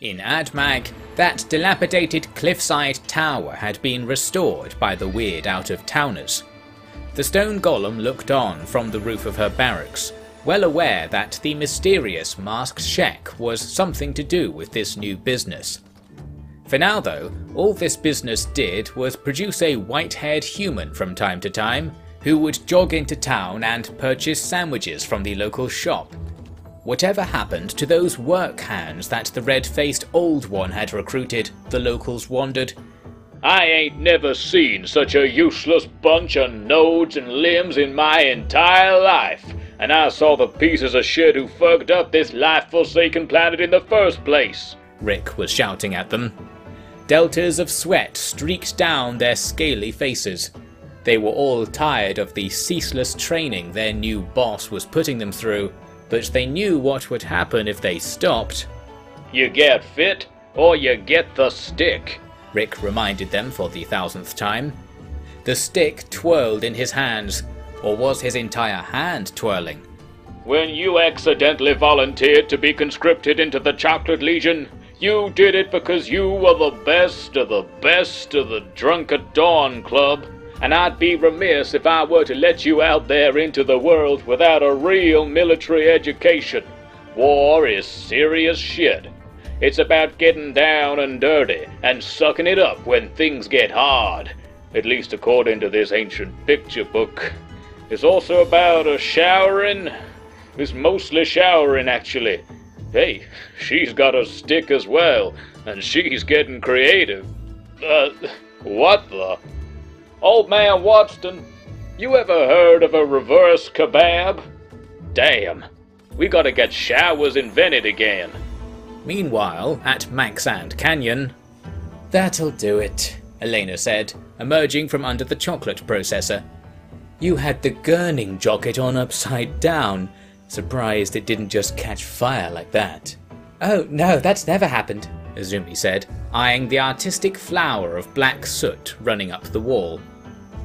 In Admag, that dilapidated cliffside tower had been restored by the weird out-of-towners. The stone golem looked on from the roof of her barracks, well aware that the mysterious masked Shek was something to do with this new business. For now though, all this business did was produce a white-haired human from time to time, who would jog into town and purchase sandwiches from the local shop. Whatever happened to those work hands that the red-faced old one had recruited, the locals wondered. I ain't never seen such a useless bunch of nodes and limbs in my entire life, and I saw the pieces of shit who fucked up this life-forsaken planet in the first place. Rick was shouting at them. Deltas of sweat streaked down their scaly faces. They were all tired of the ceaseless training their new boss was putting them through, but they knew what would happen if they stopped. You get fit, or you get the stick. Rick reminded them for the thousandth time. The stick twirled in his hands, or was his entire hand twirling? When you accidentally volunteered to be conscripted into the Chocolate Legion, you did it because you were the best of the best of the Drunk at Dawn Club, and I'd be remiss if I were to let you out there into the world without a real military education. War is serious shit. It's about getting down and dirty and sucking it up when things get hard. At least according to this ancient picture book. It's also about a showering. It's mostly showering, actually. Hey, she's got a stick as well, and she's getting creative. Uh, what the? Old man Watson, you ever heard of a reverse kebab? Damn, we gotta get showers invented again. Meanwhile, at Maxand Canyon, That'll do it, Elena said, emerging from under the chocolate processor. You had the gurning jocket on upside down. Surprised it didn't just catch fire like that. Oh, no, that's never happened, Azumi said, eyeing the artistic flower of black soot running up the wall.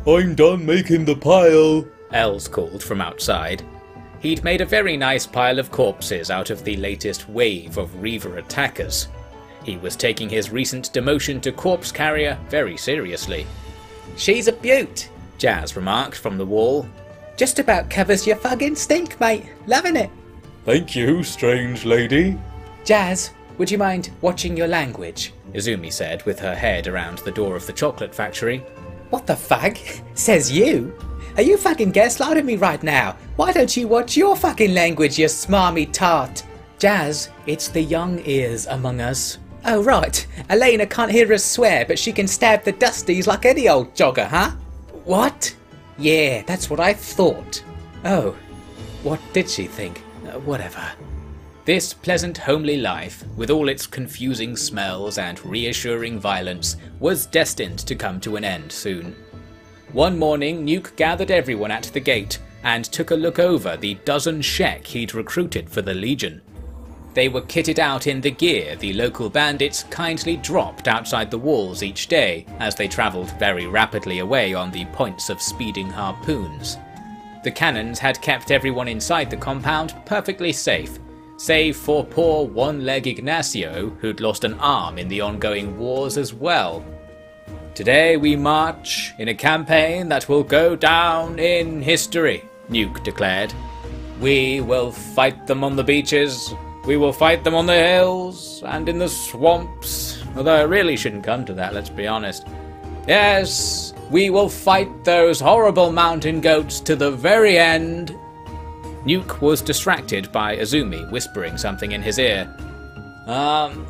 I'm done making the pile, Els called from outside. He'd made a very nice pile of corpses out of the latest wave of Reaver attackers. He was taking his recent demotion to corpse carrier very seriously. She's a beaut, Jazz remarked from the wall. Just about covers your fucking stink, mate. Loving it. Thank you, strange lady. Jazz, would you mind watching your language? Izumi said with her head around the door of the chocolate factory. What the fuck? Says you? Are you fucking gaslighting me right now? Why don't you watch your fucking language, you smarmy tart? Jazz, it's the young ears among us. Oh right, Elena can't hear us swear, but she can stab the dusties like any old jogger, huh? What? Yeah, that's what I thought. Oh, what did she think? Uh, whatever. This pleasant homely life, with all its confusing smells and reassuring violence, was destined to come to an end soon. One morning, Nuke gathered everyone at the gate and took a look over the dozen Shek he'd recruited for the Legion. They were kitted out in the gear the local bandits kindly dropped outside the walls each day as they travelled very rapidly away on the points of speeding harpoons. The cannons had kept everyone inside the compound perfectly safe, save for poor one-leg Ignacio, who'd lost an arm in the ongoing wars as well. Today we march in a campaign that will go down in history, Nuke declared. We will fight them on the beaches, we will fight them on the hills and in the swamps, although it really shouldn't come to that, let's be honest. Yes, we will fight those horrible mountain goats to the very end. Nuke was distracted by Azumi whispering something in his ear. Um,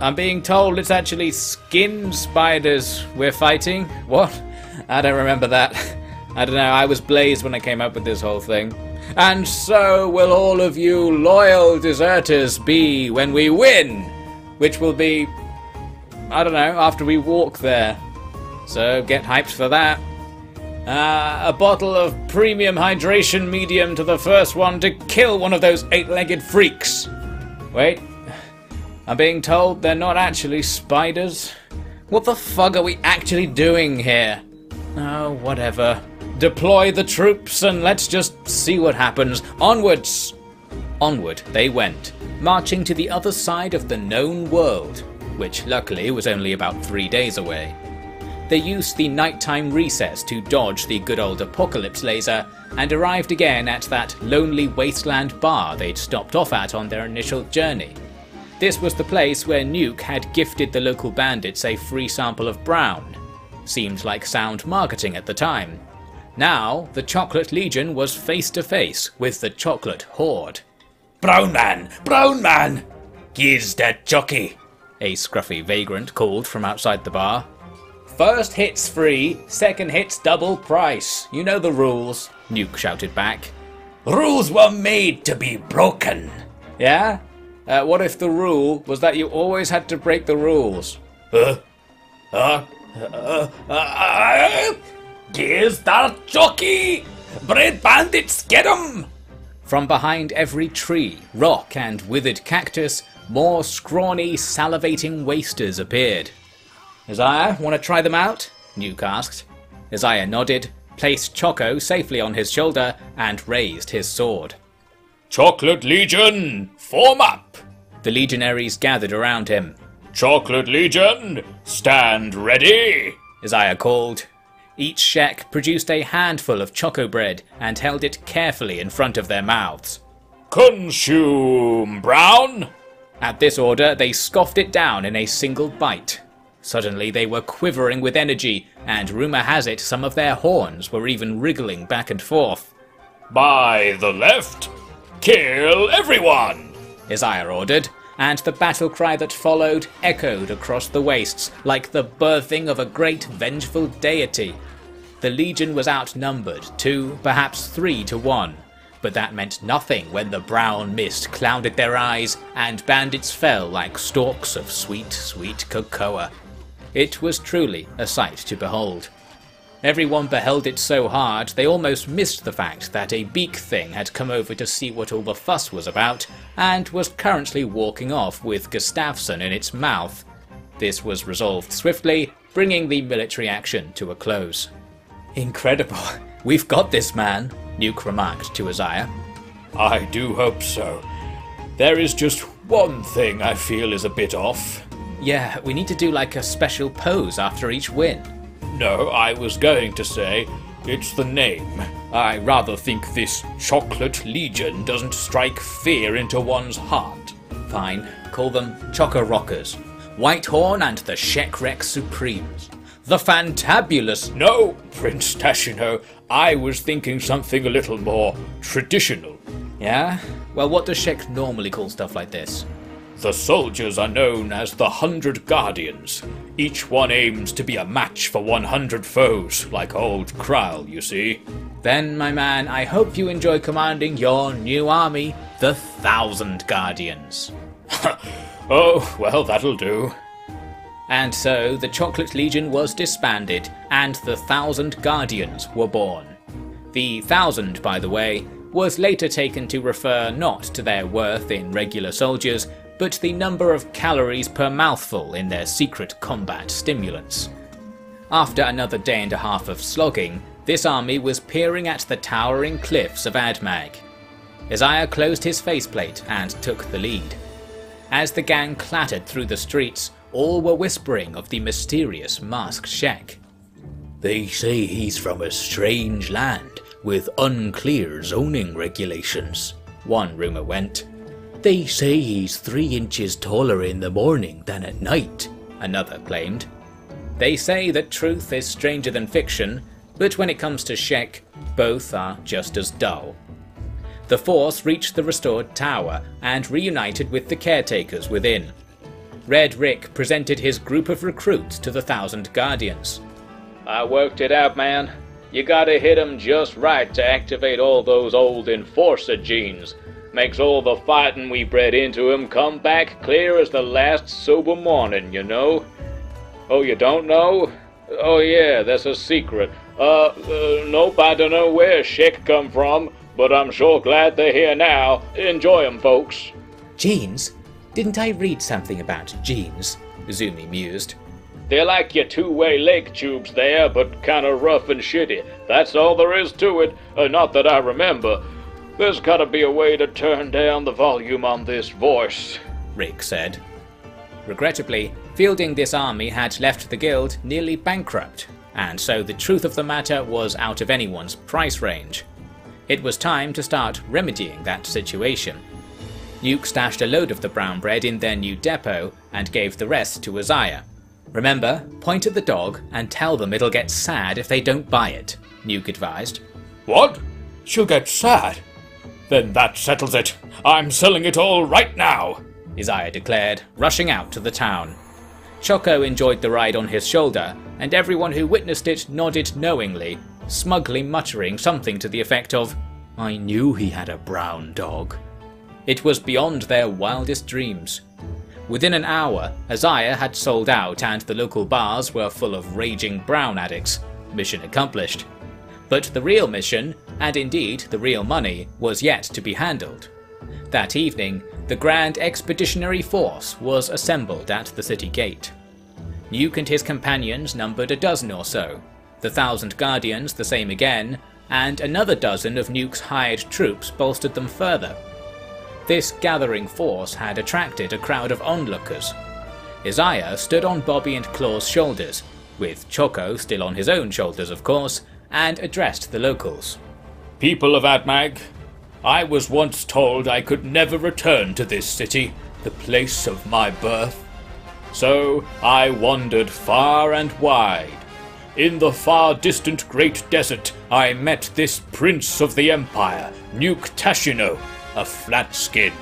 I'm being told it's actually skin spiders we're fighting. What? I don't remember that. I don't know, I was blazed when I came up with this whole thing. And so will all of you loyal deserters be when we win, which will be, I don't know, after we walk there. So get hyped for that. Uh, a bottle of premium hydration medium to the first one to kill one of those eight legged freaks. Wait, I'm being told they're not actually spiders. What the fuck are we actually doing here? Oh, whatever. Deploy the troops and let's just see what happens. Onwards! Onward they went, marching to the other side of the known world, which luckily was only about three days away. They used the nighttime recess to dodge the good old apocalypse laser and arrived again at that lonely wasteland bar they'd stopped off at on their initial journey. This was the place where Nuke had gifted the local bandits a free sample of Brown. Seemed like sound marketing at the time. Now, the Chocolate Legion was face to face with the Chocolate Horde. Brown man! Brown man! Gives that jockey! A scruffy vagrant called from outside the bar. First hit's free, second hit's double price. You know the rules, Nuke shouted back. Rules were made to be broken. Yeah? Uh, what if the rule was that you always had to break the rules? Uh, uh, uh, uh, uh, Gives that jockey! Bread bandits, get 'em! From behind every tree, rock, and withered cactus, more scrawny, salivating wasters appeared. Isaiah, want to try them out? Nuke asked. Isaiah nodded, placed Choco safely on his shoulder, and raised his sword. Chocolate Legion, form up! The legionaries gathered around him. Chocolate Legion, stand ready! Isaiah called. Each Shek produced a handful of choco bread and held it carefully in front of their mouths. Consume, Brown! At this order, they scoffed it down in a single bite. Suddenly, they were quivering with energy, and rumour has it some of their horns were even wriggling back and forth. By the left, kill everyone! Isaiah ordered, and the battle cry that followed echoed across the wastes like the birthing of a great vengeful deity. The legion was outnumbered two, perhaps three to one, but that meant nothing when the brown mist clouded their eyes and bandits fell like stalks of sweet, sweet cocoa. It was truly a sight to behold. Everyone beheld it so hard they almost missed the fact that a beak thing had come over to see what all the fuss was about and was currently walking off with Gustafsson in its mouth. This was resolved swiftly, bringing the military action to a close. Incredible. We've got this, man, Nuke remarked to Isaiah. I do hope so. There is just one thing I feel is a bit off. Yeah, we need to do like a special pose after each win. No, I was going to say it's the name. I rather think this Chocolate Legion doesn't strike fear into one's heart. Fine, call them Choco Rockers. Whitehorn and the Shek Supremes. The Fantabulous. No, Prince Tashino, I was thinking something a little more traditional. Yeah? Well, what does Shek normally call stuff like this? The soldiers are known as the Hundred Guardians. Each one aims to be a match for 100 foes, like old Kral, you see. Then, my man, I hope you enjoy commanding your new army, the Thousand Guardians. oh, well, that'll do. And so the Chocolate Legion was disbanded, and the Thousand Guardians were born. The Thousand, by the way, was later taken to refer not to their worth in regular soldiers, but the number of calories per mouthful in their secret combat stimulants. After another day and a half of slogging, this army was peering at the towering cliffs of Admag. Isaiah closed his faceplate and took the lead. As the gang clattered through the streets, all were whispering of the mysterious masked Shek. They say he's from a strange land with unclear zoning regulations, one rumour went. They say he's three inches taller in the morning than at night, another claimed. They say that truth is stranger than fiction, but when it comes to Shek, both are just as dull. The force reached the restored tower and reunited with the caretakers within. Red Rick presented his group of recruits to the Thousand Guardians. I worked it out, man. You gotta hit hit 'em just right to activate all those old Enforcer genes. Makes all the fighting we bred into 'em come back clear as the last sober morning, you know. Oh, you don't know? Oh yeah, that's a secret. Uh, uh nope, I don't know where Shek come from, but I'm sure glad they're here now. Enjoy 'em, folks. Jeans? Didn't I read something about jeans? Zumi mused. They're like your two-way leg tubes there, but kinda rough and shitty. That's all there is to it. Uh, not that I remember. There's gotta be a way to turn down the volume on this voice, Rick said. Regrettably, fielding this army had left the guild nearly bankrupt, and so the truth of the matter was out of anyone's price range. It was time to start remedying that situation. Nuke stashed a load of the brown bread in their new depot and gave the rest to Uzziah. Remember, point at the dog and tell them it'll get sad if they don't buy it, Nuke advised. What? She'll get sad? Then that settles it. I'm selling it all right now, Uzziah declared, rushing out to the town. Choco enjoyed the ride on his shoulder, and everyone who witnessed it nodded knowingly, smugly muttering something to the effect of, I knew he had a brown dog. It was beyond their wildest dreams. Within an hour, Uzziah had sold out and the local bars were full of raging brown addicts. Mission accomplished. But the real mission, and indeed the real money, was yet to be handled. That evening, the Grand Expeditionary Force was assembled at the city gate. Nuke and his companions numbered a dozen or so, the Thousand Guardians the same again, and another dozen of Nuke's hired troops bolstered them further. This gathering force had attracted a crowd of onlookers. Isaiah stood on Bobby and Claw's shoulders, with Choco still on his own shoulders, of course, and addressed the locals. People of Admag, I was once told I could never return to this city, the place of my birth. So I wandered far and wide. In the far distant Great Desert, I met this Prince of the Empire, Nuke Tashino, a flatskin.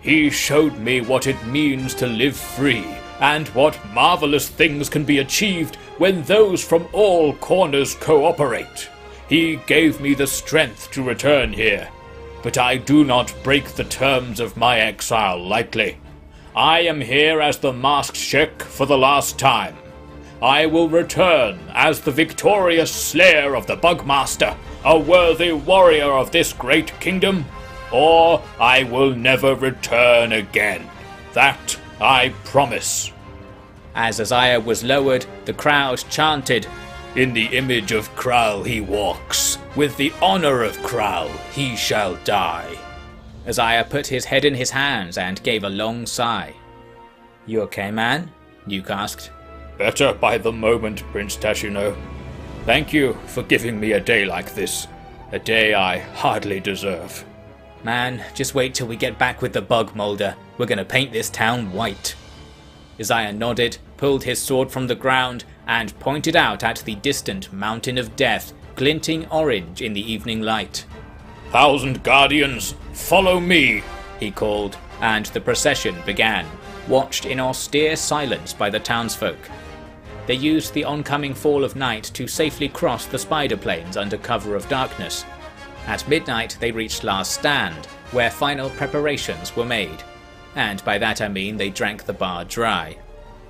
He showed me what it means to live free, and what marvelous things can be achieved when those from all corners cooperate. He gave me the strength to return here, but I do not break the terms of my exile lightly. I am here as the masked Shek for the last time. I will return as the victorious slayer of the Bugmaster, a worthy warrior of this great kingdom, or I will never return again. That I promise. As Uzziah was lowered, the crowd chanted, In the image of Kral he walks, with the honor of Kral he shall die. Uzziah put his head in his hands and gave a long sigh. You okay, man? Nuke asked. Better by the moment, Prince Tashino. Thank you for giving me a day like this. A day I hardly deserve. Man, just wait till we get back with the bug Mulder. We're gonna paint this town white. Uzziah nodded, pulled his sword from the ground, and pointed out at the distant Mountain of Death, glinting orange in the evening light. Thousand Guardians, follow me! He called, and the procession began, watched in austere silence by the townsfolk. They used the oncoming fall of night to safely cross the spider plains under cover of darkness. At midnight, they reached Last Stand, where final preparations were made. And by that I mean they drank the bar dry.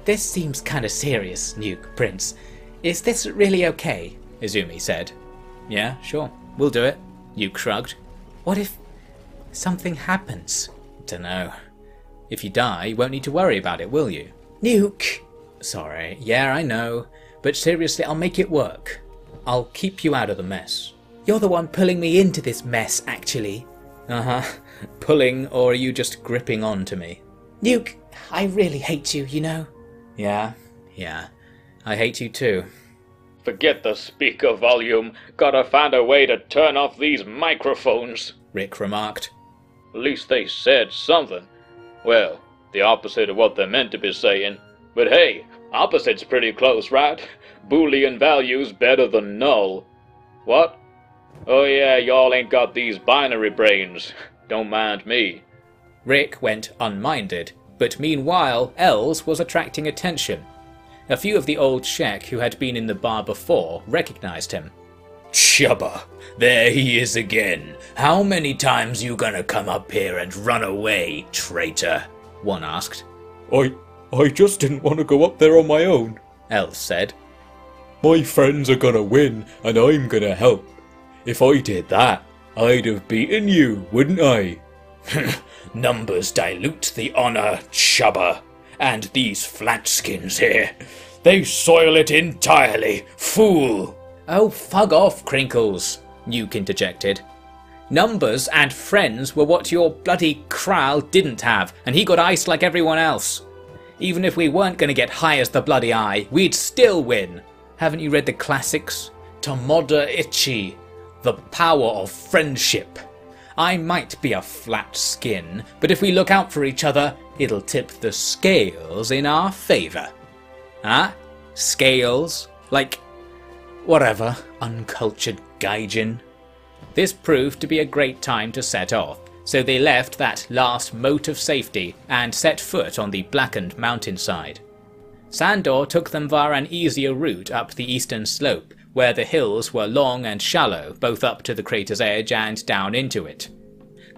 This seems kinda serious, Nuke, Prince. Is this really okay? Izumi said. Yeah, sure, we'll do it. Nuke shrugged. What if something happens? Dunno. If you die, you won't need to worry about it, will you? Nuke! Sorry, yeah, I know. But seriously, I'll make it work. I'll keep you out of the mess. You're the one pulling me into this mess, actually. Uh huh. Pulling, or are you just gripping on to me? Nuke, I really hate you, you know. Yeah, yeah. I hate you too. Forget the speaker volume. Gotta find a way to turn off these microphones. Rick remarked. At least they said something. Well, the opposite of what they're meant to be saying. But hey, opposite's pretty close, right? Boolean values better than null. What? Oh yeah, y'all ain't got these binary brains. Don't mind me. Rick went unminded, but meanwhile, Els was attracting attention. A few of the old Shek who had been in the bar before recognized him. Chubba, there he is again. How many times you gonna come up here and run away, traitor? One asked. I I just didn't want to go up there on my own. Els said. My friends are gonna win, and I'm gonna help. If I did that, I'd have beaten you, wouldn't I? Numbers dilute the honor, chubba. And these flatskins here, they soil it entirely, fool. Oh, fug off, Crinkles, Nuke interjected. Numbers and friends were what your bloody Kral didn't have, and he got iced like everyone else. Even if we weren't going to get high as the bloody eye, we'd still win. Haven't you read the classics? Tomodachi, the power of friendship. I might be a flat skin, but if we look out for each other, it'll tip the scales in our favour. Huh? Scales? Like, whatever, uncultured gaijin. This proved to be a great time to set off, so they left that last moat of safety and set foot on the blackened mountainside. Sandor took them via an easier route up the eastern slope, where the hills were long and shallow both up to the crater's edge and down into it.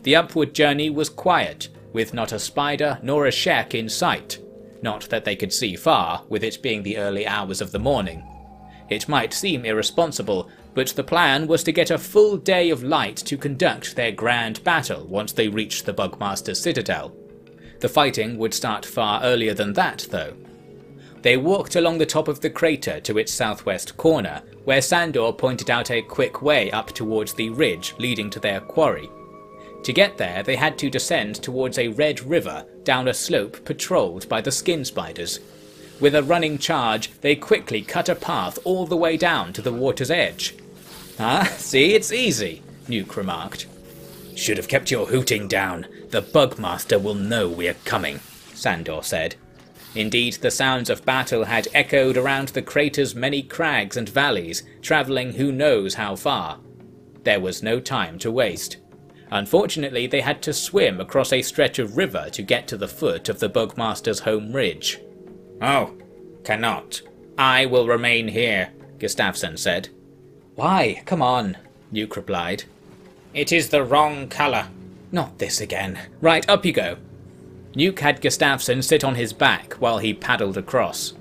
The upward journey was quiet, with not a spider nor a shack in sight. Not that they could see far, with it being the early hours of the morning. It might seem irresponsible, but the plan was to get a full day of light to conduct their grand battle once they reached the Bugmaster's citadel. The fighting would start far earlier than that, though. They walked along the top of the crater to its southwest corner, where Sandor pointed out a quick way up towards the ridge leading to their quarry. To get there, they had to descend towards a red river down a slope patrolled by the skin spiders. With a running charge, they quickly cut a path all the way down to the water's edge. Ah, see, it's easy, Nuke remarked. Should have kept your hooting down. The Bugmaster will know we're coming, Sandor said. Indeed, the sounds of battle had echoed around the crater's many crags and valleys, travelling who knows how far. There was no time to waste. Unfortunately, they had to swim across a stretch of river to get to the foot of the Bugmaster's home ridge. Oh, cannot. I will remain here, Gustafsson said. Why? Come on, Nuke replied. It is the wrong colour. Not this again. Right, up you go. Nuke had Gustafsson sit on his back while he paddled across.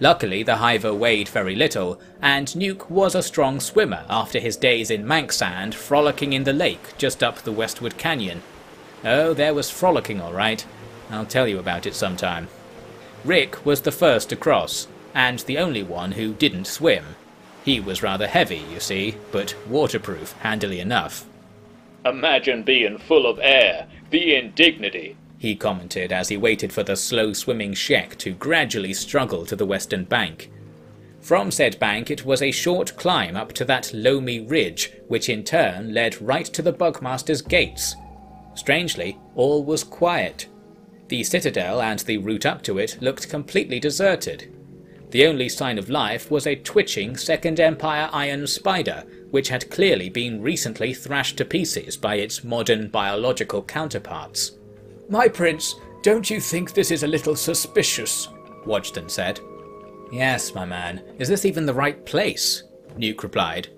Luckily, the Hiver weighed very little, and Nuke was a strong swimmer after his days in Manksand frolicking in the lake just up the Westward Canyon. Oh, there was frolicking all right. I'll tell you about it sometime. Rick was the first to cross, and the only one who didn't swim. He was rather heavy, you see, but waterproof handily enough. Imagine being full of air, the indignity, he commented as he waited for the slow swimming Shek to gradually struggle to the western bank. From said bank it was a short climb up to that loamy ridge, which in turn led right to the Bugmaster's gates. Strangely, all was quiet. The citadel and the route up to it looked completely deserted. The only sign of life was a twitching Second Empire iron spider, which had clearly been recently thrashed to pieces by its modern biological counterparts. My prince, don't you think this is a little suspicious? Wodgton said. Yes, my man. Is this even the right place? Nuke replied.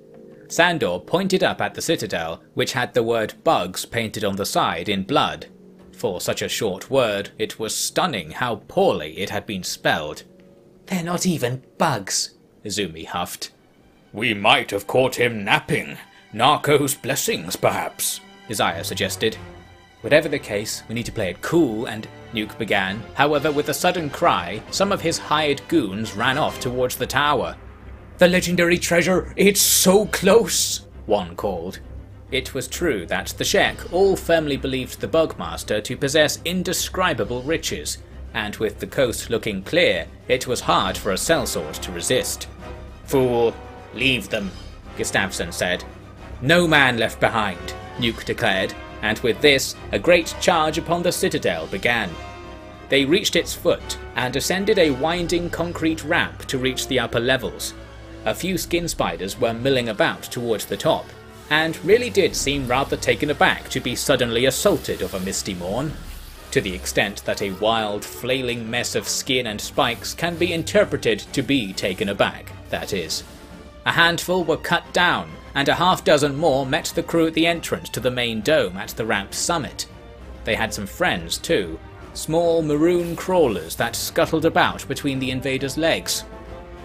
Sandor pointed up at the citadel, which had the word bugs painted on the side in blood. For such a short word, it was stunning how poorly it had been spelled. They're not even bugs, Izumi huffed. We might have caught him napping. Narko's blessings, perhaps, Isaiah suggested. Whatever the case, we need to play it cool and Nuke began. However, with a sudden cry, some of his hired goons ran off towards the tower. The legendary treasure, it's so close, one called. It was true that the Shek all firmly believed the Bugmaster to possess indescribable riches, and with the coast looking clear, it was hard for a sellsword to resist. Fool, leave them, Gustafsson said. No man left behind, Nuke declared, and with this, a great charge upon the citadel began. They reached its foot and ascended a winding concrete ramp to reach the upper levels. A few skin spiders were milling about towards the top, and really did seem rather taken aback to be suddenly assaulted of a misty morn. To the extent that a wild, flailing mess of skin and spikes can be interpreted to be taken aback, that is. A handful were cut down, and a half dozen more met the crew at the entrance to the main dome at the ramp's summit. They had some friends too, small maroon crawlers that scuttled about between the invaders' legs.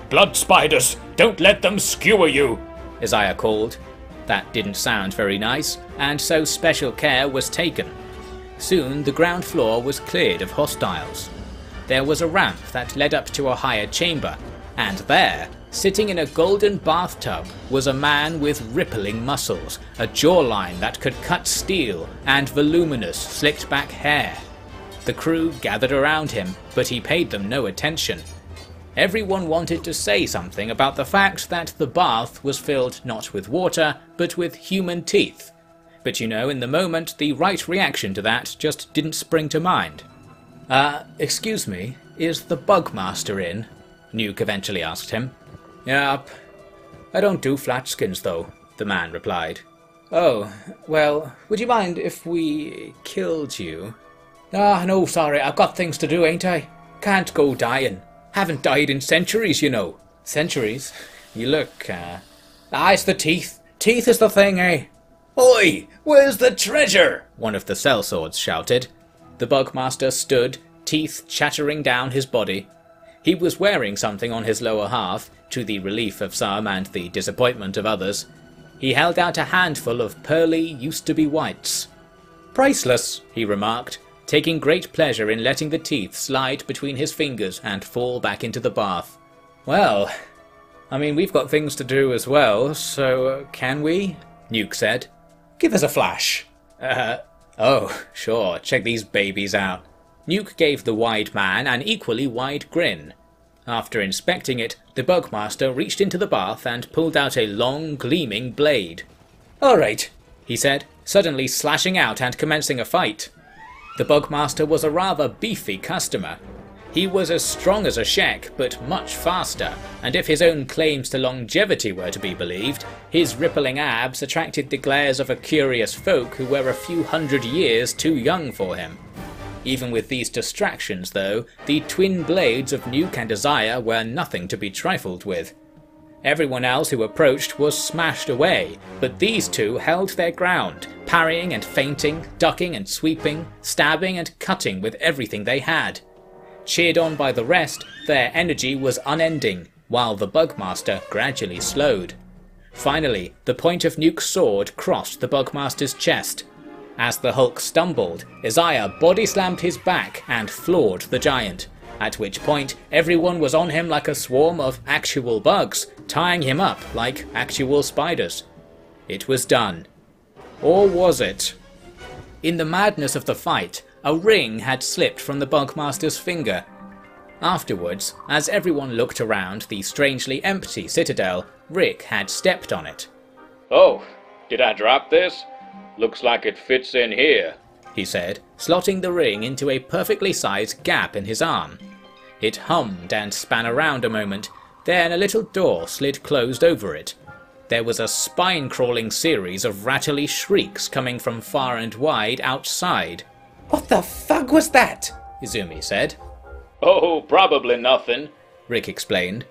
Blood spiders! Don't let them skewer you! Isaiah called. That didn't sound very nice, and so special care was taken. Soon the ground floor was cleared of hostiles. There was a ramp that led up to a higher chamber, And there, sitting in a golden bathtub, was a man with rippling muscles, a jawline that could cut steel, and voluminous, slicked back hair. The crew gathered around him, but he paid them no attention. Everyone wanted to say something about the fact that the bath was filled not with water, but with human teeth. But you know, in the moment, the right reaction to that just didn't spring to mind. Uh, excuse me, is the Bugmaster in? Nuke eventually asked him. Yup. I don't do flat skins, though, the man replied. Oh, well, would you mind if we killed you? Ah, no, sorry, I've got things to do, ain't I? Can't go dying. Haven't died in centuries, you know. Centuries? You look, uh... Ah, it's the teeth. Teeth is the thing, eh? Oi! Where's the treasure? One of the sellswords shouted. The Bugmaster stood, teeth chattering down his body. He was wearing something on his lower half, to the relief of some and the disappointment of others. He held out a handful of pearly used-to-be whites. Priceless, he remarked, taking great pleasure in letting the teeth slide between his fingers and fall back into the bath. Well, I mean, we've got things to do as well, so uh, can we? Nuke said. Give us a flash. Uh, oh, sure, check these babies out. Nuke gave the wide man an equally wide grin. After inspecting it, the Bugmaster reached into the bath and pulled out a long, gleaming blade. All right, he said, suddenly slashing out and commencing a fight. The Bugmaster was a rather beefy customer. He was as strong as a Shek, but much faster, and if his own claims to longevity were to be believed, his rippling abs attracted the glares of a curious folk who were a few hundred years too young for him. Even with these distractions, though, the twin blades of Nuke and Isaiah were nothing to be trifled with. Everyone else who approached was smashed away, but these two held their ground, parrying and feinting, ducking and sweeping, stabbing and cutting with everything they had. Cheered on by the rest, their energy was unending, while the Bugmaster gradually slowed. Finally, the point of Nuke's sword crossed the Bugmaster's chest. As the Hulk stumbled, Isaiah body slammed his back and floored the giant, at which point everyone was on him like a swarm of actual bugs, tying him up like actual spiders. It was done. Or was it? In the madness of the fight, a ring had slipped from the Bugmaster's finger. Afterwards, as everyone looked around the strangely empty citadel, Rick had stepped on it. Oh, did I drop this? Looks like it fits in here, he said, slotting the ring into a perfectly sized gap in his arm. It hummed and span around a moment, then a little door slid closed over it. There was a spine crawling series of rattly shrieks coming from far and wide outside. What the fuck was that? Izumi said. Oh, probably nothing, Rick explained.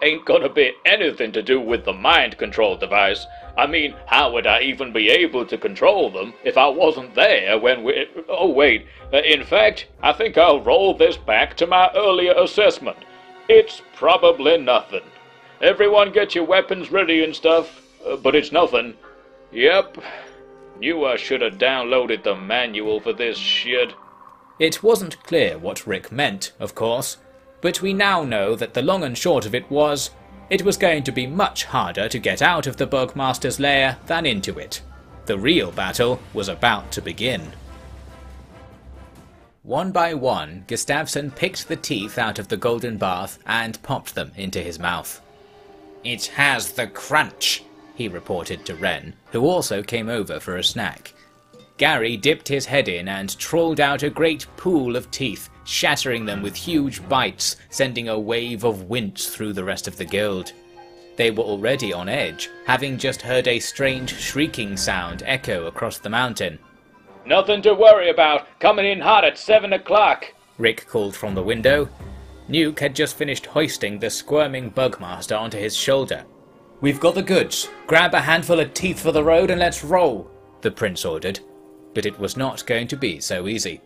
Ain't gonna be anything to do with the mind control device. I mean, how would I even be able to control them if I wasn't there when we. Oh, wait. Uh, in fact, I think I'll roll this back to my earlier assessment. It's probably nothing. Everyone get your weapons ready and stuff, uh, but it's nothing. Yep. Knew I should have downloaded the manual for this shit. It wasn't clear what Rick meant, of course, but we now know that the long and short of it was it was going to be much harder to get out of the Bugmaster's lair than into it. The real battle was about to begin. One by one, Gustafsson picked the teeth out of the golden bath and popped them into his mouth. It has the crunch, he reported to Wren, who also came over for a snack. Gary dipped his head in and trawled out a great pool of teeth, shattering them with huge bites, sending a wave of wince through the rest of the guild. They were already on edge, having just heard a strange shrieking sound echo across the mountain. Nothing to worry about. Coming in hot at seven o'clock. Rick called from the window. Nuke had just finished hoisting the squirming Bugmaster onto his shoulder. We've got the goods. Grab a handful of teeth for the road and let's roll, the prince ordered. But it was not going to be so easy.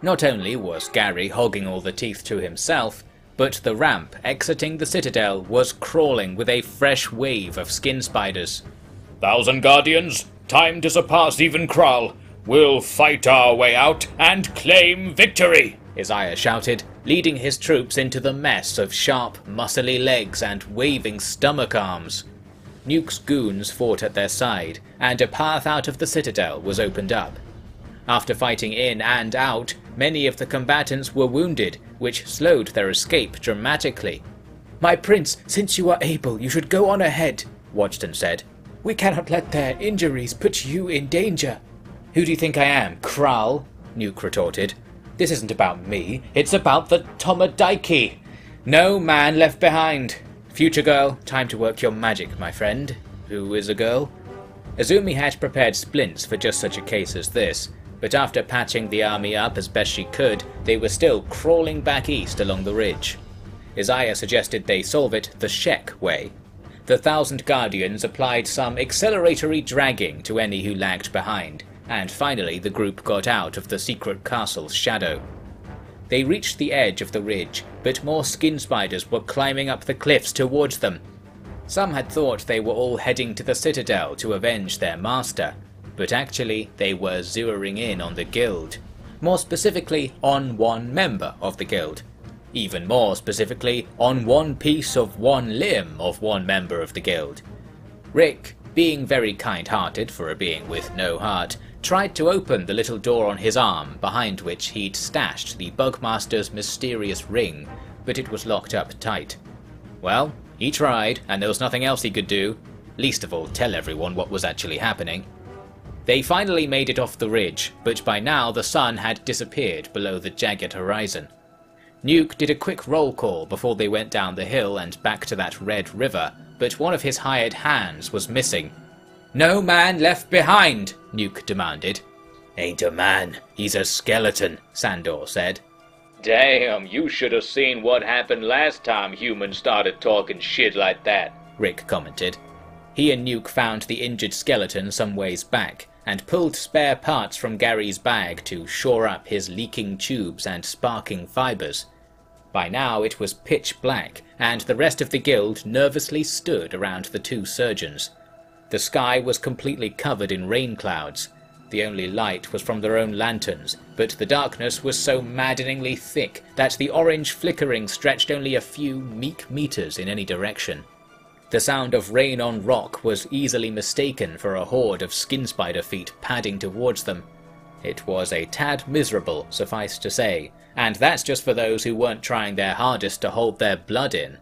Not only was Gary hogging all the teeth to himself, but the ramp exiting the citadel was crawling with a fresh wave of skin spiders. Thousand Guardians, time to surpass even Kral. We'll fight our way out and claim victory! Isaiah shouted, leading his troops into the mess of sharp, muscly legs and waving stomach arms. Nuke's goons fought at their side, and a path out of the citadel was opened up. After fighting in and out, many of the combatants were wounded, which slowed their escape dramatically. My prince, since you are able, you should go on ahead, Waddesdon said. We cannot let their injuries put you in danger. Who do you think I am, Kral? Nuke retorted. This isn't about me, it's about the Tomodaiki. No man left behind. Future girl, time to work your magic, my friend. Who is a girl? Azumi had prepared splints for just such a case as this, but after patching the army up as best she could, they were still crawling back east along the ridge. Isaiah suggested they solve it the Shek way. The Thousand Guardians applied some acceleratory dragging to any who lagged behind, and finally the group got out of the secret castle's shadow. They reached the edge of the ridge, but more skin spiders were climbing up the cliffs towards them. Some had thought they were all heading to the citadel to avenge their master, but actually they were zeroing in on the guild. More specifically, on one member of the guild. Even more specifically, on one piece of one limb of one member of the guild. Rick, being very kind-hearted for a being with no heart, tried to open the little door on his arm behind which he'd stashed the Bugmaster's mysterious ring, but it was locked up tight. Well, he tried, and there was nothing else he could do, least of all tell everyone what was actually happening. They finally made it off the ridge, but by now the sun had disappeared below the jagged horizon. Nuke did a quick roll call before they went down the hill and back to that red river, but one of his hired hands was missing, no man left behind, Nuke demanded. Ain't a man, he's a skeleton, Sandor said. Damn, you should have seen what happened last time humans started talking shit like that, Rick commented. He and Nuke found the injured skeleton some ways back, and pulled spare parts from Gary's bag to shore up his leaking tubes and sparking fibers. By now it was pitch black, and the rest of the guild nervously stood around the two surgeons. The sky was completely covered in rain clouds. The only light was from their own lanterns, but the darkness was so maddeningly thick that the orange flickering stretched only a few meek meters in any direction. The sound of rain on rock was easily mistaken for a horde of skin spider feet padding towards them. It was a tad miserable, suffice to say, and that's just for those who weren't trying their hardest to hold their blood in.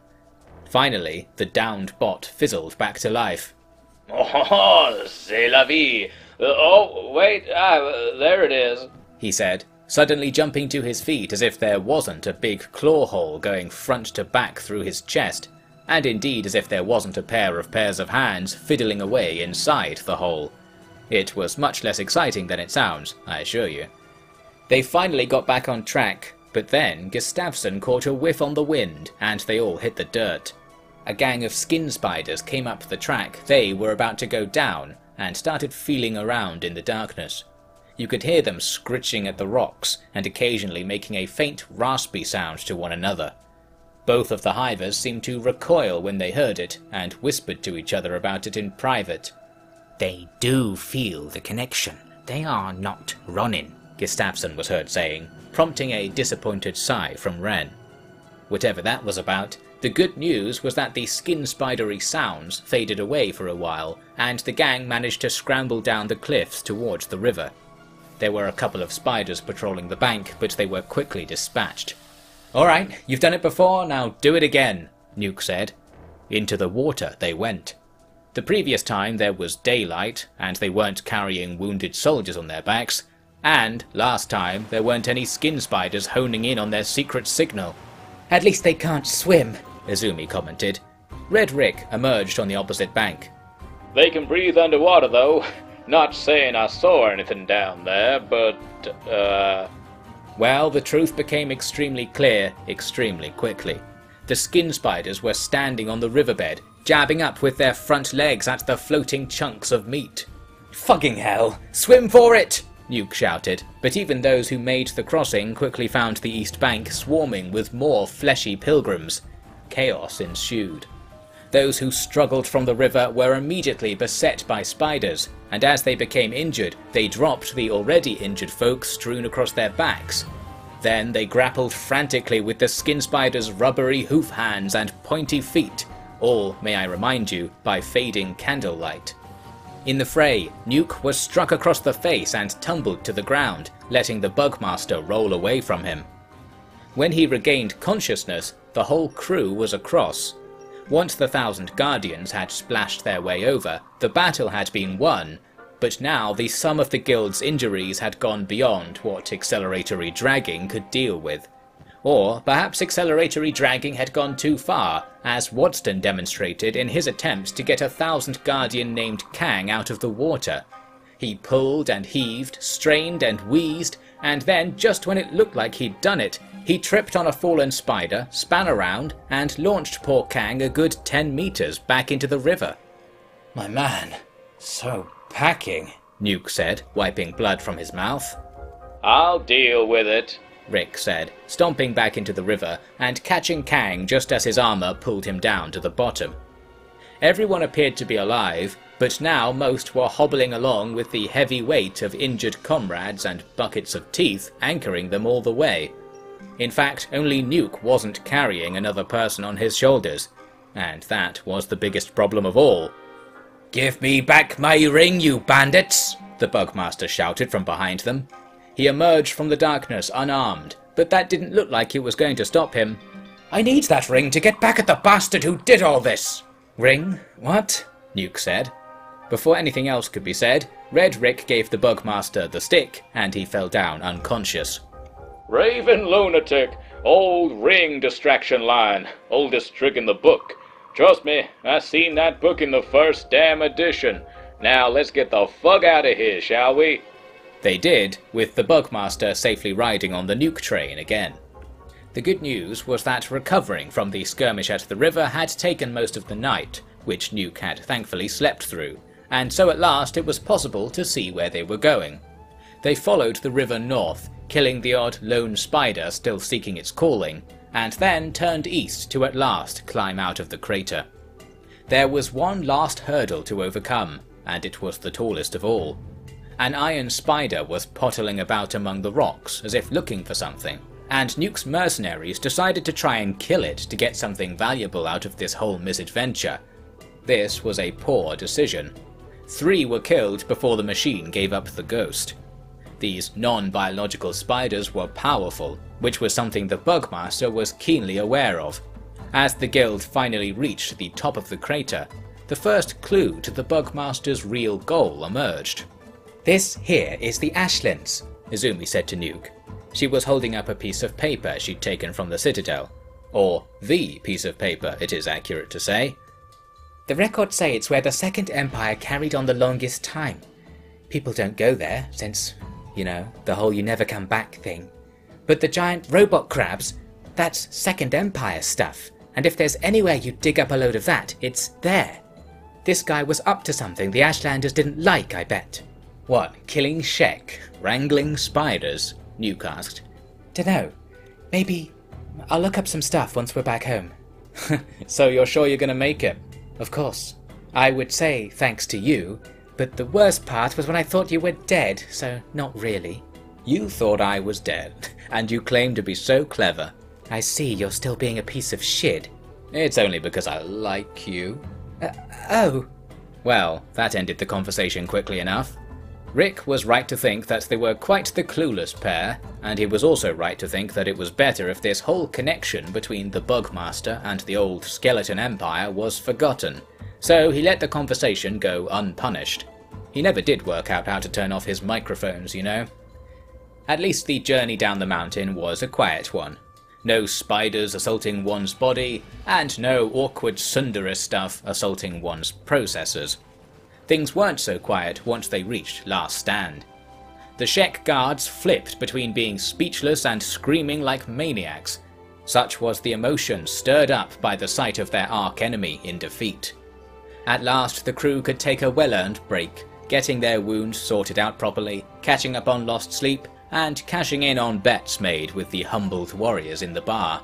Finally, the downed bot fizzled back to life, Oh, c'est la vie. Oh, wait, ah, there it is, he said, suddenly jumping to his feet as if there wasn't a big claw hole going front to back through his chest, and indeed as if there wasn't a pair of pairs of hands fiddling away inside the hole. It was much less exciting than it sounds, I assure you. They finally got back on track, but then Gustafsson caught a whiff on the wind, and they all hit the dirt a gang of skin spiders came up the track they were about to go down and started feeling around in the darkness. You could hear them scritching at the rocks and occasionally making a faint raspy sound to one another. Both of the hivers seemed to recoil when they heard it and whispered to each other about it in private. They do feel the connection. They are not running, Gustafsson was heard saying, prompting a disappointed sigh from Wren. Whatever that was about, the good news was that the skin spidery sounds faded away for a while, and the gang managed to scramble down the cliffs towards the river. There were a couple of spiders patrolling the bank, but they were quickly dispatched. Alright, you've done it before, now do it again, Nuke said. Into the water they went. The previous time there was daylight, and they weren't carrying wounded soldiers on their backs, and last time there weren't any skin spiders honing in on their secret signal. At least they can't swim, Azumi commented. Red Rick emerged on the opposite bank. They can breathe underwater, though. Not saying I saw anything down there, but, uh... Well, the truth became extremely clear extremely quickly. The skin spiders were standing on the riverbed, jabbing up with their front legs at the floating chunks of meat. Fucking hell! Swim for it! Nuke shouted, but even those who made the crossing quickly found the east bank swarming with more fleshy pilgrims. Chaos ensued. Those who struggled from the river were immediately beset by spiders, and as they became injured, they dropped the already injured folk strewn across their backs. Then they grappled frantically with the skin spider's rubbery hoof hands and pointy feet, all, may I remind you, by fading candlelight. In the fray, Nuke was struck across the face and tumbled to the ground, letting the Bugmaster roll away from him. When he regained consciousness, the whole crew was across. Once the thousand Guardians had splashed their way over, the battle had been won, but now the sum of the guild's injuries had gone beyond what acceleratory dragging could deal with. Or perhaps acceleratory dragging had gone too far, as Wadston demonstrated in his attempts to get a thousand guardian named Kang out of the water. He pulled and heaved, strained and wheezed, and then, just when it looked like he'd done it, he tripped on a fallen spider, span around, and launched poor Kang a good ten meters back into the river. My man, so packing, Nuke said, wiping blood from his mouth. I'll deal with it, Rick said, stomping back into the river and catching Kang just as his armor pulled him down to the bottom. Everyone appeared to be alive, but now most were hobbling along with the heavy weight of injured comrades and buckets of teeth anchoring them all the way. In fact, only Nuke wasn't carrying another person on his shoulders, and that was the biggest problem of all. Give me back my ring, you bandits! the Bugmaster shouted from behind them. He emerged from the darkness unarmed, but that didn't look like it was going to stop him. I need that ring to get back at the bastard who did all this! Ring? What? Nuke said. Before anything else could be said, Red Rick gave the Bugmaster the stick, and he fell down unconscious. Raven lunatic, old ring distraction line, oldest trick in the book. Trust me, I seen that book in the first damn edition. Now let's get the fuck out of here, shall we? They did, with the Bugmaster safely riding on the nuke train again. The good news was that recovering from the skirmish at the river had taken most of the night, which Nuke had thankfully slept through, and so at last it was possible to see where they were going. They followed the river north, killing the odd lone spider still seeking its calling, and then turned east to at last climb out of the crater. There was one last hurdle to overcome, and it was the tallest of all. An iron spider was pottling about among the rocks as if looking for something, and Nuke's mercenaries decided to try and kill it to get something valuable out of this whole misadventure. This was a poor decision. Three were killed before the machine gave up the ghost. These non-biological spiders were powerful, which was something the Bugmaster was keenly aware of. As the guild finally reached the top of the crater, the first clue to the Bugmaster's real goal emerged. This here is the Ashlands, Izumi said to Nuke. She was holding up a piece of paper she'd taken from the Citadel. Or the piece of paper, it is accurate to say. The records say it's where the Second Empire carried on the longest time. People don't go there, since, you know, the whole you never come back thing. But the giant robot crabs, that's Second Empire stuff, and if there's anywhere you dig up a load of that, it's there. This guy was up to something the Ashlanders didn't like, I bet. What, killing Shek? Wrangling spiders? Nuke asked. Dunno. Maybe I'll look up some stuff once we're back home. so you're sure you're gonna make it? Of course. I would say thanks to you, but the worst part was when I thought you were dead, so not really. You thought I was dead, and you claim to be so clever. I see you're still being a piece of shit. It's only because I like you. Uh, oh. Well, that ended the conversation quickly enough. Rick was right to think that they were quite the clueless pair, and he was also right to think that it was better if this whole connection between the Bugmaster and the old Skeleton Empire was forgotten, so he let the conversation go unpunished. He never did work out how to turn off his microphones, you know. At least the journey down the mountain was a quiet one. No spiders assaulting one's body, and no awkward Tsundere stuff assaulting one's processors. Things weren't so quiet once they reached Last Stand. The Shek guards flipped between being speechless and screaming like maniacs. Such was the emotion stirred up by the sight of their arch-enemy in defeat. At last the crew could take a well-earned break, getting their wounds sorted out properly, catching up on lost sleep, and cashing in on bets made with the humbled warriors in the bar.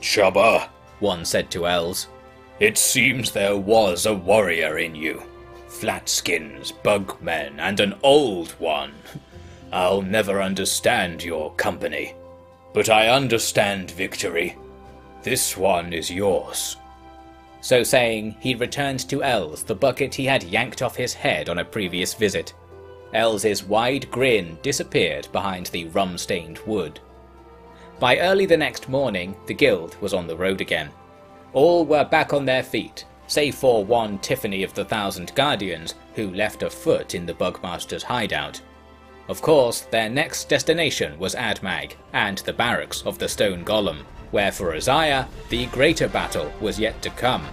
Chubba, one said to Els. It seems there was a warrior in you flatskins, bugmen, and an old one. I'll never understand your company. but I understand victory. This one is yours. So saying, he returned to Els the bucket he had yanked off his head on a previous visit. Els's wide grin disappeared behind the rum-stained wood. By early the next morning, the guild was on the road again. All were back on their feet, save for one Tiffany of the Thousand Guardians, who left a foot in the Bugmaster's hideout. Of course, their next destination was Admag and the barracks of the Stone Golem, where for Isaiah, the greater battle was yet to come.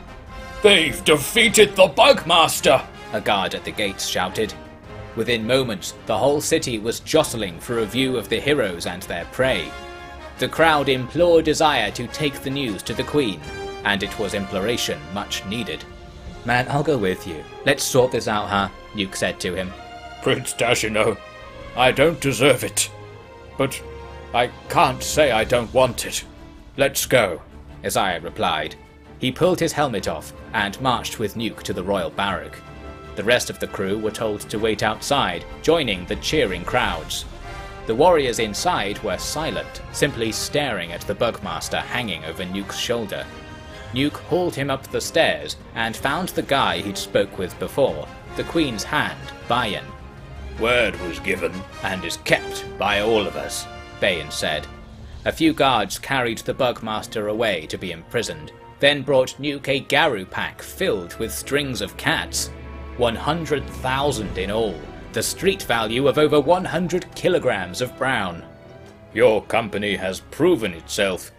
They've defeated the Bugmaster! A guard at the gates shouted. Within moments, the whole city was jostling for a view of the heroes and their prey. The crowd implored Isaiah to take the news to the Queen, and it was imploration much needed. Man, I'll go with you. Let's sort this out, huh? Nuke said to him. Prince Tashino, I don't deserve it. But I can't say I don't want it. Let's go, Isaiah replied. He pulled his helmet off and marched with Nuke to the royal barrack. The rest of the crew were told to wait outside, joining the cheering crowds. The warriors inside were silent, simply staring at the Bugmaster hanging over Nuke's shoulder. Nuke hauled him up the stairs and found the guy he'd spoke with before, the Queen's hand, Bayan. Word was given and is kept by all of us, Bayan said. A few guards carried the Bugmaster away to be imprisoned, then brought Nuke a Garou pack filled with strings of cats. 100,000 in all, the street value of over 100 kilograms of brown. Your company has proven itself.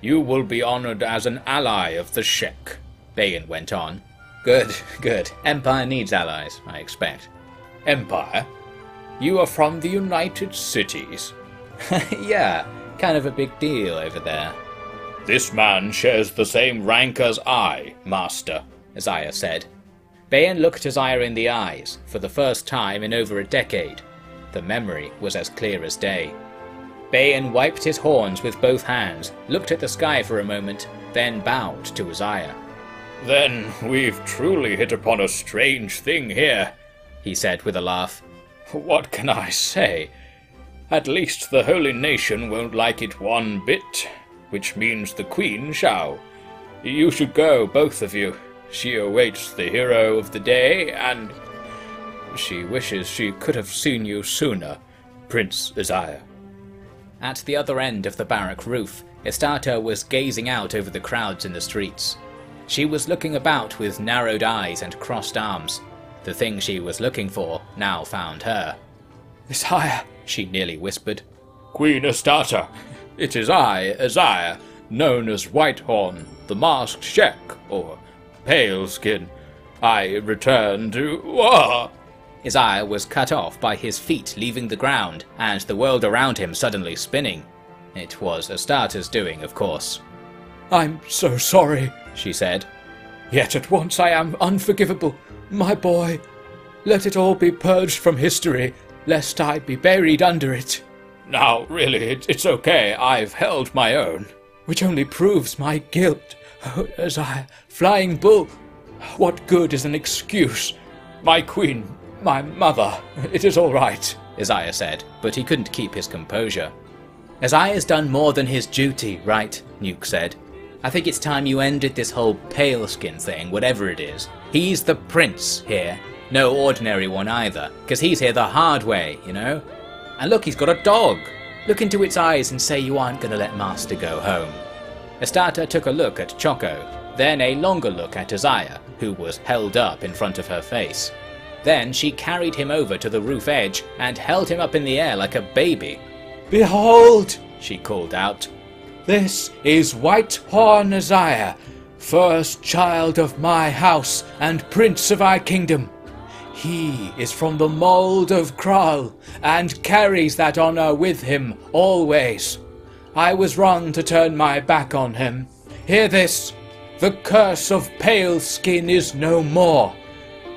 You will be honored as an ally of the Shek, Bayan went on. Good, good. Empire needs allies, I expect. Empire? You are from the United Cities. yeah, kind of a big deal over there. This man shares the same rank as I, Master, Isaiah said. Bayan looked Isaiah in the eyes, for the first time in over a decade. The memory was as clear as day. Bayan wiped his horns with both hands, looked at the sky for a moment, then bowed to Isaiah. Then we've truly hit upon a strange thing here, he said with a laugh. What can I say? At least the Holy Nation won't like it one bit, which means the Queen shall. You should go, both of you. She awaits the hero of the day, and she wishes she could have seen you sooner, Prince Isaiah. At the other end of the barrack roof, Esata was gazing out over the crowds in the streets. She was looking about with narrowed eyes and crossed arms. The thing she was looking for now found her. Isaiah, she nearly whispered. Queen Esata, it is I, Isaiah, known as Whitehorn, the masked Shek, or pale skin. I return to war. Isaiah was cut off by his feet leaving the ground and the world around him suddenly spinning. It was Esata's doing, of course. I'm so sorry, she said. Yet at once I am unforgivable. My boy, let it all be purged from history, lest I be buried under it. Now, really, it, it's okay. I've held my own, which only proves my guilt. As I, Flying Bull, what good is an excuse? My queen, my mother, it is all right, Isaiah said, but he couldn't keep his composure. Isaiah's done more than his duty, right? Nuke said. I think it's time you ended this whole pale skin thing, whatever it is. He's the prince here. No ordinary one either, because he's here the hard way, you know? And look, he's got a dog. Look into its eyes and say you aren't going to let Master go home. Esata took a look at Choco, then a longer look at Isaiah, who was held up in front of her face. Then she carried him over to the roof edge and held him up in the air like a baby. Behold, she called out, this is Whitehorn Isaiah, first child of my house and prince of our kingdom. He is from the mold of Kral and carries that honor with him always. I was wrong to turn my back on him. Hear this the curse of pale skin is no more.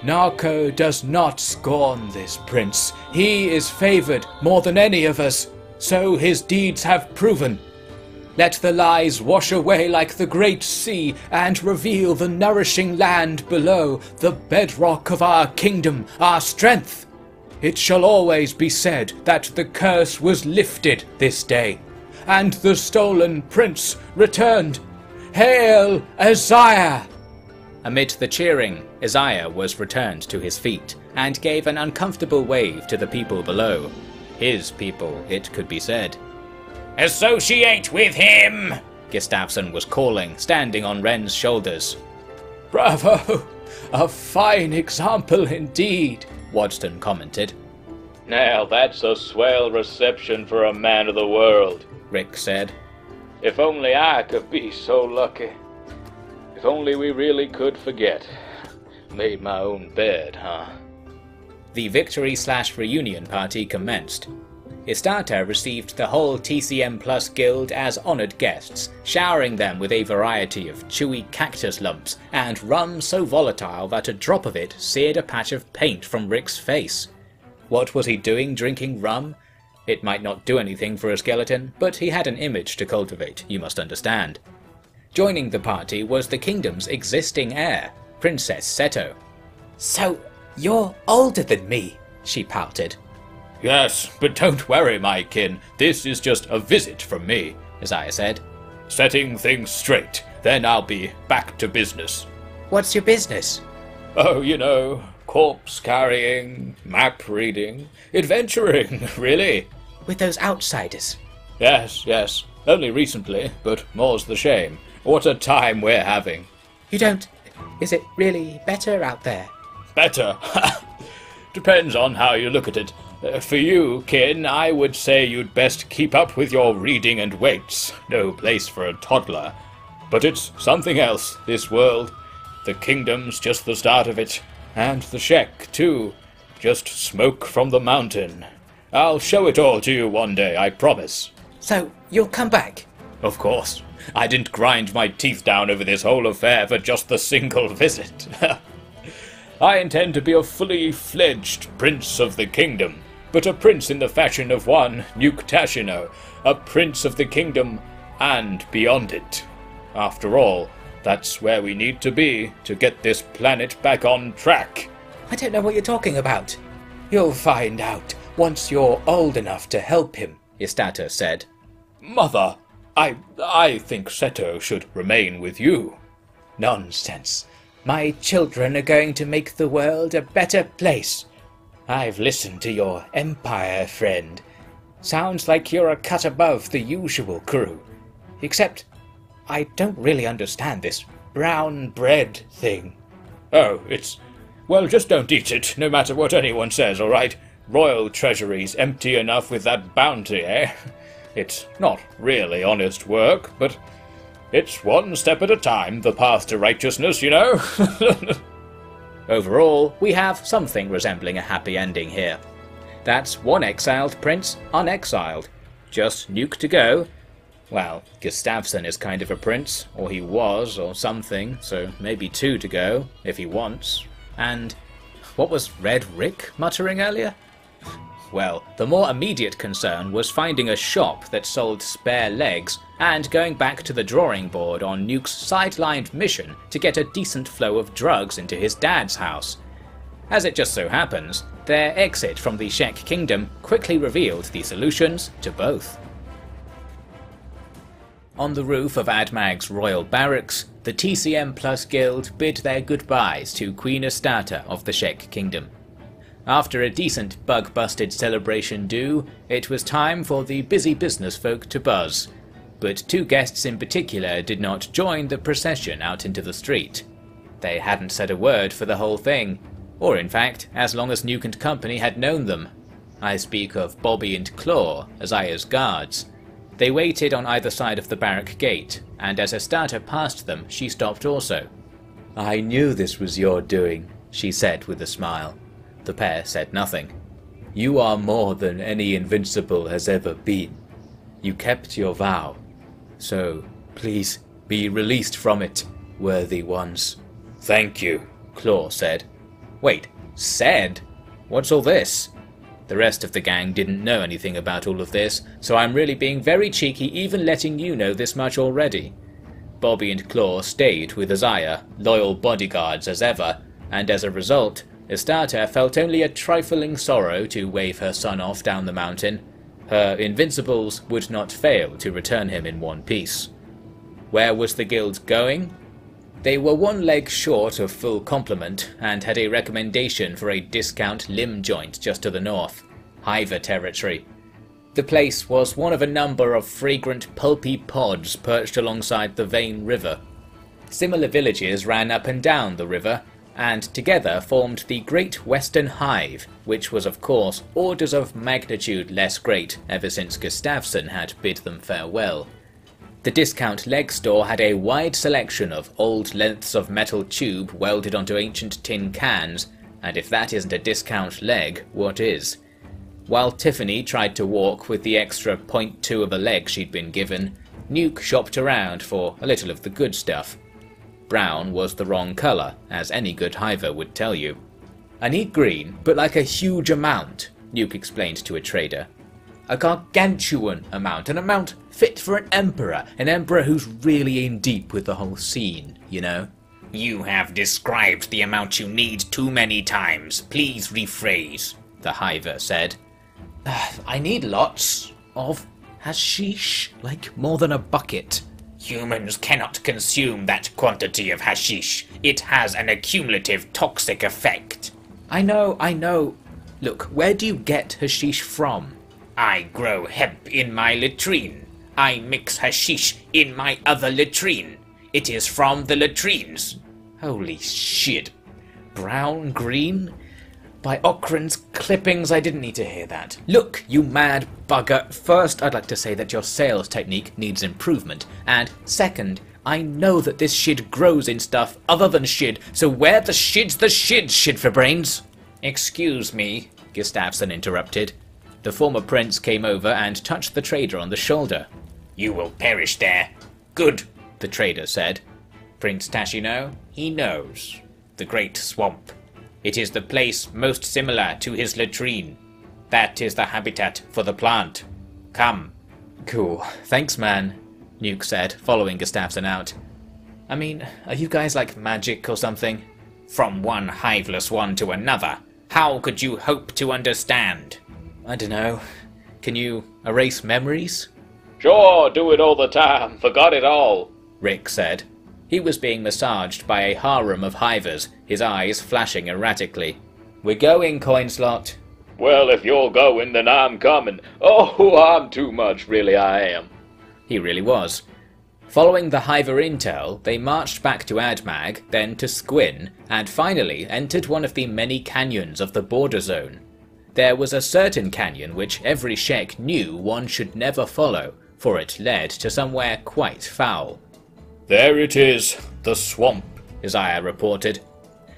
Narko does not scorn this prince. He is favored more than any of us, so his deeds have proven. Let the lies wash away like the great sea and reveal the nourishing land below, the bedrock of our kingdom, our strength. It shall always be said that the curse was lifted this day, and the stolen prince returned. Hail, Isaiah! Amid the cheering, Isaiah was returned to his feet and gave an uncomfortable wave to the people below. His people, it could be said. Associate with him! Gustafsson was calling, standing on Ren's shoulders. Bravo! A fine example indeed, Wadston commented. Now that's a swell reception for a man of the world, Rick said. If only I could be so lucky. If only we really could forget. Made my own bed, huh? The victory slash reunion party commenced. Esata received the whole TCM Plus guild as honoured guests, showering them with a variety of chewy cactus lumps and rum so volatile that a drop of it seared a patch of paint from Rick's face. What was he doing drinking rum? It might not do anything for a skeleton, but he had an image to cultivate, you must understand. Joining the party was the kingdom's existing heir, Princess Seto. So, you're older than me, she pouted. Yes, but don't worry, my kin. This is just a visit from me, Isaiah said. Setting things straight, then I'll be back to business. What's your business? Oh, you know, corpse carrying, map reading, adventuring, really. With those outsiders? Yes, yes. Only recently, but more's the shame. What a time we're having. You don't. Is it really better out there? Better? Depends on how you look at it. Uh, for you, kin, I would say you'd best keep up with your reading and weights. No place for a toddler. But it's something else, this world. The kingdom's just the start of it. And the Shek, too. Just smoke from the mountain. I'll show it all to you one day, I promise. So, you'll come back? Of course. I didn't grind my teeth down over this whole affair for just the single visit. I intend to be a fully fledged prince of the kingdom, but a prince in the fashion of one Nuke Tashino, a prince of the kingdom and beyond it. After all, that's where we need to be to get this planet back on track. I don't know what you're talking about. You'll find out once you're old enough to help him, Esata said. Mother, I I think Seto should remain with you. Nonsense. My children are going to make the world a better place. I've listened to your Empire friend. Sounds like you're a cut above the usual crew. Except, I don't really understand this brown bread thing. Oh, it's. Well, just don't eat it, no matter what anyone says, alright? Royal treasury's empty enough with that bounty, eh? It's not really honest work, but it's one step at a time, the path to righteousness, you know? Overall, we have something resembling a happy ending here. That's one exiled prince unexiled. Just nuke to go. Well, Gustafsson is kind of a prince, or he was, or something, so maybe two to go, if he wants. And what was Red Rick muttering earlier? Well, the more immediate concern was finding a shop that sold spare legs and going back to the drawing board on Nuke's sidelined mission to get a decent flow of drugs into his dad's house. As it just so happens, their exit from the Shek Kingdom quickly revealed the solutions to both. On the roof of Admag's royal barracks, the TCM Plus Guild bid their goodbyes to Queen Esata of the Shek Kingdom. After a decent bug-busted celebration do, it was time for the busy business folk to buzz. But two guests in particular did not join the procession out into the street. They hadn't said a word for the whole thing, or in fact, as long as Nuke and Company had known them. I speak of Bobby and Claw, as Isaiah's guards. They waited on either side of the barrack gate, and as Esata passed them, she stopped also. I knew this was your doing, she said with a smile. The pair said nothing. You are more than any invincible has ever been. You kept your vow. So, please, be released from it, worthy ones. Thank you, Claw said. Wait, said? What's all this? The rest of the gang didn't know anything about all of this, so I'm really being very cheeky even letting you know this much already. Bobby and Claw stayed with Isaiah, loyal bodyguards as ever, and as a result, Esata felt only a trifling sorrow to wave her son off down the mountain. Her invincibles would not fail to return him in one piece. Where was the guild going? They were one leg short of full complement and had a recommendation for a discount limb joint just to the north, Hiver territory. The place was one of a number of fragrant pulpy pods perched alongside the Vane River. Similar villages ran up and down the river, and together formed the Great Western Hive, which was of course orders of magnitude less great ever since Gustafsson had bid them farewell. The discount leg store had a wide selection of old lengths of metal tube welded onto ancient tin cans, and if that isn't a discount leg, what is? While Tiffany tried to walk with the extra point 0.2 of a leg she'd been given, Nuke shopped around for a little of the good stuff. Brown was the wrong colour, as any good hiver would tell you. I need green, but like a huge amount, Nuke explained to a trader a gargantuan amount, an amount fit for an emperor, an emperor who's really in deep with the whole scene, you know? You have described the amount you need too many times. Please rephrase, the Hiver said. I need lots of hashish, like more than a bucket. Humans cannot consume that quantity of hashish. It has an accumulative toxic effect. I know, I know. Look, where do you get hashish from? I grow hemp in my latrine. I mix hashish in my other latrine. It is from the latrines. Holy shit. Brown, green? By Okran's clippings, I didn't need to hear that. Look, you mad bugger. First, I'd like to say that your sales technique needs improvement. And second, I know that this shit grows in stuff other than shit, so where the shit's the shit, shit for brains? Excuse me, Gustafsson interrupted. The former prince came over and touched the trader on the shoulder. You will perish there. Good, the trader said. Prince Tashino, he knows. The Great Swamp. It is the place most similar to his latrine. That is the habitat for the plant. Come. Cool. Thanks, man, Nuke said, following Gustafsson out. I mean, are you guys like magic or something? From one hiveless one to another. How could you hope to understand? I don't know. Can you erase memories? Sure, do it all the time. Forgot it all, Rick said. He was being massaged by a harem of hivers, his eyes flashing erratically. We're going, Coinslot. Well, if you're going, then I'm coming. Oh, I'm too much, really, I am. He really was. Following the Hiver intel, they marched back to Admag, then to Squin, and finally entered one of the many canyons of the border zone. There was a certain canyon which every Shek knew one should never follow, for it led to somewhere quite foul. There it is, the swamp, Isaiah reported.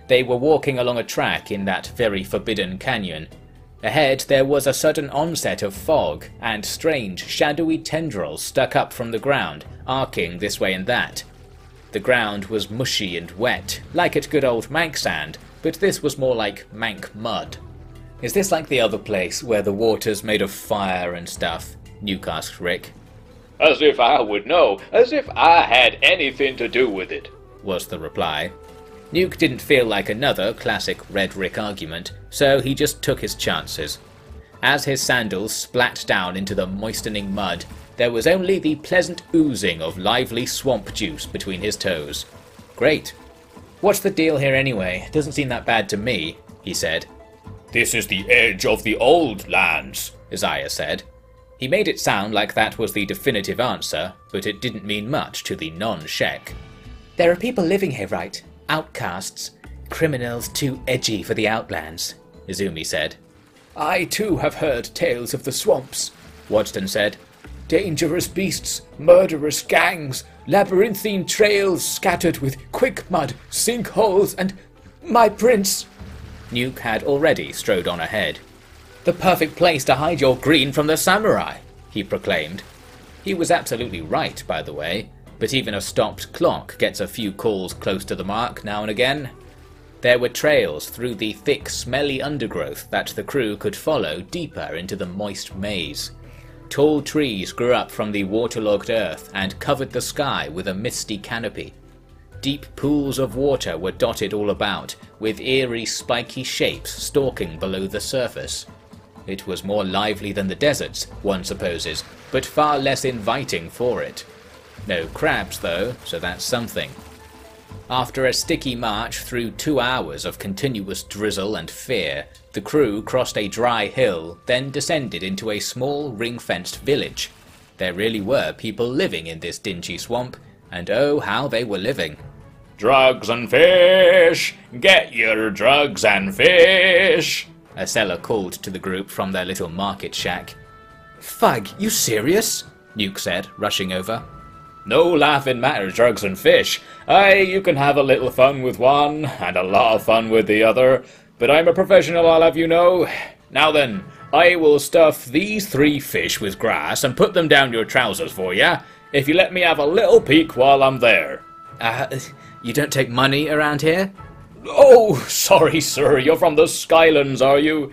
They were walking along a track in that very forbidden canyon. Ahead there was a sudden onset of fog, and strange, shadowy tendrils stuck up from the ground, arcing this way and that. The ground was mushy and wet, like at good old Mank sand, but this was more like Mank mud. Is this like the other place where the water's made of fire and stuff? Nuke asked Rick. As if I would know, as if I had anything to do with it, was the reply. Nuke didn't feel like another classic Red Rick argument, so he just took his chances. As his sandals splat down into the moistening mud, there was only the pleasant oozing of lively swamp juice between his toes. Great. What's the deal here anyway? Doesn't seem that bad to me, he said. This is the edge of the old lands, Isaiah said. He made it sound like that was the definitive answer, but it didn't mean much to the non-Shek. There are people living here, right? Outcasts. Criminals too edgy for the Outlands, Izumi said. I too have heard tales of the swamps, Wadston said. Dangerous beasts, murderous gangs, labyrinthine trails scattered with quick mud, sinkholes, and my prince Nuke had already strode on ahead. The perfect place to hide your green from the samurai, he proclaimed. He was absolutely right, by the way, but even a stopped clock gets a few calls close to the mark now and again. There were trails through the thick, smelly undergrowth that the crew could follow deeper into the moist maze. Tall trees grew up from the waterlogged earth and covered the sky with a misty canopy. Deep pools of water were dotted all about, with eerie spiky shapes stalking below the surface. It was more lively than the deserts, one supposes, but far less inviting for it. No crabs though, so that's something. After a sticky march through two hours of continuous drizzle and fear, the crew crossed a dry hill, then descended into a small ring-fenced village. There really were people living in this dingy swamp, and oh how they were living. Drugs and fish! Get your drugs and fish! A seller called to the group from their little market shack. Fug, you serious? Nuke said, rushing over. No laughing matter, drugs and fish. Aye, you can have a little fun with one, and a lot of fun with the other, but I'm a professional, I'll have you know. Now then, I will stuff these three fish with grass and put them down your trousers for ya, if you let me have a little peek while I'm there. Uh, you don't take money around here? Oh, sorry, sir, you're from the Skylands, are you?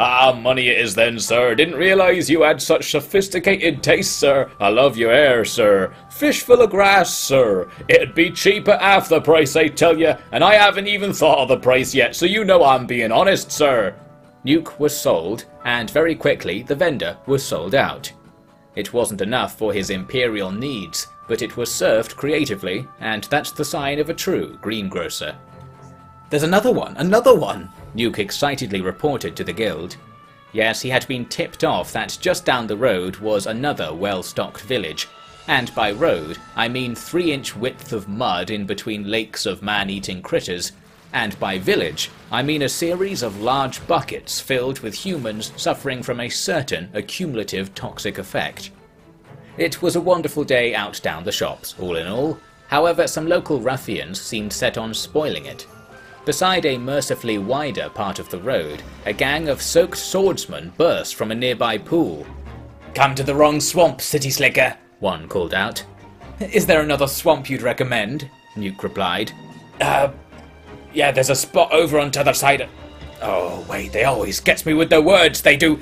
Ah, money it is then, sir. Didn't realize you had such sophisticated taste, sir. I love your hair, sir. Fish full of grass, sir. It'd be cheap half the price, I tell you, and I haven't even thought of the price yet, so you know I'm being honest, sir. Nuke was sold, and very quickly the vendor was sold out. It wasn't enough for his imperial needs, but it was served creatively, and that's the sign of a true greengrocer. There's another one, another one! Nuke excitedly reported to the guild. Yes, he had been tipped off that just down the road was another well-stocked village, and by road I mean 3 inch width of mud in between lakes of man-eating critters, and by village I mean a series of large buckets filled with humans suffering from a certain accumulative toxic effect. It was a wonderful day out down the shops, all in all, however some local ruffians seemed set on spoiling it. Beside a mercifully wider part of the road, a gang of soaked swordsmen burst from a nearby pool. Come to the wrong swamp, City Slicker, one called out. Is there another swamp you'd recommend? Nuke replied. Uh, yeah, there's a spot over on t'other side. Oh, wait, they always gets me with their words, they do.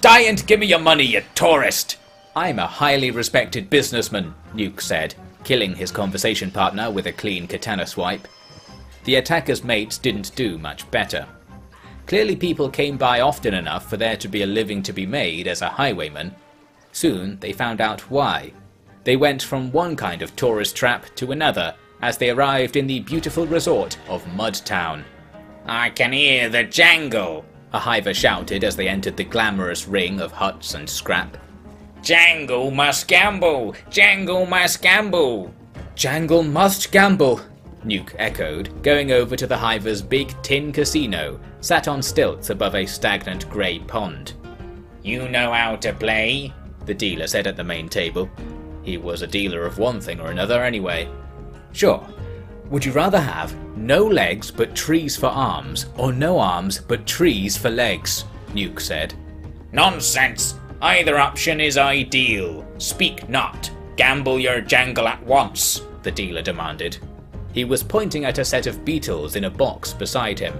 Die and give me your money, you tourist! I'm a highly respected businessman, Nuke said, killing his conversation partner with a clean katana swipe. The attacker's mates didn't do much better. Clearly people came by often enough for there to be a living to be made as a highwayman. Soon they found out why. They went from one kind of tourist trap to another as they arrived in the beautiful resort of Mudtown. I can hear the jangle, a hiver shouted as they entered the glamorous ring of huts and scrap. Jangle must gamble! Jangle must gamble! Jangle must gamble! Nuke echoed, going over to the Hiver's big tin casino, sat on stilts above a stagnant grey pond. You know how to play, the dealer said at the main table. He was a dealer of one thing or another anyway. Sure. Would you rather have no legs but trees for arms, or no arms but trees for legs? Nuke said. Nonsense! Either option is ideal. Speak not. Gamble your jangle at once, the dealer demanded. He was pointing at a set of beetles in a box beside him.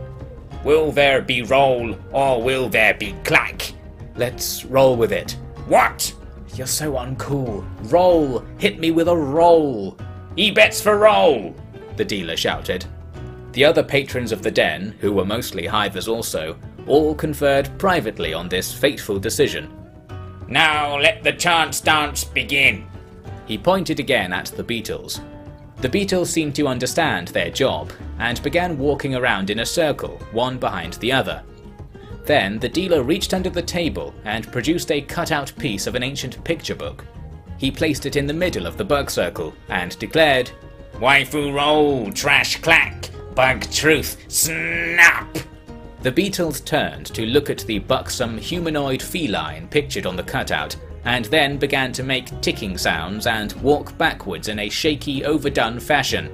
Will there be roll, or will there be clack? Let's roll with it. What? You're so uncool. Roll! Hit me with a roll! He bets for roll! The dealer shouted. The other patrons of the den, who were mostly hivers also, all conferred privately on this fateful decision. Now let the chance dance begin! He pointed again at the beetles. The beetles seemed to understand their job, and began walking around in a circle, one behind the other. Then the dealer reached under the table and produced a cut-out piece of an ancient picture book. He placed it in the middle of the bug circle and declared, Waifu roll, trash clack, bug truth, snap! The beetles turned to look at the buxom humanoid feline pictured on the cutout and then began to make ticking sounds and walk backwards in a shaky, overdone fashion.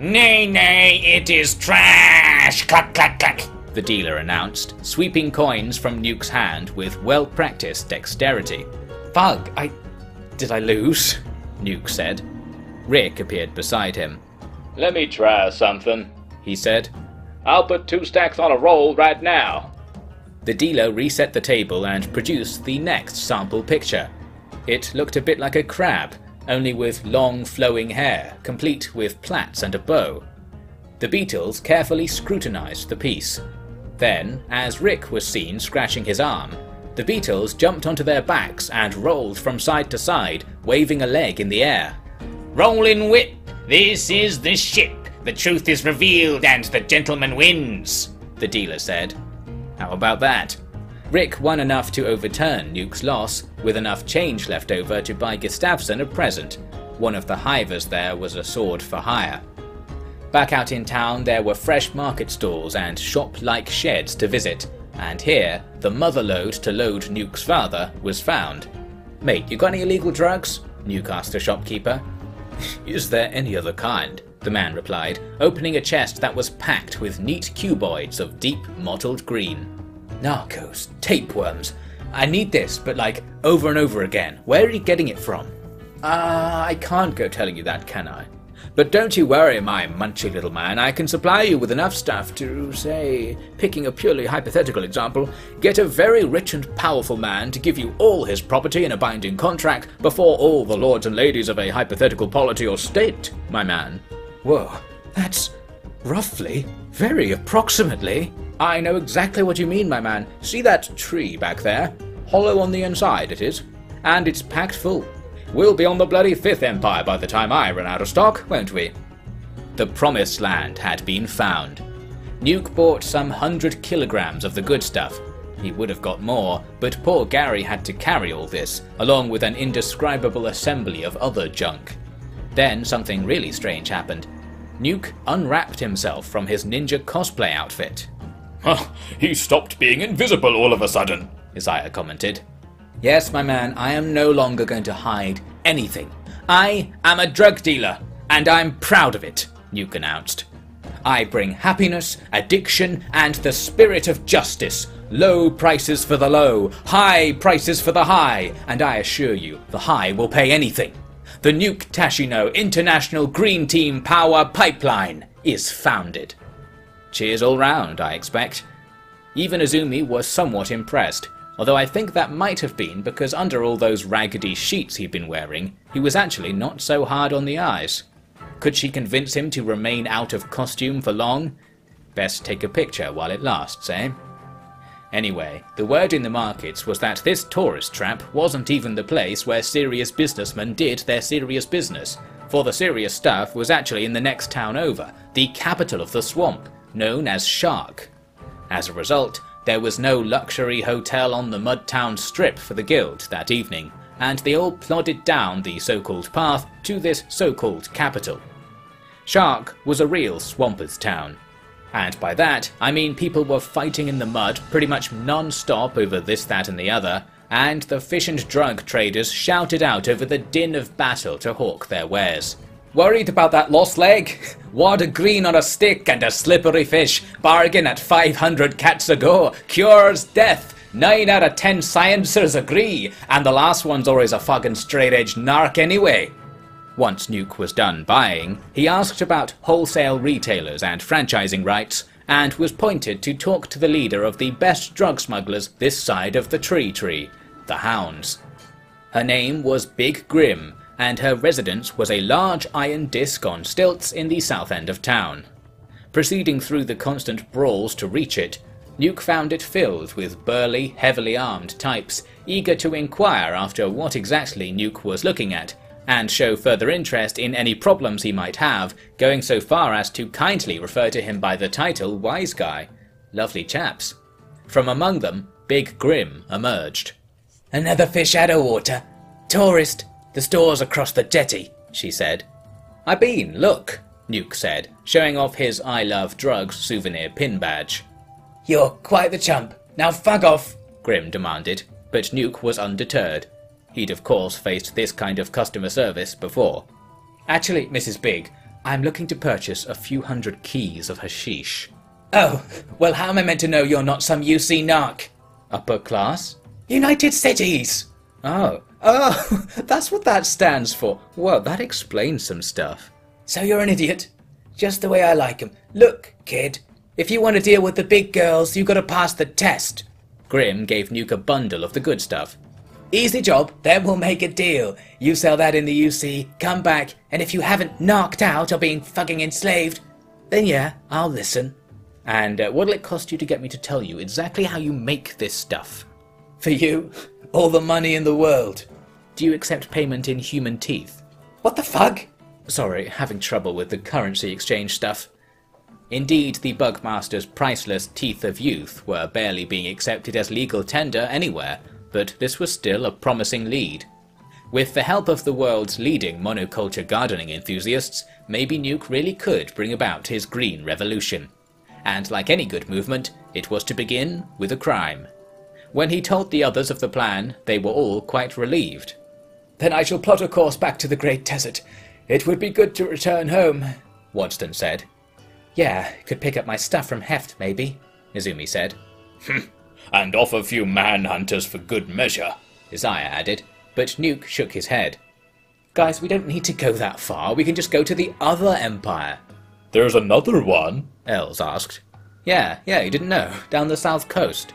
Nay, nay, it is trash! Clack, clack, clack! The dealer announced, sweeping coins from Nuke's hand with well practiced dexterity. Fug, I. Did I lose? Nuke said. Rick appeared beside him. Let me try something, he said. I'll put two stacks on a roll right now. The dealer reset the table and produced the next sample picture. It looked a bit like a crab, only with long flowing hair, complete with plaits and a bow. The beetles carefully scrutinized the piece. Then, as Rick was seen scratching his arm, The beetles jumped onto their backs and rolled from side to side, waving a leg in the air. Rolling whip, this is the ship. The truth is revealed and the gentleman wins, the dealer said. How about that? Rick won enough to overturn Nuke's loss, with enough change left over to buy Gustafsson a present. One of the hivers there was a sword for hire. Back out in town, there were fresh market stalls and shop like sheds to visit, and here, the mother load to load Nuke's father was found. Mate, you got any illegal drugs? Nuke asked shopkeeper. Is there any other kind? The man replied, opening a chest that was packed with neat cuboids of deep mottled green. Narcos, tapeworms. I need this, but like over and over again. Where are you getting it from? Ah, uh, I can't go telling you that, can I? But don't you worry, my munchy little man, I can supply you with enough stuff to, say, picking a purely hypothetical example, get a very rich and powerful man to give you all his property in a binding contract before all the lords and ladies of a hypothetical polity or state, my man. Whoa, that's roughly, very approximately. I know exactly what you mean, my man. See that tree back there? Hollow on the inside, it is. And it's packed full. We'll be on the bloody Fifth Empire by the time I run out of stock, won't we? The Promised Land had been found. Nuke bought some hundred kilograms of the good stuff. He would have got more, but poor Gary had to carry all this, along with an indescribable assembly of other junk. Then something really strange happened. Nuke unwrapped himself from his ninja cosplay outfit. Huh, he stopped being invisible all of a sudden, Isaiah commented. Yes, my man, I am no longer going to hide anything. I am a drug dealer, and I'm proud of it, Nuke announced. I bring happiness, addiction, and the spirit of justice. Low prices for the low, high prices for the high, and I assure you, the high will pay anything. The Nuke Tashino International Green Team Power Pipeline is founded. Cheers all round, I expect. Even Izumi was somewhat impressed although I think that might have been because under all those raggedy sheets he'd been wearing, he was actually not so hard on the eyes. Could she convince him to remain out of costume for long? Best take a picture while it lasts, eh? Anyway, the word in the markets was that this tourist trap wasn't even the place where serious businessmen did their serious business, for the serious stuff was actually in the next town over, the capital of the swamp, known as Shark. As a result, there was no luxury hotel on the Mudtown Strip for the guild that evening, and they all plodded down the so-called path to this so-called capital. Shark was a real swampers town. And by that, I mean people were fighting in the mud pretty much non-stop over this, that and the other, and the fish and drug traders shouted out over the din of battle to hawk their wares. Worried about that lost leg? Water green on a stick and a slippery fish. Bargain at 500 cats a go. Cures death. 9 out of 10 sciencers agree. And the last one's always a fucking straight-edge narc anyway. Once Nuke was done buying, he asked about wholesale retailers and franchising rights, and was pointed to talk to the leader of the best drug smugglers this side of the tree tree, the Hounds. Her name was Big Grim, and her residence was a large iron disc on stilts in the south end of town. Proceeding through the constant brawls to reach it, Nuke found it filled with burly, heavily armed types, eager to inquire after what exactly Nuke was looking at, and show further interest in any problems he might have, going so far as to kindly refer to him by the title Wise Guy. Lovely chaps. From among them, Big Grim emerged. Another fish out of water. Tourist, the store's across the jetty, she said. I been, look, Nuke said, showing off his I Love Drugs souvenir pin badge. You're quite the chump. Now fuck off, Grim demanded, but Nuke was undeterred. He'd of course faced this kind of customer service before. Actually, Mrs. Big, I'm looking to purchase a few hundred keys of hashish. Oh, well, how am I meant to know you're not some UC narc? Upper class? United Cities! Oh, Oh, that's what that stands for. Well, that explains some stuff. So you're an idiot? Just the way I like 'em. Look, kid, if you want to deal with the big girls, you gotta pass the test. Grim gave Nuke a bundle of the good stuff. Easy job, then we'll make a deal. You sell that in the UC, come back, and if you haven't knocked out or been fucking enslaved, then yeah, I'll listen. And uh, what'll it cost you to get me to tell you exactly how you make this stuff? For you, all the money in the world. Do you accept payment in human teeth? What the fuck? Sorry, having trouble with the currency exchange stuff. Indeed, the Bugmaster's priceless teeth of youth were barely being accepted as legal tender anywhere, but this was still a promising lead. With the help of the world's leading monoculture gardening enthusiasts, maybe Nuke really could bring about his green revolution. And like any good movement, it was to begin with a crime. When he told the others of the plan, they were all quite relieved. Then I shall plot a course back to the Great Desert. It would be good to return home, Wadston said. Yeah, could pick up my stuff from Heft, maybe, Izumi said. Hmm. And off a few manhunters for good measure, Isaiah added, but Nuke shook his head. Guys, we don't need to go that far. We can just go to the other empire. There's another one? Els asked. Yeah, yeah, you didn't know. Down the south coast.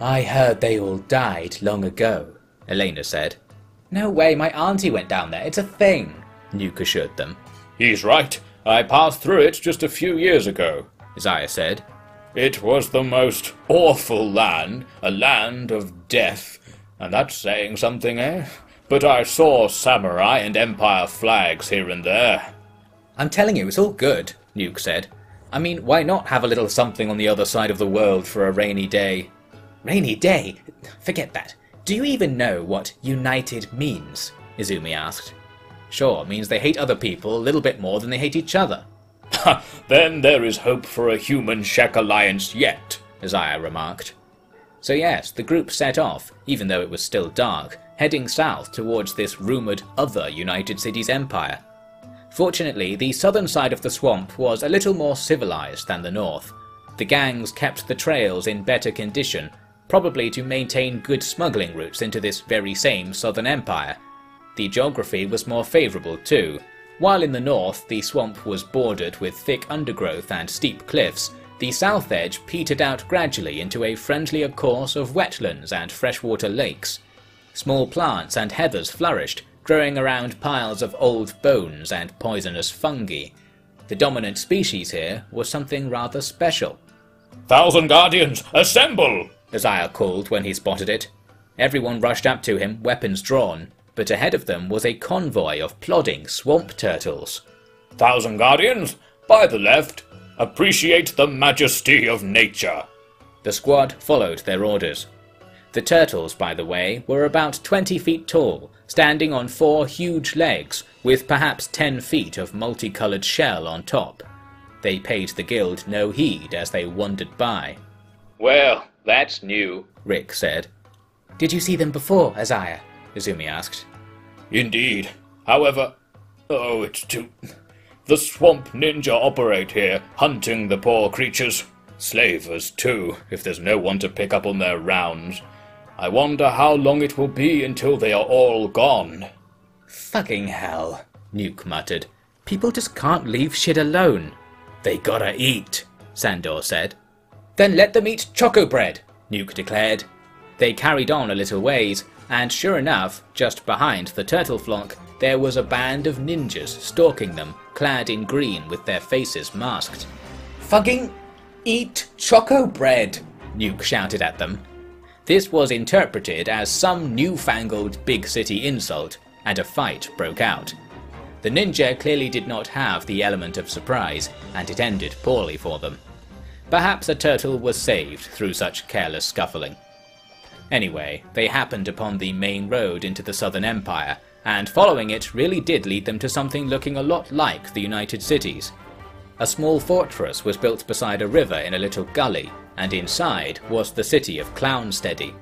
I heard they all died long ago, Elena said. No way, my auntie went down there. It's a thing, Nuke assured them. He's right. I passed through it just a few years ago, Isaiah said. It was the most awful land, a land of death. And that's saying something, eh? But I saw samurai and empire flags here and there. I'm telling you, it's all good, Nuke said. I mean, why not have a little something on the other side of the world for a rainy day? Rainy day? Forget that. Do you even know what united means? Izumi asked. Sure, means they hate other people a little bit more than they hate each other. Then there is hope for a human Shek alliance yet, Isaiah remarked. So yes, the group set off, even though it was still dark, heading south towards this rumoured other United Cities empire. Fortunately, the southern side of the swamp was a little more civilized than the north. The gangs kept the trails in better condition, probably to maintain good smuggling routes into this very same southern empire. The geography was more favourable too. While in the north the swamp was bordered with thick undergrowth and steep cliffs, the south edge petered out gradually into a friendlier course of wetlands and freshwater lakes. Small plants and heathers flourished, growing around piles of old bones and poisonous fungi. The dominant species here was something rather special. Thousand Guardians, assemble! Isaiah called when he spotted it. Everyone rushed up to him, weapons drawn, but ahead of them was a convoy of plodding swamp turtles. Thousand Guardians, by the left, appreciate the majesty of nature. The squad followed their orders. The turtles, by the way, were about 20 feet tall, standing on four huge legs, with perhaps 10 feet of multicoloured shell on top. They paid the guild no heed as they wandered by. Well, that's new, Rick said. Did you see them before, Isaiah? Izumi asked. Indeed. However, oh, it's too. The swamp ninja operate here, hunting the poor creatures. Slavers, too, if there's no one to pick up on their rounds. I wonder how long it will be until they are all gone. Fucking hell, Nuke muttered. People just can't leave shit alone. They gotta eat, Sandor said. Then let them eat choco bread, Nuke declared. They carried on a little ways, and sure enough, just behind the turtle flock, there was a band of ninjas stalking them, clad in green with their faces masked. Fucking eat choco bread, Nuke shouted at them. This was interpreted as some newfangled big city insult, and a fight broke out. The ninja clearly did not have the element of surprise, and it ended poorly for them. Perhaps a turtle was saved through such careless scuffling. Anyway, they happened upon the main road into the Southern Empire, and following it really did lead them to something looking a lot like the United Cities. A small fortress was built beside a river in a little gully, and inside was the city of Clownsteady.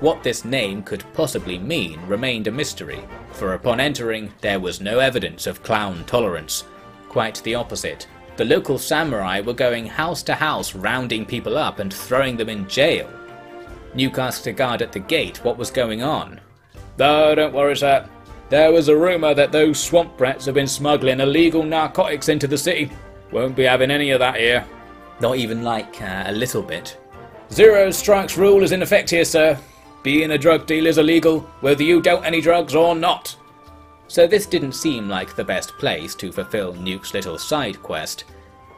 What this name could possibly mean remained a mystery, for upon entering there was no evidence of clown tolerance. Quite the opposite, the local samurai were going house to house rounding people up and throwing them in jail. Nuke asked a guard at the gate what was going on. Oh, don't worry, sir. There was a rumour that those swamp rats have been smuggling illegal narcotics into the city. Won't be having any of that here. Not even like uh, a little bit. Zero strikes rule is in effect here, sir. Being a drug dealer is illegal, whether you dealt any drugs or not. So this didn't seem like the best place to fulfill Nuke's little side quest.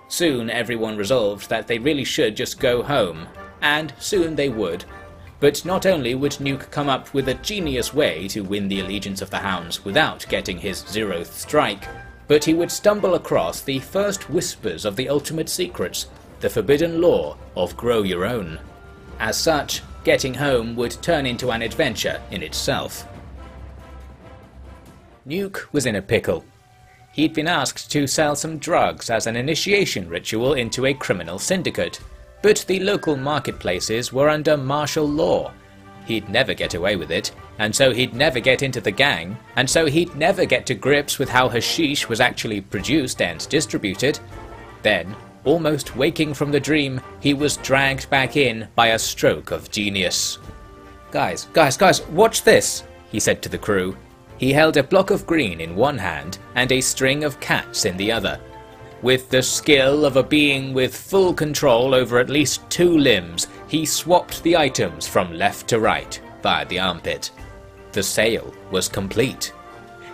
Soon everyone resolved that they really should just go home, and soon they would. But not only would Nuke come up with a genius way to win the allegiance of the Hounds without getting his zeroth strike, but he would stumble across the first whispers of the ultimate secrets, the forbidden law of grow your own. As such, getting home would turn into an adventure in itself. Nuke was in a pickle. He'd been asked to sell some drugs as an initiation ritual into a criminal syndicate, but the local marketplaces were under martial law. He'd never get away with it, and so he'd never get into the gang, and so he'd never get to grips with how hashish was actually produced and distributed. Then, almost waking from the dream, he was dragged back in by a stroke of genius. Guys, guys, guys, watch this, he said to the crew. He held a block of green in one hand and a string of cats in the other. With the skill of a being with full control over at least two limbs, he swapped the items from left to right via the armpit. The sale was complete.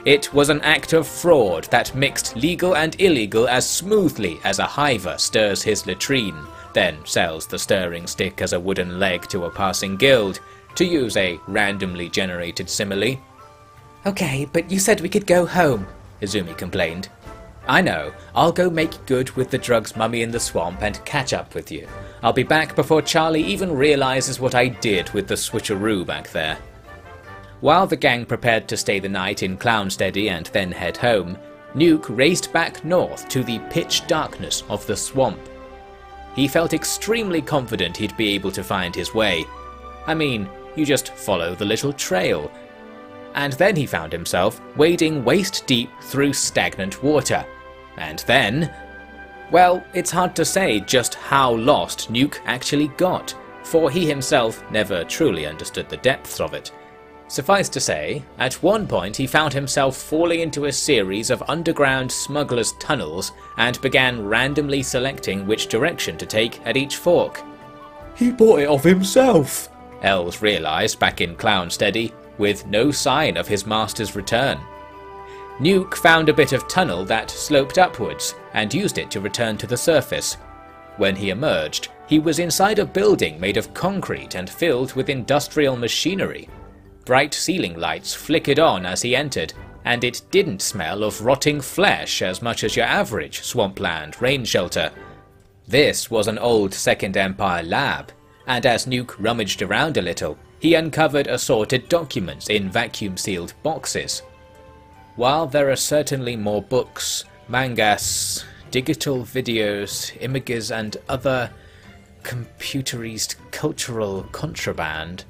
It was an act of fraud that mixed legal and illegal as smoothly as a hiver stirs his latrine, then sells the stirring stick as a wooden leg to a passing guild, to use a randomly generated simile. Okay, but you said we could go home, Izumi complained. I know. I'll go make good with the drugs mummy in the swamp and catch up with you. I'll be back before Charlie even realizes what I did with the switcheroo back there. While the gang prepared to stay the night in Clownsteady and then head home, Nuke raced back north to the pitch darkness of the swamp. He felt extremely confident he'd be able to find his way. I mean, you just follow the little trail. And then he found himself wading waist deep through stagnant water. And then. Well, it's hard to say just how lost Nuke actually got, for he himself never truly understood the depths of it. Suffice to say, at one point he found himself falling into a series of underground smugglers' tunnels and began randomly selecting which direction to take at each fork. He bought it off himself, Els realised back in Clownsteady, with no sign of his master's return. Nuke found a bit of tunnel that sloped upwards and used it to return to the surface. When he emerged, he was inside a building made of concrete and filled with industrial machinery. Bright ceiling lights flickered on as he entered, and it didn't smell of rotting flesh as much as your average swampland rain shelter. This was an old Second Empire lab, and as Nuke rummaged around a little, he uncovered assorted documents in vacuum sealed boxes. While there are certainly more books, mangas, digital videos, images, and other computerized cultural contraband,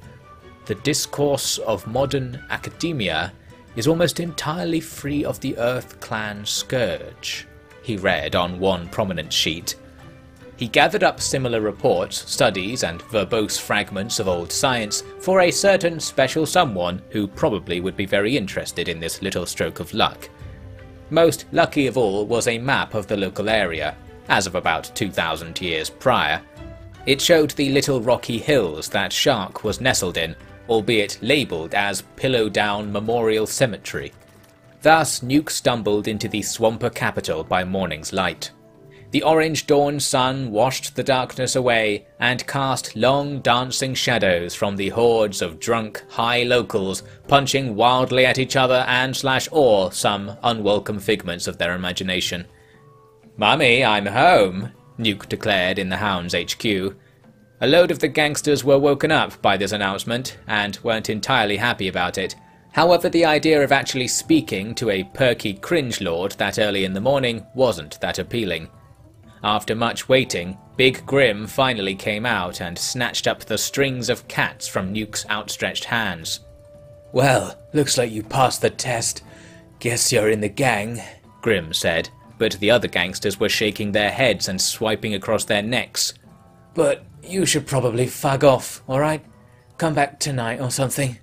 the discourse of modern academia is almost entirely free of the Earth Clan scourge, he read on one prominent sheet. He gathered up similar reports, studies, and verbose fragments of old science for a certain special someone who probably would be very interested in this little stroke of luck. Most lucky of all was a map of the local area, as of about 2,000 years prior. It showed the little rocky hills that Shark was nestled in, albeit labelled as Pillow Down Memorial Cemetery. Thus Nuke stumbled into the swamper capital by morning's light. The orange dawn sun washed the darkness away and cast long dancing shadows from the hordes of drunk high locals punching wildly at each other and slash or some unwelcome figments of their imagination. Mummy, I'm home, Nuke declared in the Hound's HQ. A load of the gangsters were woken up by this announcement and weren't entirely happy about it. However, the idea of actually speaking to a perky cringe lord that early in the morning wasn't that appealing. After much waiting, Big Grim finally came out and snatched up the strings of cats from Nuke's outstretched hands. Well, looks like you passed the test. Guess you're in the gang, Grim said, but the other gangsters were shaking their heads and swiping across their necks. But you should probably fag off, alright? Come back tonight or something.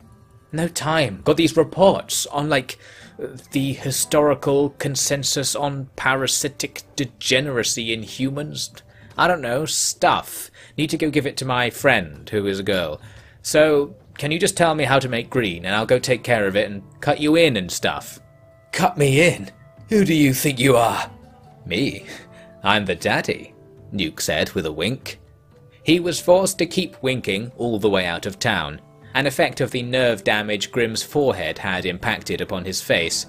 No time. Got these reports on, like, the historical consensus on parasitic degeneracy in humans. I don't know, stuff. Need to go give it to my friend, who is a girl. So, can you just tell me how to make green, and I'll go take care of it and cut you in and stuff? Cut me in? Who do you think you are? Me? I'm the daddy, Nuke said with a wink. He was forced to keep winking all the way out of town, an effect of the nerve damage Grim's forehead had impacted upon his face.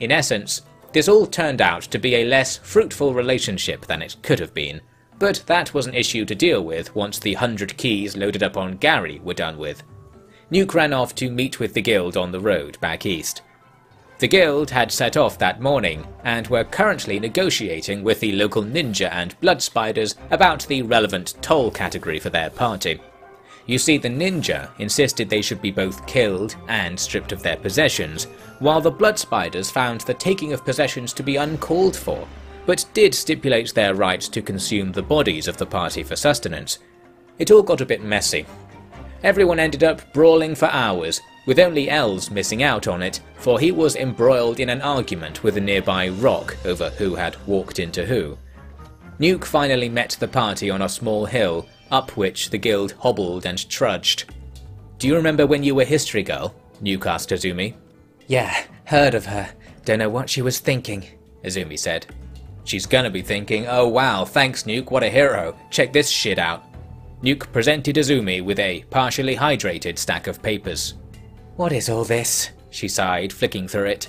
In essence, this all turned out to be a less fruitful relationship than it could have been, but that was an issue to deal with once the hundred keys loaded up on Gary were done with. Nuke ran off to meet with the guild on the road back east. The guild had set off that morning and were currently negotiating with the local ninja and blood spiders about the relevant toll category for their party. You see, the ninja insisted they should be both killed and stripped of their possessions, while the blood spiders found the taking of possessions to be uncalled for, but did stipulate their right to consume the bodies of the party for sustenance. It all got a bit messy. Everyone ended up brawling for hours, with only Els missing out on it, for he was embroiled in an argument with a nearby rock over who had walked into who. Nuke finally met the party on a small hill, up which the guild hobbled and trudged. Do you remember when you were history girl? Nuke asked Izumi. Yeah, heard of her. Don't know what she was thinking, Izumi said. She's gonna be thinking, oh wow, thanks Nuke, what a hero. Check this shit out. Nuke presented Izumi with a partially hydrated stack of papers. What is all this? She sighed, flicking through it.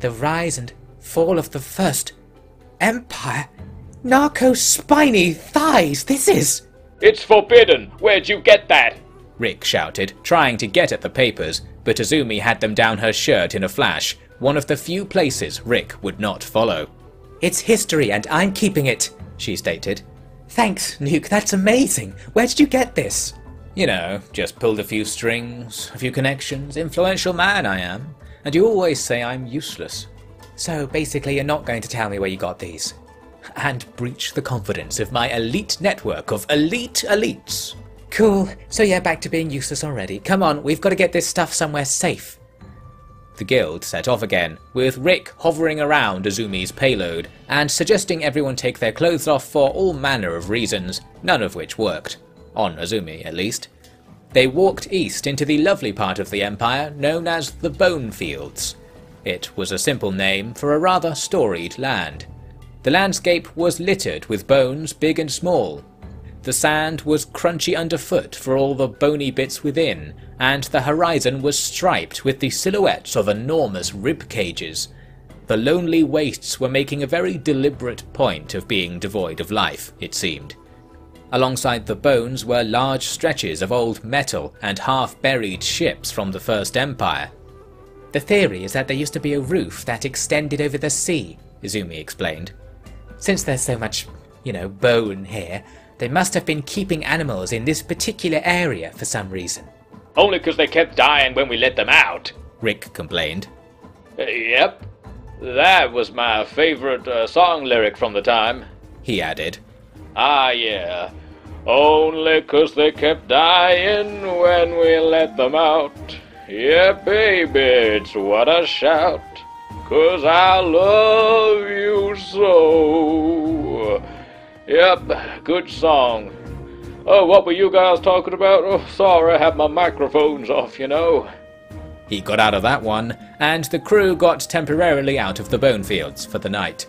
The rise and fall of the First Empire? Narko spiny thighs, this is. It's forbidden! Where'd you get that? Rick shouted, trying to get at the papers, but Izumi had them down her shirt in a flash, one of the few places Rick would not follow. It's history and I'm keeping it, she stated. Thanks, Nuke, that's amazing. Where did you get this? You know, just pulled a few strings, a few connections, influential man I am. And you always say I'm useless. So basically, you're not going to tell me where you got these? And breach the confidence of my elite network of elite elites. Cool. So yeah, back to being useless already. Come on, we've got to get this stuff somewhere safe. The guild set off again, with Rick hovering around Izumi's payload and suggesting everyone take their clothes off for all manner of reasons, none of which worked. On Izumi, at least. They walked east into the lovely part of the empire known as the Bone Fields. It was a simple name for a rather storied land. The landscape was littered with bones big and small, the sand was crunchy underfoot for all the bony bits within, and the horizon was striped with the silhouettes of enormous rib cages. The lonely wastes were making a very deliberate point of being devoid of life, it seemed. Alongside the bones were large stretches of old metal and half-buried ships from the First Empire. The theory is that there used to be a roof that extended over the sea, Izumi explained. Since there's so much, you know, bone here, they must have been keeping animals in this particular area for some reason. Only because they kept dying when we let them out, Rick complained. Uh, yep. That was my favorite uh, song lyric from the time. He added. Ah, yeah. Only 'cause they kept dying when we let them out. Yeah, baby, it's what a shout. 'Cause I love you so. Yep, good song. Oh, what were you guys talking about? Oh, sorry, I had my microphones off, you know. He got out of that one, and the crew got temporarily out of the bone fields for the night.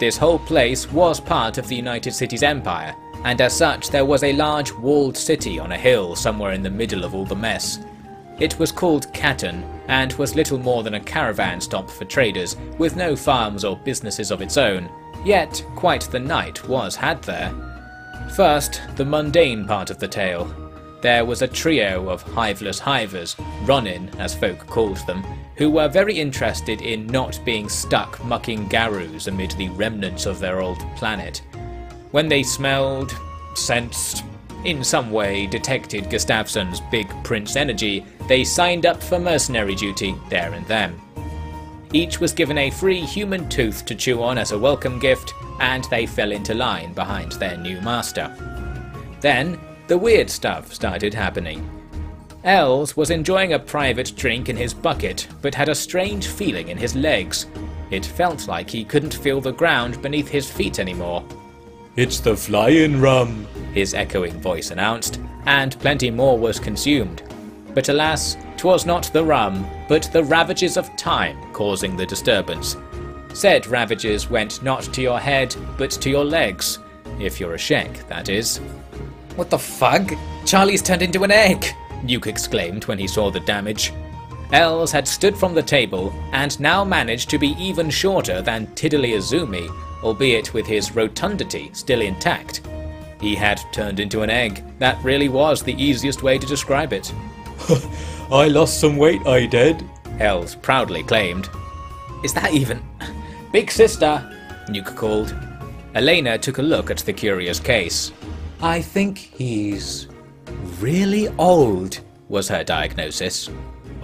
This whole place was part of the United Cities Empire, and as such there was a large walled city on a hill somewhere in the middle of all the mess. It was called Catun, and was little more than a caravan stop for traders, with no farms or businesses of its own, Yet, quite the night was had there. First, the mundane part of the tale. There was a trio of hiveless hivers, Ronin as folk called them, who were very interested in not being stuck mucking garrus amid the remnants of their old planet. When they smelled, sensed, in some way detected Gustafsson's big prince energy, they signed up for mercenary duty there and then. Each was given a free human tooth to chew on as a welcome gift, and they fell into line behind their new master. Then, the weird stuff started happening. Els was enjoying a private drink in his bucket, but had a strange feeling in his legs. It felt like he couldn't feel the ground beneath his feet anymore. It's the flying rum, his echoing voice announced, and plenty more was consumed. But alas, 'twas not the rum, but the ravages of time causing the disturbance. Said ravages went not to your head, but to your legs, if you're a Shek, that is. What the fuck? Charlie's turned into an egg! Nuke exclaimed when he saw the damage. Els had stood from the table and now managed to be even shorter than Tiddly Izumi, albeit with his rotundity still intact. He had turned into an egg. That really was the easiest way to describe it. I lost some weight, I did, Els proudly claimed. Is that even. Big sister, Nuke called. Elena took a look at the curious case. I think he's really old, was her diagnosis.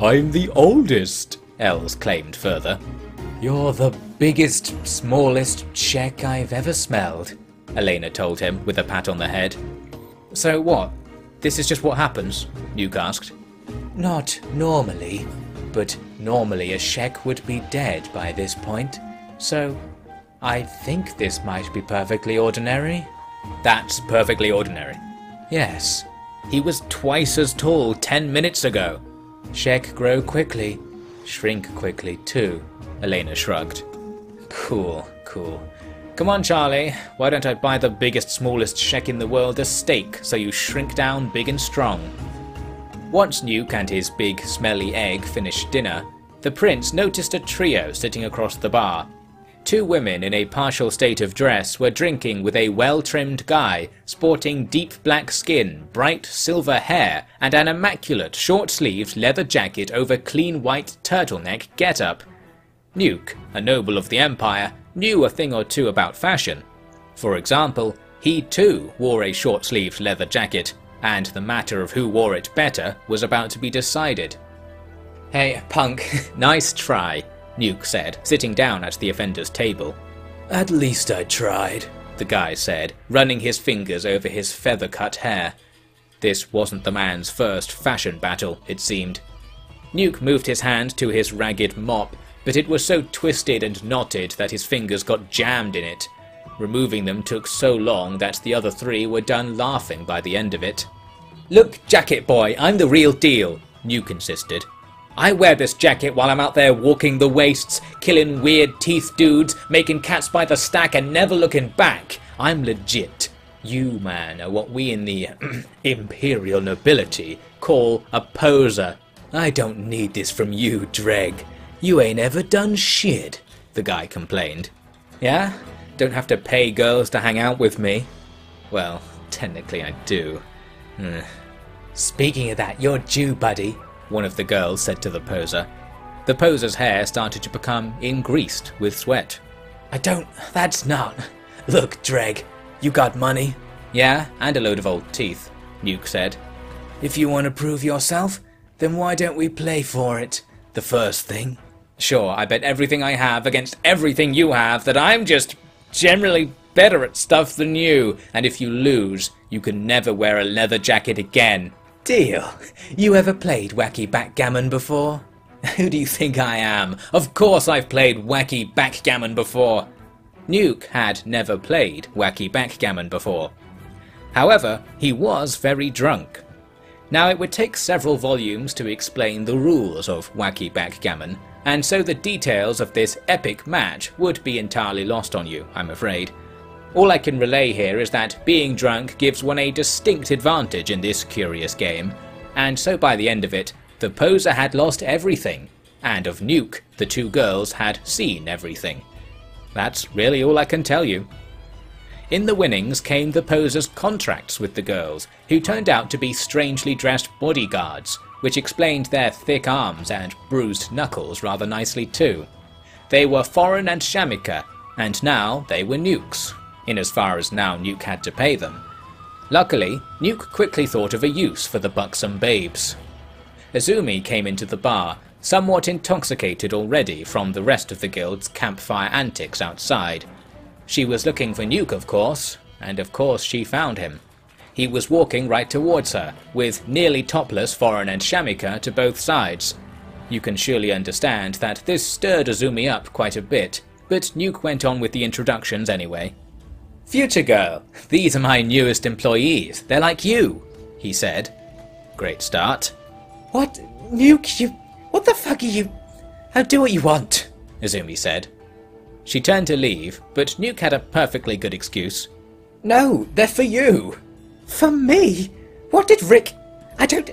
I'm the oldest, Els claimed further. You're the biggest, smallest Shek I've ever smelled, Elena told him with a pat on the head. So what? This is just what happens? Nuke asked. Not normally, but normally a Shek would be dead by this point. So I think this might be perfectly ordinary. That's perfectly ordinary. Yes. He was twice as tall ten minutes ago. Shek grow quickly, shrink quickly too, Elena shrugged. Cool, cool. Come on, Charlie. Why don't I buy the biggest, smallest Shek in the world a steak so you shrink down big and strong? Once Nuke and his big, smelly egg finished dinner, the prince noticed a trio sitting across the bar. Two women in a partial state of dress were drinking with a well-trimmed guy, sporting deep black skin, bright silver hair, and an immaculate short-sleeved leather jacket over clean white turtleneck getup. Nuke, a noble of the Empire, knew a thing or two about fashion. For example, he too wore a short-sleeved leather jacket, and the matter of who wore it better was about to be decided. Hey, punk, nice try, Nuke said, sitting down at the offender's table. At least I tried, the guy said, running his fingers over his feather cut hair. This wasn't the man's first fashion battle, it seemed. Nuke moved his hand to his ragged mop, but it was so twisted and knotted that his fingers got jammed in it. Removing them took so long that the other three were done laughing by the end of it. Look, Jacket Boy, I'm the real deal, Nuke insisted. I wear this jacket while I'm out there walking the wastes, killing weird teeth dudes, making cats by the stack, and never looking back. I'm legit. You, man, are what we in the imperial nobility call a poser. I don't need this from you, Dreg. You ain't ever done shit, the guy complained. Yeah? Don't have to pay girls to hang out with me. Well, technically I do. Eh. Speaking of that, you're due, buddy, one of the girls said to the poser. The poser's hair started to become ingreased with sweat. I don't. That's not. Look, Dreg, you got money? Yeah, and a load of old teeth, Nuke said. If you want to prove yourself, then why don't we play for it? The first thing. Sure, I bet everything I have against everything you have that I'm just generally better at stuff than you, and if you lose, you can never wear a leather jacket again. Deal. You ever played wacky backgammon before? Who do you think I am? Of course I've played wacky backgammon before. Nuke had never played wacky backgammon before. However, he was very drunk. Now it would take several volumes to explain the rules of wacky backgammon, and so the details of this epic match would be entirely lost on you, I'm afraid. All I can relay here is that being drunk gives one a distinct advantage in this curious game, and so by the end of it, the poser had lost everything, and of Nuke, the two girls had seen everything. That's really all I can tell you. In the winnings came the poser's contracts with the girls, who turned out to be strangely dressed bodyguards, which explained their thick arms and bruised knuckles rather nicely too. They were Foreign and Shamika, and now they were Nukes, in as far as now Nuke had to pay them. Luckily, Nuke quickly thought of a use for the buxom babes. Izumi came into the bar, somewhat intoxicated already from the rest of the guild's campfire antics outside. She was looking for Nuke, of course, and of course she found him. He was walking right towards her, with nearly topless Foreign and Shamika to both sides. You can surely understand that this stirred Izumi up quite a bit, but Nuke went on with the introductions anyway. Future Girl, these are my newest employees. They're like you, he said. Great start. What? Nuke, you. What the fuck are you. I'll do what you want, Izumi said. She turned to leave, but Nuke had a perfectly good excuse. No, they're for you. For me? What did Rick. I don't.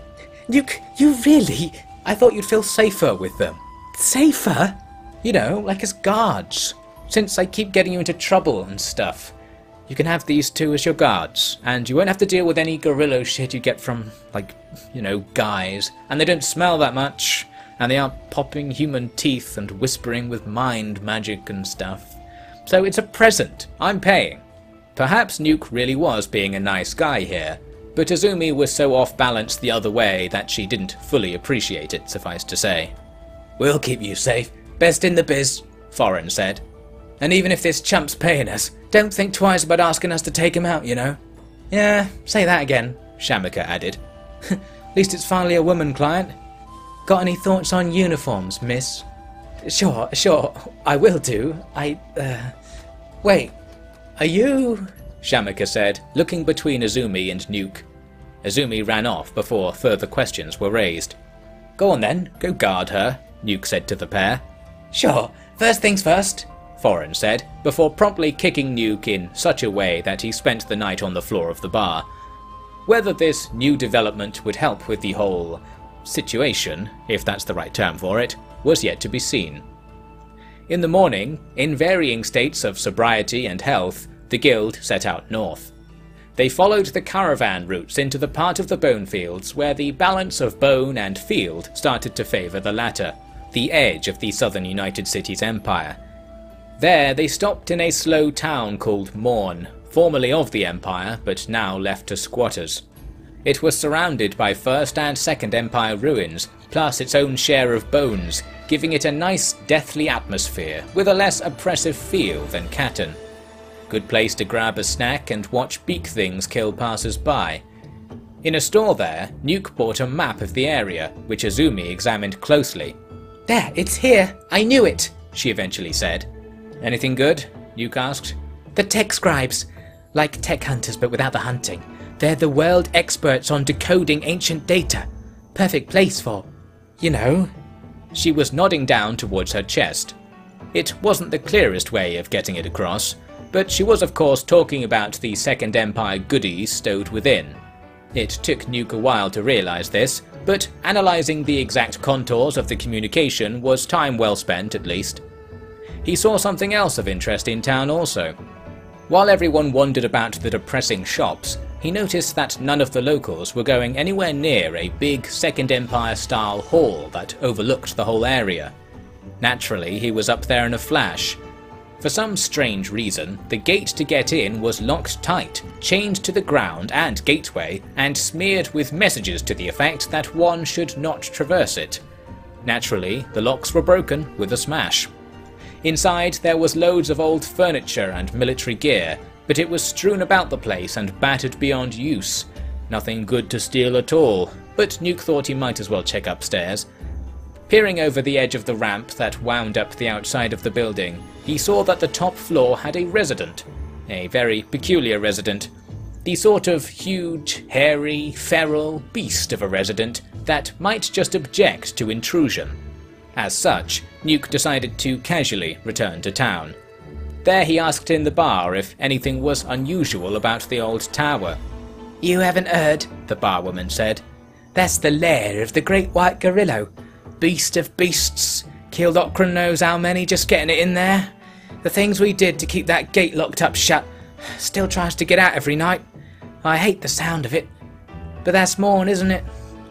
Nuke, you really. I thought you'd feel safer with them. Safer? You know, like as guards. Since I keep getting you into trouble and stuff. You can have these two as your guards, and you won't have to deal with any gorilla shit you get from, like, you know, guys. And they don't smell that much, and they aren't popping human teeth and whispering with mind magic and stuff. So it's a present. I'm paying. Perhaps Nuke really was being a nice guy here, but Izumi was so off balance the other way that she didn't fully appreciate it, suffice to say. We'll keep you safe. Best in the biz, Foreign said. And even if this chump's paying us, don't think twice about asking us to take him out, you know. Yeah, say that again, Shamika added. At least it's finally a woman client. Got any thoughts on uniforms, miss? Sure, sure, I will do. I, uh. Wait, are you. Shamika said, looking between Izumi and Nuke. Izumi ran off before further questions were raised. Go on then, go guard her, Nuke said to the pair. Sure, first things first, Foreign said, before promptly kicking Nuke in such a way that he spent the night on the floor of the bar. Whether this new development would help with the whole situation, if that's the right term for it, was yet to be seen. In the morning, in varying states of sobriety and health, the guild set out north. They followed the caravan routes into the part of the bone fields where the balance of bone and field started to favour the latter, the edge of the southern United Cities empire. There they stopped in a slow town called Morn, formerly of the empire but now left to squatters. It was surrounded by First and Second Empire ruins, plus its own share of bones, giving it a nice deathly atmosphere with a less oppressive feel than Catun. Good place to grab a snack and watch beak things kill passers-by. In a store there, Nuke bought a map of the area, which Izumi examined closely. There, it's here! I knew it! she eventually said. Anything good? Nuke asked. The tech scribes. Like tech hunters but without the hunting. They're the world experts on decoding ancient data. Perfect place for, you know. She was nodding down towards her chest. It wasn't the clearest way of getting it across, but she was of course talking about the Second Empire goodies stowed within. It took Nuke a while to realise this, but analysing the exact contours of the communication was time well spent at least. He saw something else of interest in town also. While everyone wandered about the depressing shops, he noticed that none of the locals were going anywhere near a big Second Empire style hall that overlooked the whole area. Naturally, he was up there in a flash. For some strange reason, the gate to get in was locked tight, chained to the ground and gateway, and smeared with messages to the effect that one should not traverse it. Naturally, the locks were broken with a smash. Inside, there was loads of old furniture and military gear, but it was strewn about the place and battered beyond use. Nothing good to steal at all, but Nuke thought he might as well check upstairs. Peering over the edge of the ramp that wound up the outside of the building, he saw that the top floor had a resident. A very peculiar resident. The sort of huge, hairy, feral beast of a resident that might just object to intrusion. As such, Nuke decided to casually return to town. There he asked in the bar if anything was unusual about the old tower. You haven't heard, the barwoman said. That's the lair of the great white gorilla. Beast of beasts. Killed Okran knows how many just getting it in there. The things we did to keep that gate locked up shut. Still tries to get out every night. I hate the sound of it. But that's Morn, isn't it?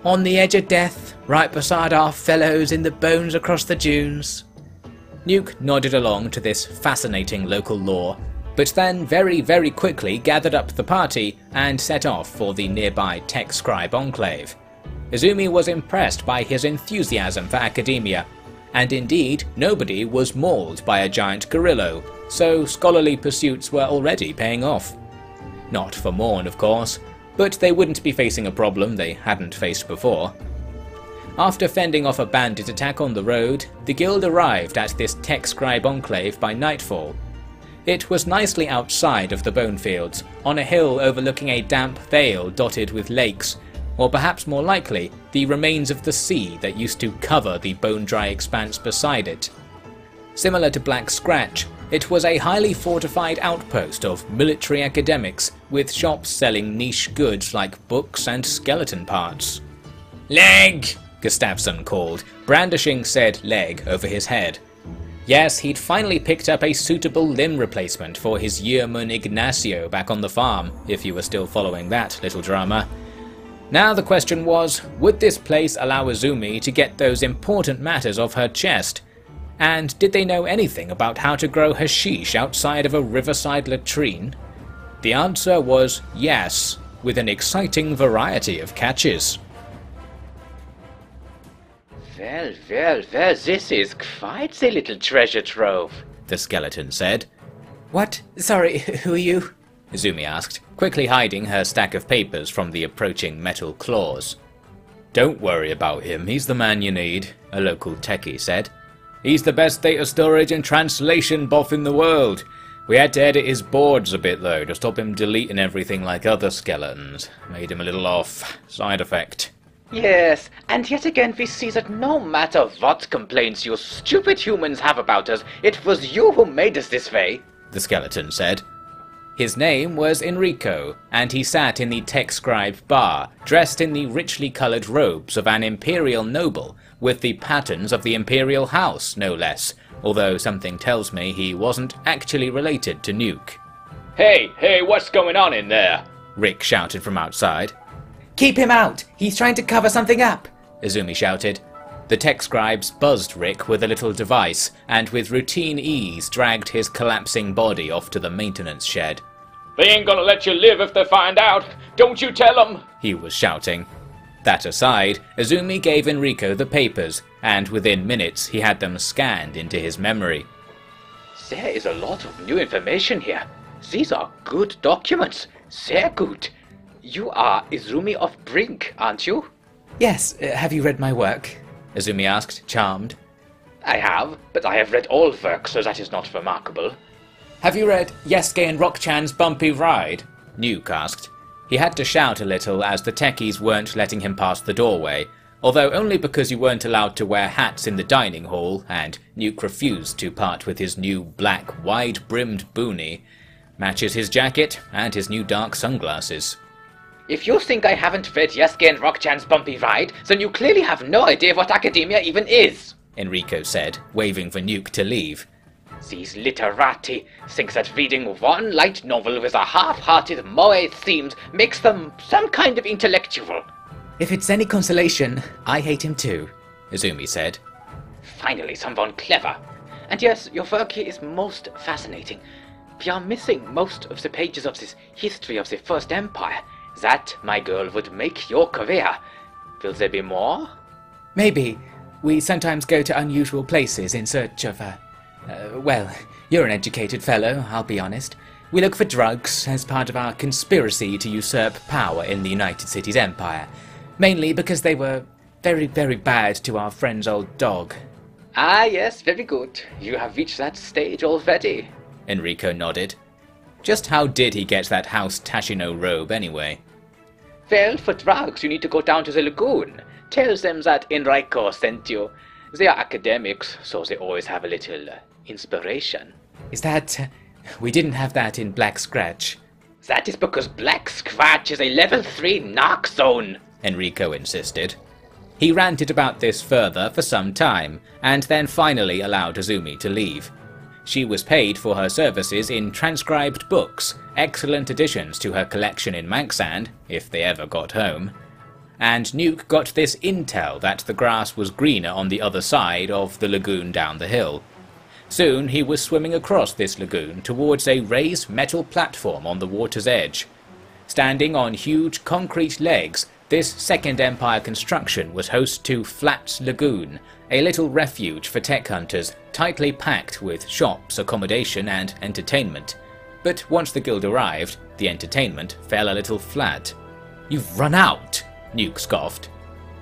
On the edge of death, right beside our fellows in the bones across the dunes. Nuke nodded along to this fascinating local lore, but then very very quickly gathered up the party and set off for the nearby Tech Scribe Enclave. Izumi was impressed by his enthusiasm for academia, and indeed nobody was mauled by a giant gorilla, so scholarly pursuits were already paying off. Not for Morn, of course, but they wouldn't be facing a problem they hadn't faced before. After fending off a bandit attack on the road, the guild arrived at this tech scribe enclave by nightfall. It was nicely outside of the Bonefields, on a hill overlooking a damp vale dotted with lakes, or perhaps more likely, the remains of the sea that used to cover the bone-dry expanse beside it. Similar to Black Scratch, it was a highly fortified outpost of military academics with shops selling niche goods like books and skeleton parts. Leg! Gustafsson called, brandishing said leg over his head. Yes, he'd finally picked up a suitable limb replacement for his yeoman Ignacio back on the farm, if you were still following that little drama. Now the question was, would this place allow Izumi to get those important matters off her chest? And did they know anything about how to grow hashish outside of a riverside latrine? The answer was yes, with an exciting variety of catches. Well, well, well, this is quite the little treasure trove, the skeleton said. What? Sorry, who are you? Izumi asked, quickly hiding her stack of papers from the approaching metal claws. Don't worry about him, he's the man you need, a local techie said. He's the best data storage and translation buff in the world. We had to edit his boards a bit though, to stop him deleting everything like other skeletons. Made him a little off. Side effect. Yes, and yet again we see that no matter what complaints you stupid humans have about us, it was you who made us this way, the skeleton said. His name was Enrico, and he sat in the tech scribe bar, dressed in the richly coloured robes of an imperial noble, with the patterns of the imperial house, no less, although something tells me he wasn't actually related to Nuke. Hey, hey, what's going on in there? Rick shouted from outside. Keep him out! He's trying to cover something up! Izumi shouted. The tech scribes buzzed Rick with a little device, and with routine ease dragged his collapsing body off to the maintenance shed. They ain't gonna let you live if they find out! Don't you tell them! He was shouting. That aside, Izumi gave Enrico the papers, and within minutes he had them scanned into his memory. There is a lot of new information here. These are good documents. They're good. You are Izumi of Brink, aren't you? Yes, uh, have you read my work? Izumi asked, charmed. I have, but I have read all work, so that is not remarkable. Have you read Yesuke and Rock-chan's Bumpy Ride? Nuke asked. He had to shout a little as the techies weren't letting him pass the doorway, although only because you weren't allowed to wear hats in the dining hall, and Nuke refused to part with his new black wide-brimmed boonie. Matches his jacket and his new dark sunglasses. If you think I haven't read Yesuke and Rock-chan's Bumpy Ride, then you clearly have no idea what academia even is, Enrico said, waving for Nuke to leave. These literati think that reading one light novel with a half-hearted moe themes makes them some kind of intellectual. If it's any consolation, I hate him too, Izumi said. Finally, someone clever. And yes, your work here is most fascinating. We are missing most of the pages of this history of the First Empire, that, my girl, would make your career. Will there be more? Maybe. We sometimes go to unusual places in search of, uh, uh, well, you're an educated fellow, I'll be honest. We look for drugs as part of our conspiracy to usurp power in the United Cities Empire. Mainly because they were very, very bad to our friend's old dog. Ah, yes, very good. You have reached that stage already. Enrico nodded. Just how did he get that House Tashino robe anyway? Well, for drugs, you need to go down to the lagoon. Tell them that Enrico sent you. They are academics, so they always have a little uh, inspiration. Is that. We didn't have that in Black Scratch. That is because Black Scratch is a level 3 knock zone, Enrico insisted. He ranted about this further for some time, and then finally allowed Izumi to leave. She was paid for her services in transcribed books, excellent additions to her collection in Manxand, if they ever got home. And Nuke got this intel that the grass was greener on the other side of the lagoon down the hill. Soon he was swimming across this lagoon towards a raised metal platform on the water's edge. Standing on huge concrete legs, this Second Empire construction was host to Flats Lagoon, a little refuge for tech hunters, tightly packed with shops, accommodation, and entertainment. But once the guild arrived, the entertainment fell a little flat. You've run out, Nuke scoffed.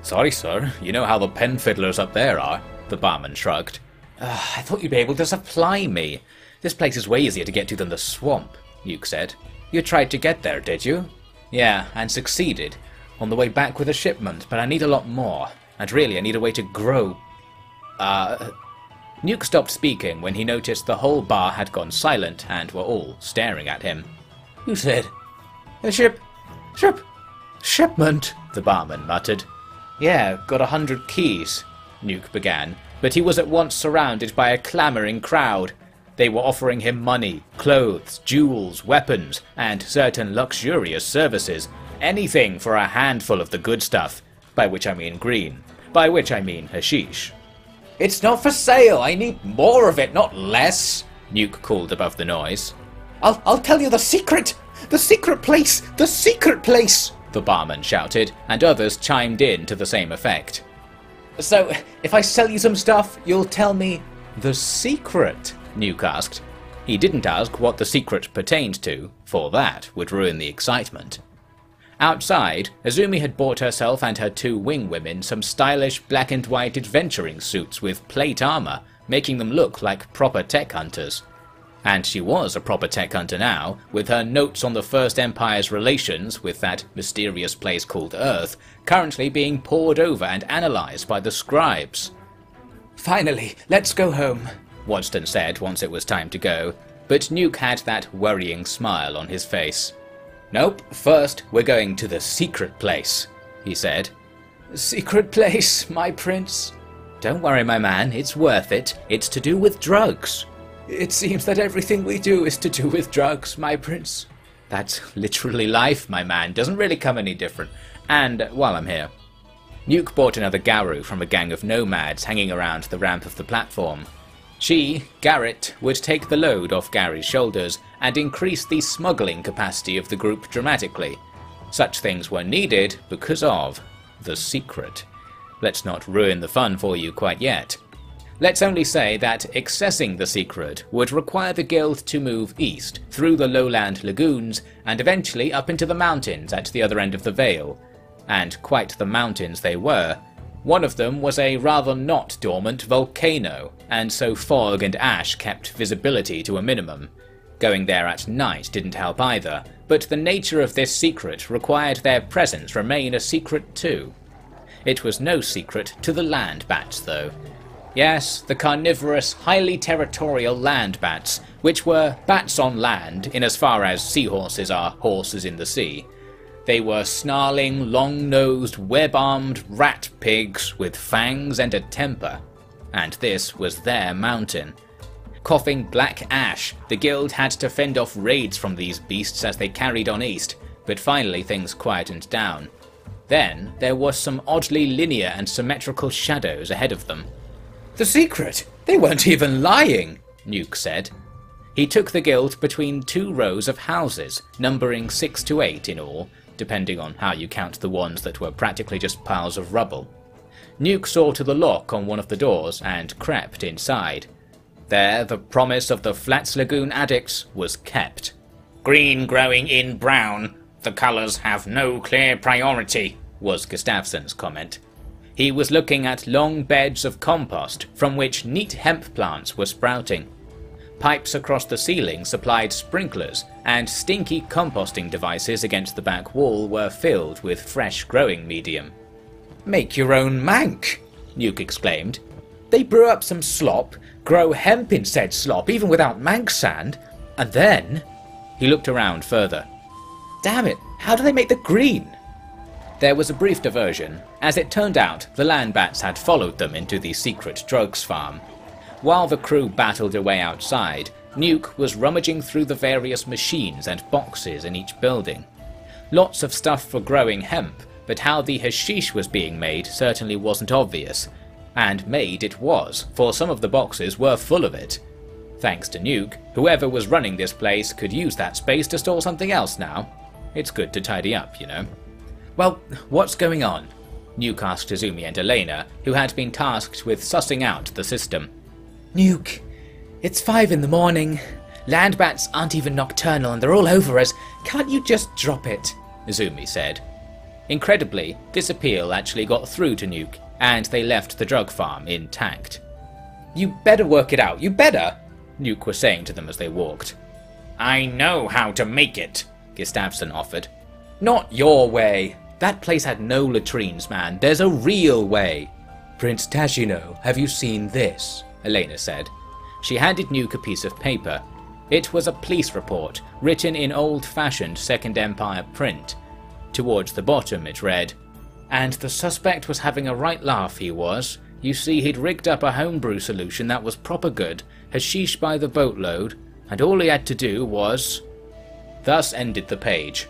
Sorry, sir, you know how the pen fiddlers up there are, the barman shrugged. I thought you'd be able to supply me. This place is way easier to get to than the swamp, Nuke said. You tried to get there, did you? Yeah, and succeeded. On the way back with a shipment, but I need a lot more. And really, I need a way to grow uh, Nuke stopped speaking when he noticed the whole bar had gone silent and were all staring at him. Who said, a ship, ship, shipment, the barman muttered. Yeah, got a hundred keys, Nuke began, but he was at once surrounded by a clamouring crowd. They were offering him money, clothes, jewels, weapons, and certain luxurious services. Anything for a handful of the good stuff, by which I mean green, by which I mean hashish. It's not for sale. I need more of it, not less. Nuke called above the noise. I'll, I'll tell you the secret! The secret place! The secret place! The barman shouted, and others chimed in to the same effect. So, if I sell you some stuff, you'll tell me the secret? Nuke asked. He didn't ask what the secret pertained to, for that would ruin the excitement. Outside, Izumi had bought herself and her two wing women some stylish black and white adventuring suits with plate armor, making them look like proper tech hunters. And she was a proper tech hunter now, with her notes on the First Empire's relations with that mysterious place called Earth currently being pored over and analysed by the scribes. Finally, let's go home, Wadston said once it was time to go, but Nuke had that worrying smile on his face. Nope, first we're going to the secret place, he said. Secret place, my prince? Don't worry, my man, it's worth it. It's to do with drugs. It seems that everything we do is to do with drugs, my prince. That's literally life, my man. Doesn't really come any different. And while I'm here, Nuke bought another garru from a gang of nomads hanging around the ramp of the platform. She, Garrett, would take the load off Gary's shoulders and increase the smuggling capacity of the group dramatically. Such things were needed because of the secret. Let's not ruin the fun for you quite yet. Let's only say that accessing the secret would require the guild to move east, through the lowland lagoons, and eventually up into the mountains at the other end of the Vale. And quite the mountains they were. One of them was a rather not dormant volcano, and so fog and ash kept visibility to a minimum. Going there at night didn't help either, but the nature of this secret required their presence remain a secret too. It was no secret to the land bats though, Yes, the carnivorous, highly territorial land bats, which were bats on land in as far as seahorses are horses in the sea. They were snarling, long-nosed, web-armed rat pigs with fangs and a temper. And this was their mountain. Coughing black ash, the guild had to fend off raids from these beasts as they carried on east, but finally things quietened down. Then there was some oddly linear and symmetrical shadows ahead of them. The secret? They weren't even lying, Nuke said. He took the guild between two rows of houses, numbering six to eight in all, depending on how you count the ones that were practically just piles of rubble. Nuke saw to the lock on one of the doors and crept inside. There, the promise of the Flats Lagoon addicts was kept. Green growing in brown. The colours have no clear priority, was Gustafsson's comment. He was looking at long beds of compost from which neat hemp plants were sprouting. Pipes across the ceiling supplied sprinklers, and stinky composting devices against the back wall were filled with fresh growing medium. Make your own mank, Nuke exclaimed. They brew up some slop, grow hemp in said slop even without mank sand, and then. He looked around further. Damn it, how do they make the green? There was a brief diversion. As it turned out, the land bats had followed them into the secret drugs farm. While the crew battled away outside, Nuke was rummaging through the various machines and boxes in each building. Lots of stuff for growing hemp, but how the hashish was being made certainly wasn't obvious. And made it was, for some of the boxes were full of it. Thanks to Nuke, whoever was running this place could use that space to store something else now. It's good to tidy up, you know. Well, what's going on? Nuke asked Izumi and Elena, who had been tasked with sussing out the system. Nuke, it's five in the morning. Land bats aren't even nocturnal and they're all over us. Can't you just drop it? Izumi said. Incredibly, this appeal actually got through to Nuke, and they left the drug farm intact. You better work it out, you better! Nuke was saying to them as they walked. I know how to make it, Gustafsson offered. Not your way, that place had no latrines, man. There's a real way. Prince Tashino, have you seen this? Elena said. She handed Nuke a piece of paper. It was a police report, written in old-fashioned Second Empire print. Towards the bottom it read, And the suspect was having a right laugh, he was. You see, he'd rigged up a homebrew solution that was proper good, hashish by the boatload, and all he had to do was... Thus ended the page.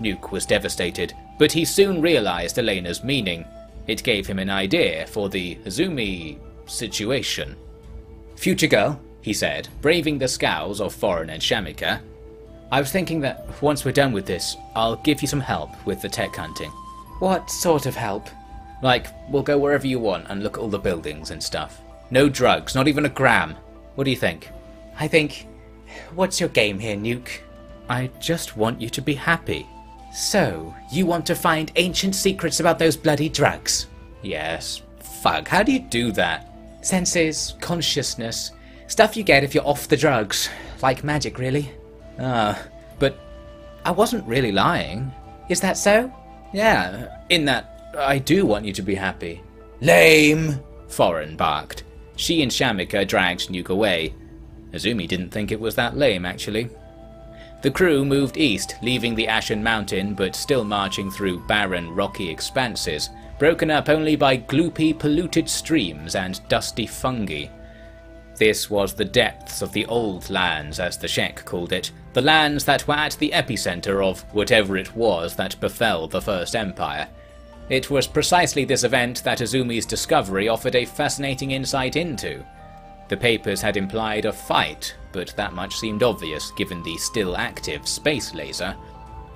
Nuke was devastated, but he soon realized Elena's meaning. It gave him an idea for the Izumi situation. Future girl, he said, braving the scowls of Foreign and Shamika. I was thinking that once we're done with this, I'll give you some help with the tech hunting. What sort of help? Like, we'll go wherever you want and look at all the buildings and stuff. No drugs, not even a gram. What do you think? I think. What's your game here, Nuke? I just want you to be happy. So, you want to find ancient secrets about those bloody drugs? Yes. Fuck, how do you do that? Senses, consciousness, stuff you get if you're off the drugs. Like magic, really. Ah, uh, but I wasn't really lying. Is that so? Yeah, in that I do want you to be happy. Lame! Foreign barked. She and Shamika dragged Nuke away. Izumi didn't think it was that lame, actually. The crew moved east, leaving the Ashen Mountain but still marching through barren, rocky expanses, broken up only by gloopy, polluted streams and dusty fungi. This was the depths of the old lands, as the Shek called it, the lands that were at the epicenter of whatever it was that befell the First Empire. It was precisely this event that Izumi's discovery offered a fascinating insight into. The papers had implied a fight, but that much seemed obvious given the still active space laser.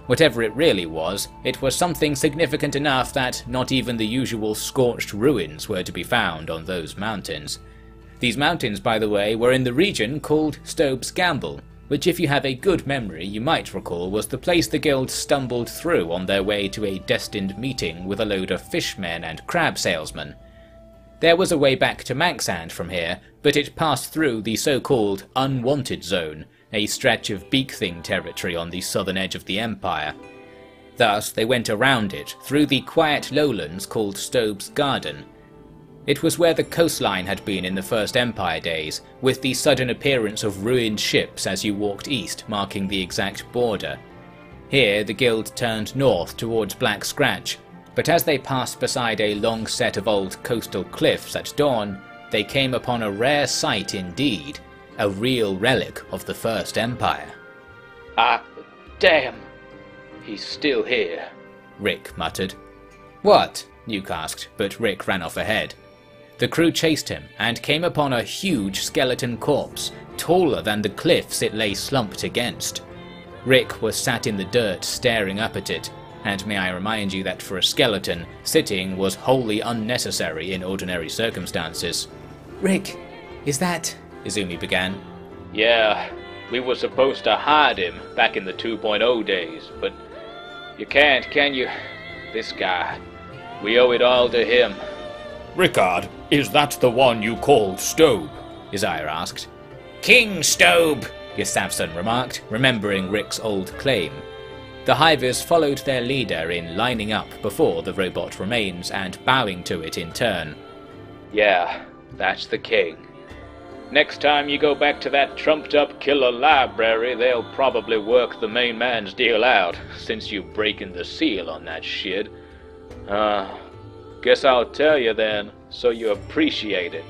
Whatever it really was, it was something significant enough that not even the usual scorched ruins were to be found on those mountains. These mountains, by the way, were in the region called Stobe's Gamble, which if you have a good memory you might recall was the place the guild stumbled through on their way to a destined meeting with a load of fishmen and crab salesmen. There was a way back to Manksand from here, but it passed through the so-called Unwanted Zone, a stretch of Beak Thing territory on the southern edge of the Empire. Thus, they went around it, through the quiet lowlands called Stobe's Garden. It was where the coastline had been in the First Empire days, with the sudden appearance of ruined ships as you walked east marking the exact border. Here, the guild turned north towards Black Scratch, but as they passed beside a long set of old coastal cliffs at dawn, they came upon a rare sight indeed, a real relic of the First Empire. Ah, damn. He's still here. Rick muttered. What? Nuke asked, but Rick ran off ahead. The crew chased him and came upon a huge skeleton corpse, taller than the cliffs it lay slumped against. Rick was sat in the dirt staring up at it, and may I remind you that for a skeleton, sitting was wholly unnecessary in ordinary circumstances. Rick, is that... Izumi began. Yeah, we were supposed to hide him back in the 2.0 days, but you can't, can you? This guy. We owe it all to him. Rickard, is that the one you called Stobe? Isaiah asked. King Stobe, Gustafsson remarked, remembering Rick's old claim. The Hivers followed their leader in lining up before the robot remains and bowing to it in turn. Yeah, that's the king. Next time you go back to that trumped up killer library, they'll probably work the main man's deal out, since you've breaking the seal on that shit. Uh, guess I'll tell you then, so you appreciate it.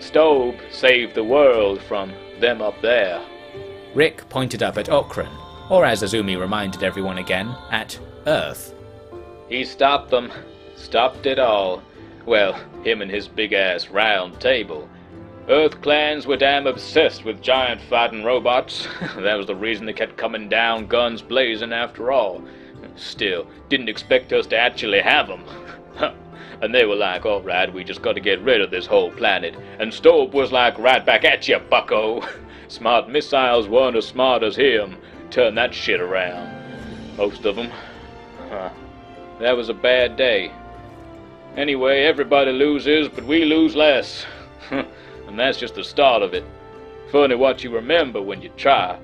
Stobe saved the world from them up there. Rick pointed up at Okran, or as Izumi reminded everyone again, at Earth. He stopped them. Stopped it all. Well, him and his big ass round table. Earth clans were damn obsessed with giant fighting robots. that was the reason they kept coming down guns blazing after all. Still, didn't expect us to actually have them. and they were like, alright, we just gotta get rid of this whole planet. And Stobe was like, right back at you, bucko. Smart missiles weren't as smart as him turn that shit around. Most of them. Huh. That was a bad day. Anyway, everybody loses, but we lose less. And that's just the start of it. Funny what you remember when you try.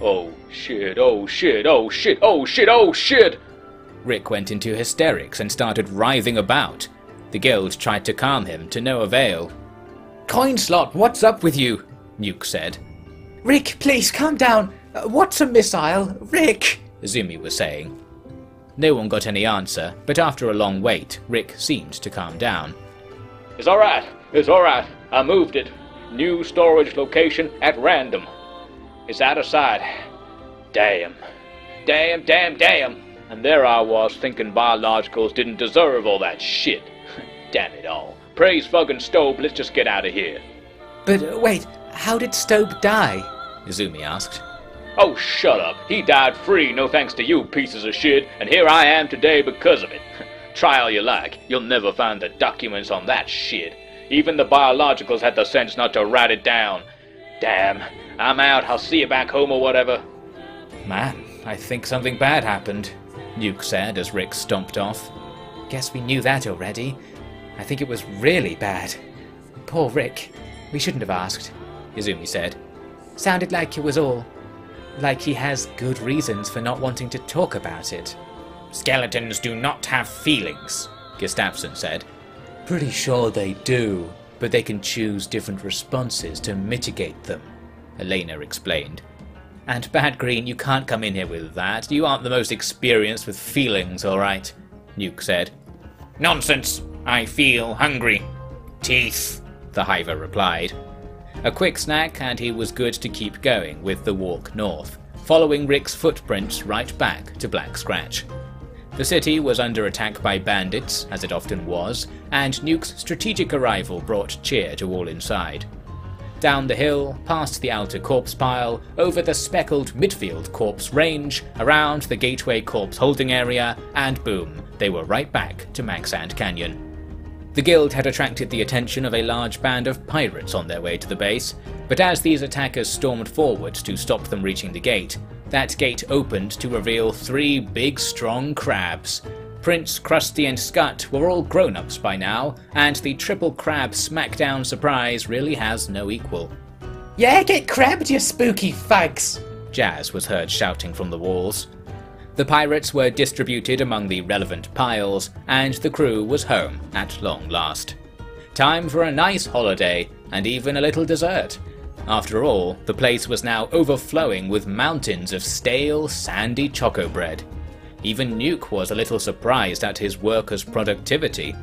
Oh shit, oh shit, oh shit, oh shit, oh shit! Rick went into hysterics and started writhing about. The guild tried to calm him to no avail. Coin slot, what's up with you? Nuke said. Rick, please calm down. Uh, what's a missile? Rick! Zumi was saying. No one got any answer, but after a long wait, Rick seemed to calm down. It's alright, it's alright. I moved it. New storage location at random. It's out of sight. Damn. Damn, damn, damn. And there I was thinking biologicals didn't deserve all that shit. damn it all. Praise fucking Stobe, let's just get out of here. But uh, wait, how did Stobe die? Izumi asked. Oh, shut up. He died free, no thanks to you pieces of shit, and here I am today because of it. Try all you like, you'll never find the documents on that shit. Even the biologicals had the sense not to write it down. Damn. I'm out, I'll see you back home or whatever. Man, I think something bad happened, Nuke said as Rick stomped off. Guess we knew that already. I think it was really bad. Poor Rick. We shouldn't have asked, Izumi said. Sounded like it was all. like he has good reasons for not wanting to talk about it. Skeletons do not have feelings, Gustafsson said. Pretty sure they do, but they can choose different responses to mitigate them, Elena explained. And Bad Green, you can't come in here with that. You aren't the most experienced with feelings, alright? Nuke said. Nonsense! I feel hungry. Teeth, the Hiver replied. A quick snack, and he was good to keep going with the walk north, following Rick's footprints right back to Black Scratch. The city was under attack by bandits, as it often was, and Nuke's strategic arrival brought cheer to all inside. Down the hill, past the outer corpse pile, over the speckled midfield corpse range, around the gateway corpse holding area, and boom, they were right back to Manksand Canyon. The guild had attracted the attention of a large band of pirates on their way to the base, but as these attackers stormed forward to stop them reaching the gate, that gate opened to reveal three big strong crabs. Prince, Krusty, and Scut were all grown ups by now, and the triple crab smackdown surprise really has no equal. Yeah, get crabbed, you spooky fags! Jazz was heard shouting from the walls. The pirates were distributed among the relevant piles, and the crew was home at long last. Time for a nice holiday, and even a little dessert. After all, the place was now overflowing with mountains of stale, sandy choco bread. Even Nuke was a little surprised at his workers' productivity.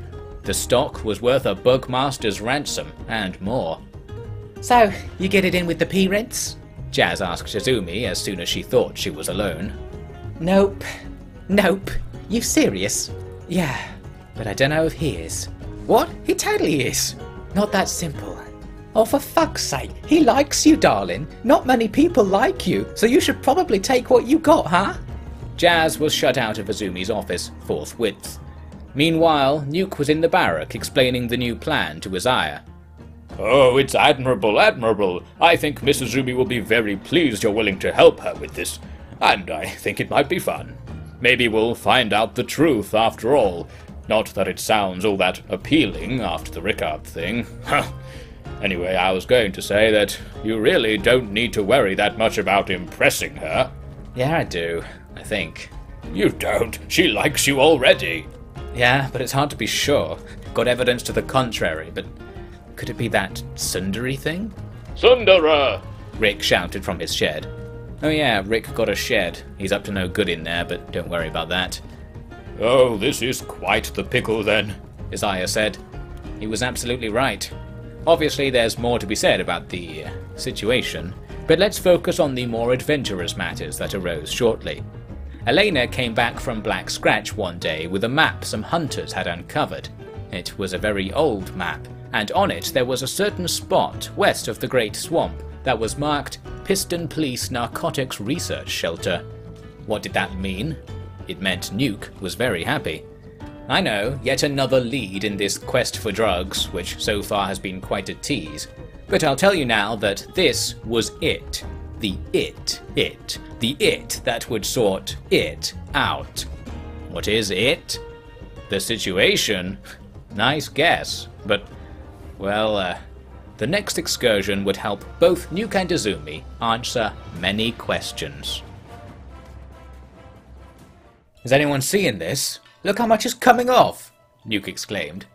The stock was worth a Bugmaster's ransom, and more. So, you get it in with the P-Rents? Jazz asked Izumi as soon as she thought she was alone. Nope. Nope. You serious? Yeah, but I don't know if he is. What? He totally is. Not that simple. Oh, for fuck's sake, he likes you, darling. Not many people like you, so you should probably take what you got, huh? Jazz was shut out of Izumi's office forthwith. Meanwhile, Nuke was in the barrack explaining the new plan to Izaya. Oh, it's admirable, admirable. I think Miss Izumi will be very pleased you're willing to help her with this. And I think it might be fun. Maybe we'll find out the truth after all. Not that it sounds all that appealing after the Rickard thing. Anyway, I was going to say that you really don't need to worry that much about impressing her. Yeah, I do. I think. You don't. She likes you already. Yeah, but it's hard to be sure. Got evidence to the contrary, but could it be that Sundari thing? Sundara! Rick shouted from his shed. Oh yeah, Rick got a shed. He's up to no good in there, but don't worry about that. Oh, this is quite the pickle then, Isaiah said. He was absolutely right. Obviously, there's more to be said about the uh, situation, but let's focus on the more adventurous matters that arose shortly. Elena came back from Black Scratch one day with a map some hunters had uncovered. It was a very old map, and on it there was a certain spot west of the Great Swamp that was marked Piston Police Narcotics Research Shelter. What did that mean? It meant Nuke was very happy. I know, yet another lead in this quest for drugs, which so far has been quite a tease. But I'll tell you now that this was it. The it, it, the it that would sort it out. What is it? The situation? Nice guess, but, well, uh, the next excursion would help both Nuke and Izumi answer many questions. Is anyone seeing this? Look how much is coming off! Nuke exclaimed.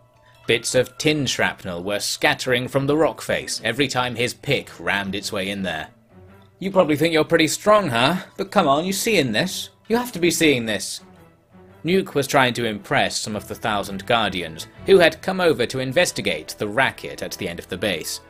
Bits of tin shrapnel were scattering from the rock face every time his pick rammed its way in there. You probably think you're pretty strong, huh? But come on, you seeing this? You have to be seeing this. Nuke was trying to impress some of the Thousand Guardians, who had come over to investigate the racket at the end of the base.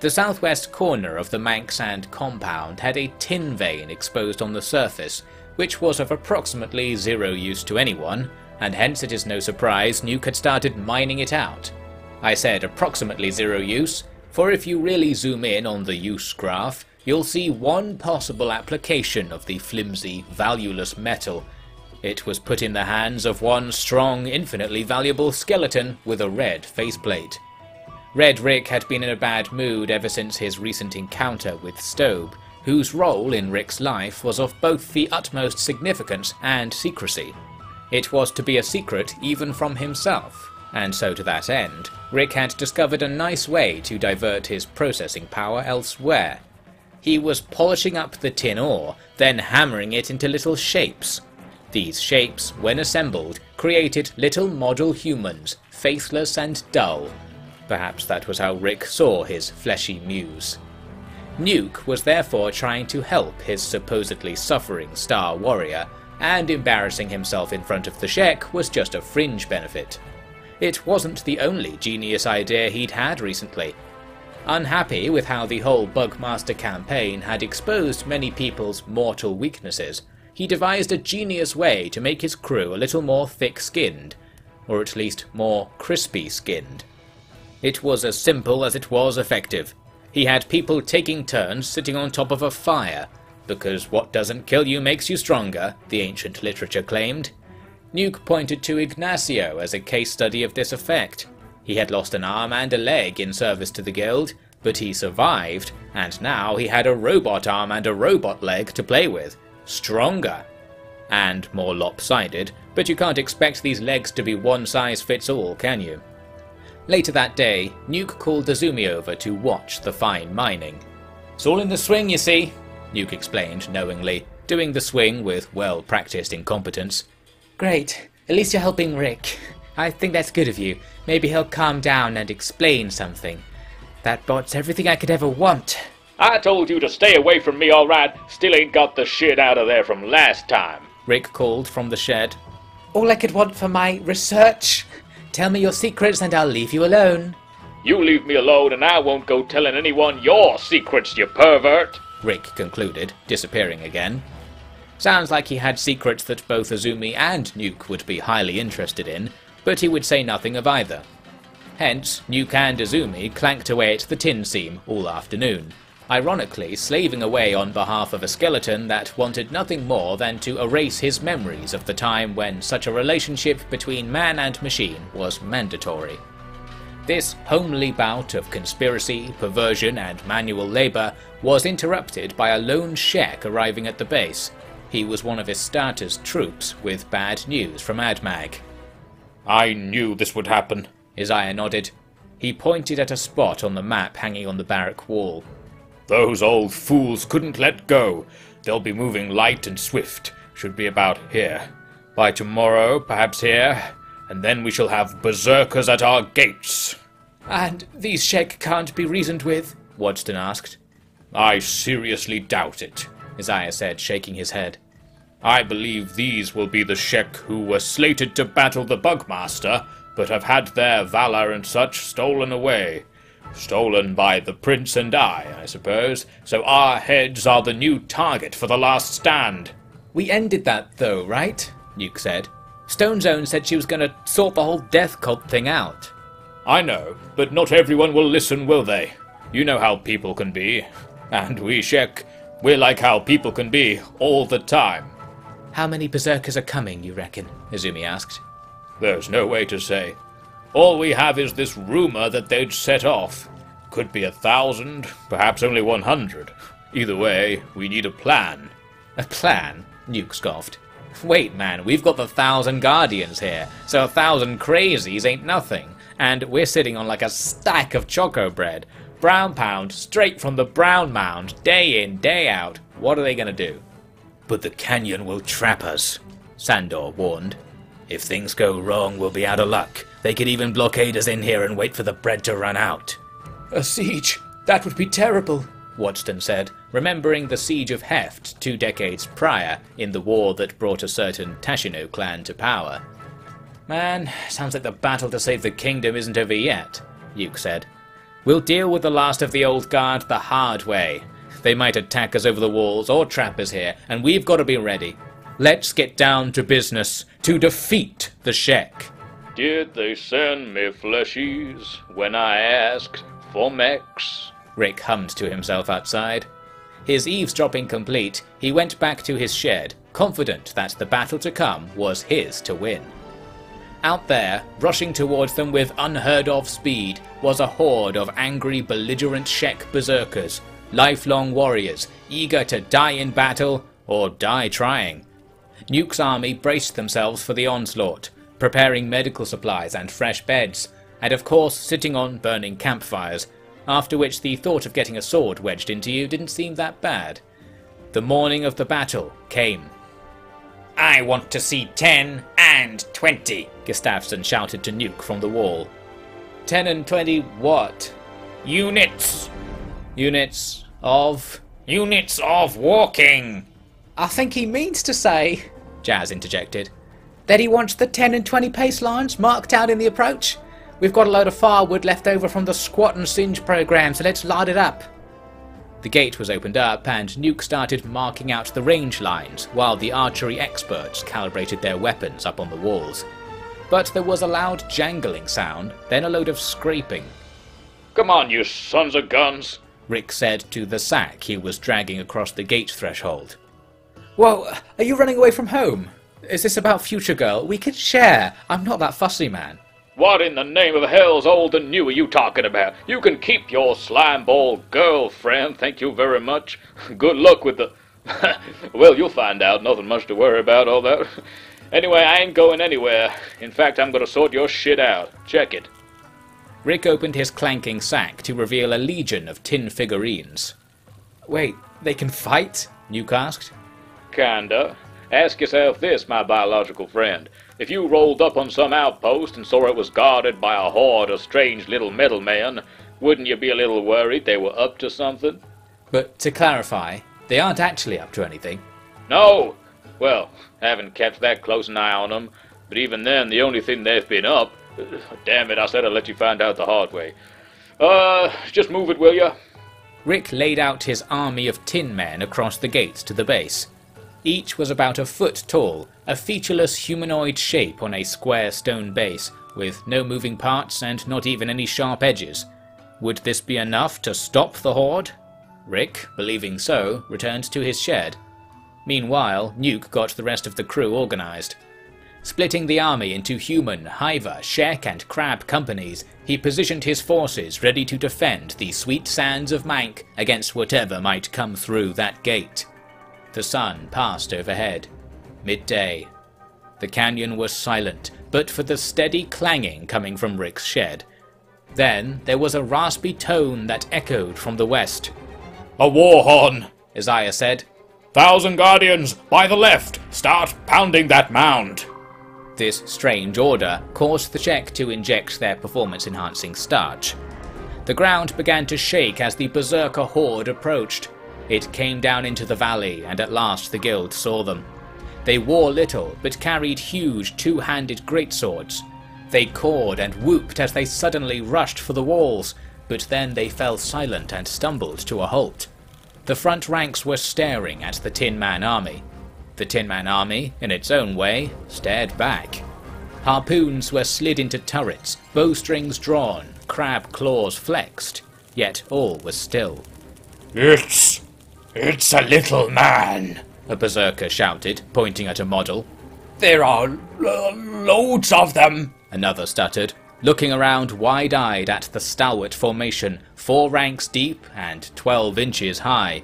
The southwest corner of the Mank Sand compound had a tin vein exposed on the surface, which was of approximately zero use to anyone, and hence it is no surprise Nuke had started mining it out. I said approximately zero use, for if you really zoom in on the use graph, you'll see one possible application of the flimsy, valueless metal. It was put in the hands of one strong, infinitely valuable skeleton with a red faceplate. Red Rick had been in a bad mood ever since his recent encounter with Stobe, whose role in Rick's life was of both the utmost significance and secrecy. It was to be a secret even from himself, and so to that end, Rick had discovered a nice way to divert his processing power elsewhere, he was polishing up the tin ore, then hammering it into little shapes. These shapes, when assembled, created little model humans, faithless and dull. Perhaps that was how Rick saw his fleshy muse. Nuke was therefore trying to help his supposedly suffering Star Warrior, and embarrassing himself in front of the Shek was just a fringe benefit. It wasn't the only genius idea he'd had recently, Unhappy with how the whole Bugmaster campaign had exposed many people's mortal weaknesses, he devised a genius way to make his crew a little more thick-skinned, or at least more crispy-skinned. It was as simple as it was effective. He had people taking turns sitting on top of a fire, because what doesn't kill you makes you stronger, the ancient literature claimed. Nuke pointed to Ignacio as a case study of this effect. He had lost an arm and a leg in service to the guild, but he survived, and now he had a robot arm and a robot leg to play with. Stronger. And more lopsided, but you can't expect these legs to be one size fits all, can you? Later that day, Nuke called Izumi over to watch the fine mining. It's all in the swing, you see, Nuke explained knowingly, doing the swing with well practiced incompetence. Great. At least you're helping Rick. I think that's good of you. Maybe he'll calm down and explain something. That bot's everything I could ever want. I told you to stay away from me, alright? Still ain't got the shit out of there from last time. Rick called from the shed. All I could want for my research. Tell me your secrets and I'll leave you alone. You leave me alone and I won't go telling anyone your secrets, you pervert. Rick concluded, disappearing again. Sounds like he had secrets that both Izumi and Nuke would be highly interested in, but he would say nothing of either. Hence, Nuke and Izumi clanked away at the tin seam all afternoon, ironically slaving away on behalf of a skeleton that wanted nothing more than to erase his memories of the time when such a relationship between man and machine was mandatory. This homely bout of conspiracy, perversion, and manual labour was interrupted by a lone Shek arriving at the base. He was one of Esata's troops with bad news from Admag. I knew this would happen. Isaiah nodded. He pointed at a spot on the map hanging on the barrack wall. Those old fools couldn't let go. They'll be moving light and swift. Should be about here. By tomorrow, perhaps here. And then we shall have berserkers at our gates. And these Shek can't be reasoned with? Wadston asked. I seriously doubt it, Isaiah said, shaking his head. I believe these will be the Shek who were slated to battle the Bugmaster, but have had their valor and such stolen away. Stolen by the Prince and I, I suppose, so our heads are the new target for the last stand. We ended that, though, right? Nuke said. Stone Zone said she was going to sort the whole death cult thing out. I know, but not everyone will listen, will they? You know how people can be. And we, Shek, we're like how people can be all the time. How many berserkers are coming, you reckon? Izumi asked. There's no way to say. All we have is this rumor that they'd set off. Could be a thousand, perhaps only one hundred. Either way, we need a plan. A plan? Nuke scoffed. Wait, man, we've got the thousand guardians here, so a thousand crazies ain't nothing. And we're sitting on like a stack of choco bread. Brown pound, straight from the brown mound, day in, day out. What are they gonna do? But the canyon will trap us, Sandor warned. If things go wrong, we'll be out of luck. They could even blockade us in here and wait for the bread to run out. A siege? That would be terrible, Wadston said, remembering the siege of Heft two decades prior in the war that brought a certain Tashino clan to power. Man, sounds like the battle to save the kingdom isn't over yet, Uke said. We'll deal with the last of the old guard the hard way. They might attack us over the walls or trap us here, and we've got to be ready. Let's get down to business to defeat the Shek. Did they send me fleshies when I asked for mechs? Rick hummed to himself outside. His eavesdropping complete, he went back to his shed, confident that the battle to come was his to win. Out there, rushing towards them with unheard of speed, was a horde of angry, belligerent Shek berserkers, lifelong warriors, eager to die in battle or die trying. Nuke's army braced themselves for the onslaught, preparing medical supplies and fresh beds, and of course sitting on burning campfires, after which the thought of getting a sword wedged into you didn't seem that bad. The morning of the battle came. I want to see 10 and 20, Gustafsson shouted to Nuke from the wall. 10 and 20 what? Units! Units of. Units of walking! I think he means to say, Jazz interjected. that he wants the 10 and 20 pace lines marked out in the approach. We've got a load of firewood left over from the squat and singe program, so let's light it up. The gate was opened up, and Nuke started marking out the range lines while the archery experts calibrated their weapons up on the walls. But there was a loud jangling sound, then a load of scraping. Come on, you sons of guns! Rick said to the sack he was dragging across the gate threshold. Whoa, are you running away from home? Is this about Future Girl? We could share. I'm not that fussy, man. What in the name of hell's old and new are you talking about? You can keep your slime ball girlfriend, thank you very much. Good luck with the. well, you'll find out. Nothing much to worry about, all that. Anyway, I ain't going anywhere. In fact, I'm gonna sort your shit out. Check it. Rick opened his clanking sack to reveal a legion of tin figurines. Wait, they can fight? Nuke asked. Kinda. Ask yourself this, my biological friend. If you rolled up on some outpost and saw it was guarded by a horde of strange little metal men, wouldn't you be a little worried they were up to something? But to clarify, they aren't actually up to anything. No! Well, haven't kept that close an eye on them, but even then, the only thing they've been up. Damn it, I said I'd let you find out the hard way. Uh, just move it, will ya? Rick laid out his army of tin men across the gates to the base. Each was about a foot tall, a featureless humanoid shape on a square stone base, with no moving parts and not even any sharp edges. Would this be enough to stop the horde? Rick, believing so, returned to his shed. Meanwhile, Nuke got the rest of the crew organized. Splitting the army into human, Hiver, Shek, and Crab companies, he positioned his forces ready to defend the sweet sands of Mank against whatever might come through that gate. The sun passed overhead. Midday. The canyon was silent, but for the steady clanging coming from Rick's shed. Then there was a raspy tone that echoed from the west. A war horn! Isaiah said. Thousand Guardians, by the left! Start pounding that mound! This strange order caused the Shek to inject their performance enhancing starch. The ground began to shake as the Berserker horde approached. It came down into the valley, and at last the guild saw them. They wore little, but carried huge two handed greatswords. They cawed and whooped as they suddenly rushed for the walls, but then they fell silent and stumbled to a halt. The front ranks were staring at the Tin Man army. The Tin Man army, in its own way, stared back. Harpoons were slid into turrets, bowstrings drawn, crab claws flexed, yet all was still. It's. It's a little man, A berserker shouted, pointing at a model. There are lo- loads of them. Another stuttered, looking around wide eyed at the stalwart formation, four ranks deep and twelve inches high.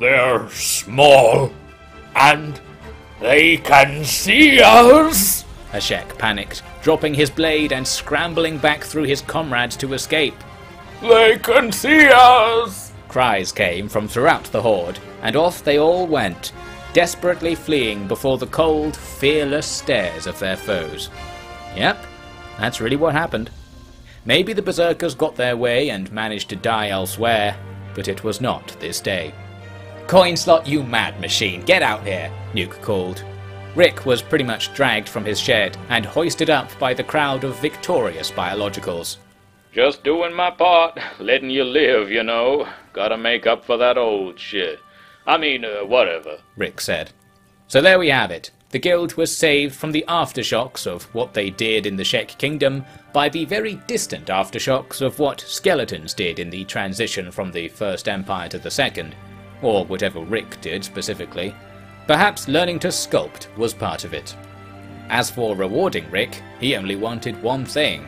They're small. And they can see us. A Shek panicked, dropping his blade and scrambling back through his comrades to escape. They can see us. Cries came from throughout the horde, and off they all went, desperately fleeing before the cold, fearless stares of their foes. Yep, That's really what happened. Maybe the Berserkers got their way and managed to die elsewhere, but it was not this day. Coin slot, you mad machine, get out here, Nuke called. Rick was pretty much dragged from his shed and hoisted up by the crowd of victorious biologicals. Just doing my part, letting you live, you know. Gotta make up for that old shit. I mean, uh, whatever, Rick said. So there we have it. The guild was saved from the aftershocks of what they did in the Shek Kingdom by the very distant aftershocks of what skeletons did in the transition from the First Empire to the Second, or whatever Rick did specifically. Perhaps learning to sculpt was part of it. As for rewarding Rick, he only wanted one thing.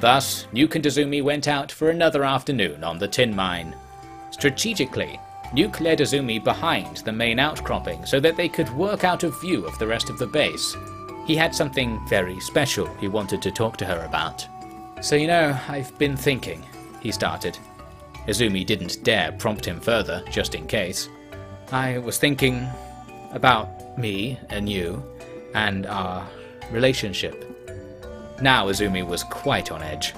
Thus, Nuke and Izumi went out for another afternoon on the tin mine. Strategically, Nuke led Izumi behind the main outcropping so that they could work out of view of the rest of the base. He had something very special he wanted to talk to her about. So, you know, I've been thinking, he started. Izumi didn't dare prompt him further, just in case. I was thinking about me and you and our relationship. Now Izumi was quite on edge.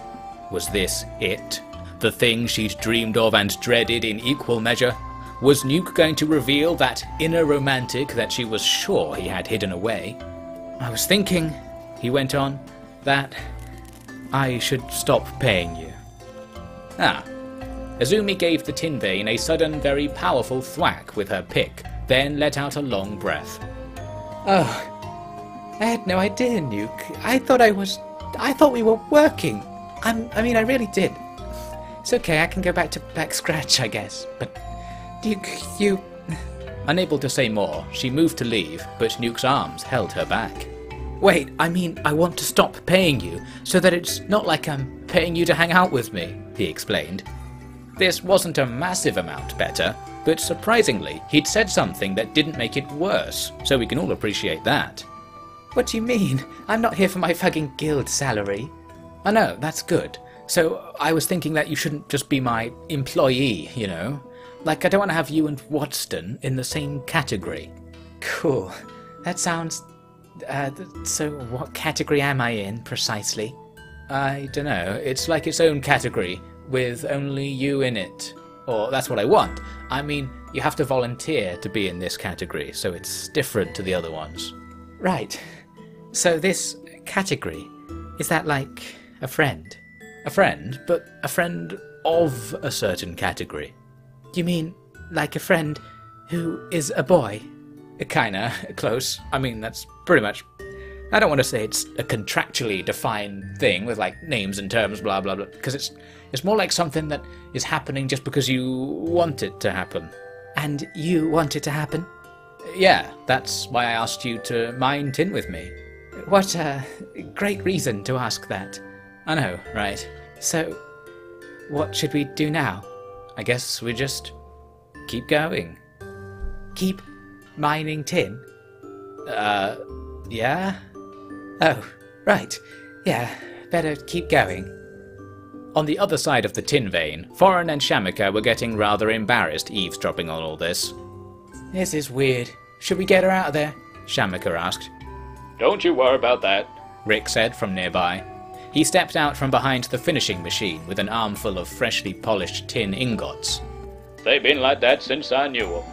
Was this it? The thing she'd dreamed of and dreaded in equal measure? Was Nuke going to reveal that inner romantic that she was sure he had hidden away? I was thinking, he went on, that I should stop paying you. Ah. Izumi gave the tin vein a sudden, very powerful thwack with her pick, then let out a long breath. Oh, I had no idea, Nuke. I thought I was. I thought we were working. I'm, I mean, I really did. It's okay, I can go back to back scratch, I guess. But, Nuke, you. Unable to say more, she moved to leave, but Nuke's arms held her back. Wait, I mean, I want to stop paying you so that it's not like I'm paying you to hang out with me, he explained. This wasn't a massive amount better, but surprisingly, he'd said something that didn't make it worse, so we can all appreciate that. What do you mean? I'm not here for my fucking guild salary. I know, that's good. So I was thinking that you shouldn't just be my employee, you know? Like, I don't want to have you and Wadston in the same category. Cool. That sounds. Uh, so, what category am I in precisely? I don't know. It's like its own category, with only you in it. Or that's what I want. I mean, you have to volunteer to be in this category, so it's different to the other ones. Right. So, this category, is that like a friend? A friend, but a friend of a certain category. You mean like a friend who is a boy? Kinda, close. I mean, that's pretty much. I don't want to say it's a contractually defined thing with like names and terms, blah blah blah, because it's it's more like something that is happening just because you want it to happen. And you want it to happen? Yeah, that's why I asked you to mind tin with me. What a great reason to ask that. I know, right? So, what should we do now? I guess we just keep going. Keep mining tin? Uh, yeah? Oh, right. Yeah, better keep going. On the other side of the tin vein, Foreign and Shamika were getting rather embarrassed eavesdropping on all this. This is weird. Should we get her out of there? Shamika asked. Don't you worry about that, Rick said from nearby. He stepped out from behind the finishing machine with an armful of freshly polished tin ingots. They've been like that since I knew 'em.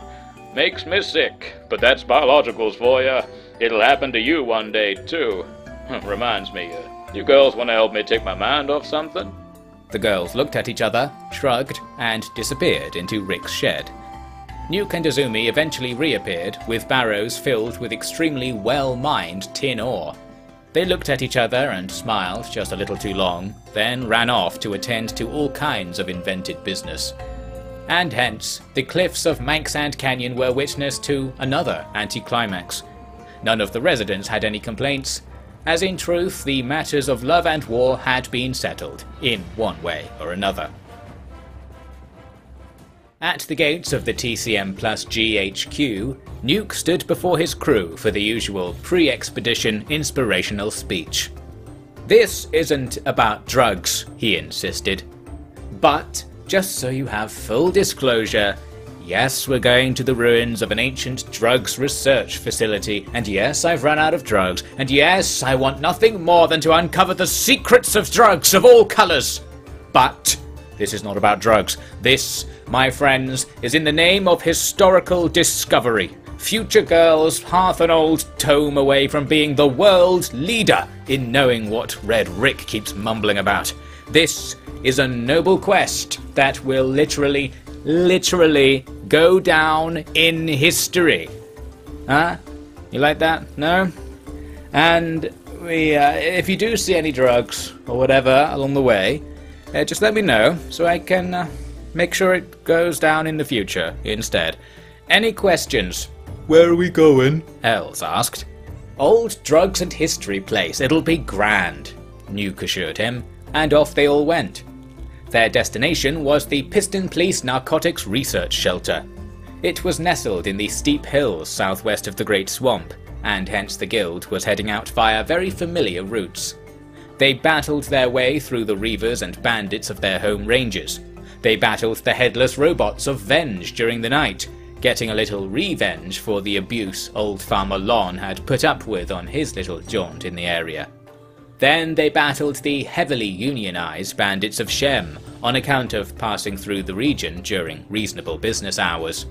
Makes me sick, but that's biologicals for you. It'll happen to you one day, too. Reminds me, uh, you girls want to help me take my mind off something? The girls looked at each other, shrugged, and disappeared into Rick's shed. Nuke and Izumi eventually reappeared with barrows filled with extremely well mined tin ore. They looked at each other and smiled just a little too long, then ran off to attend to all kinds of invented business. And hence, the cliffs of Manksand Canyon were witness to another anticlimax. None of the residents had any complaints, as in truth the matters of love and war had been settled, in one way or another. At the gates of the TCM Plus GHQ, Nuke stood before his crew for the usual pre expedition inspirational speech. This isn't about drugs, he insisted. But, just so you have full disclosure, Yes, we're going to the ruins of an ancient drugs research facility, and yes, I've run out of drugs, and yes, I want nothing more than to uncover the secrets of drugs of all colours. But this is not about drugs. This, my friends, is in the name of historical discovery. Future girls half an old tome away from being the world's leader in knowing what Red Rick keeps mumbling about. This is a noble quest that will literally literally go down in history. Huh? You like that? No? And we, uh, if you do see any drugs or whatever along the way, uh, just let me know so I can uh, make sure it goes down in the future instead. Any questions? Where are we going? Els asked. Old Drugs and History place. It'll be grand, Nuke assured him, and off they all went. Their destination was the Piston Police Narcotics Research Shelter. It was nestled in the steep hills southwest of the Great Swamp, and hence the Guild was heading out via very familiar routes. They battled their way through the reavers and bandits of their home ranges. They battled the headless robots of Venge during the night, getting a little revenge for the abuse old Farmer Lon had put up with on his little jaunt in the area. Then they battled the heavily unionized bandits of Shem on account of passing through the region during reasonable business hours.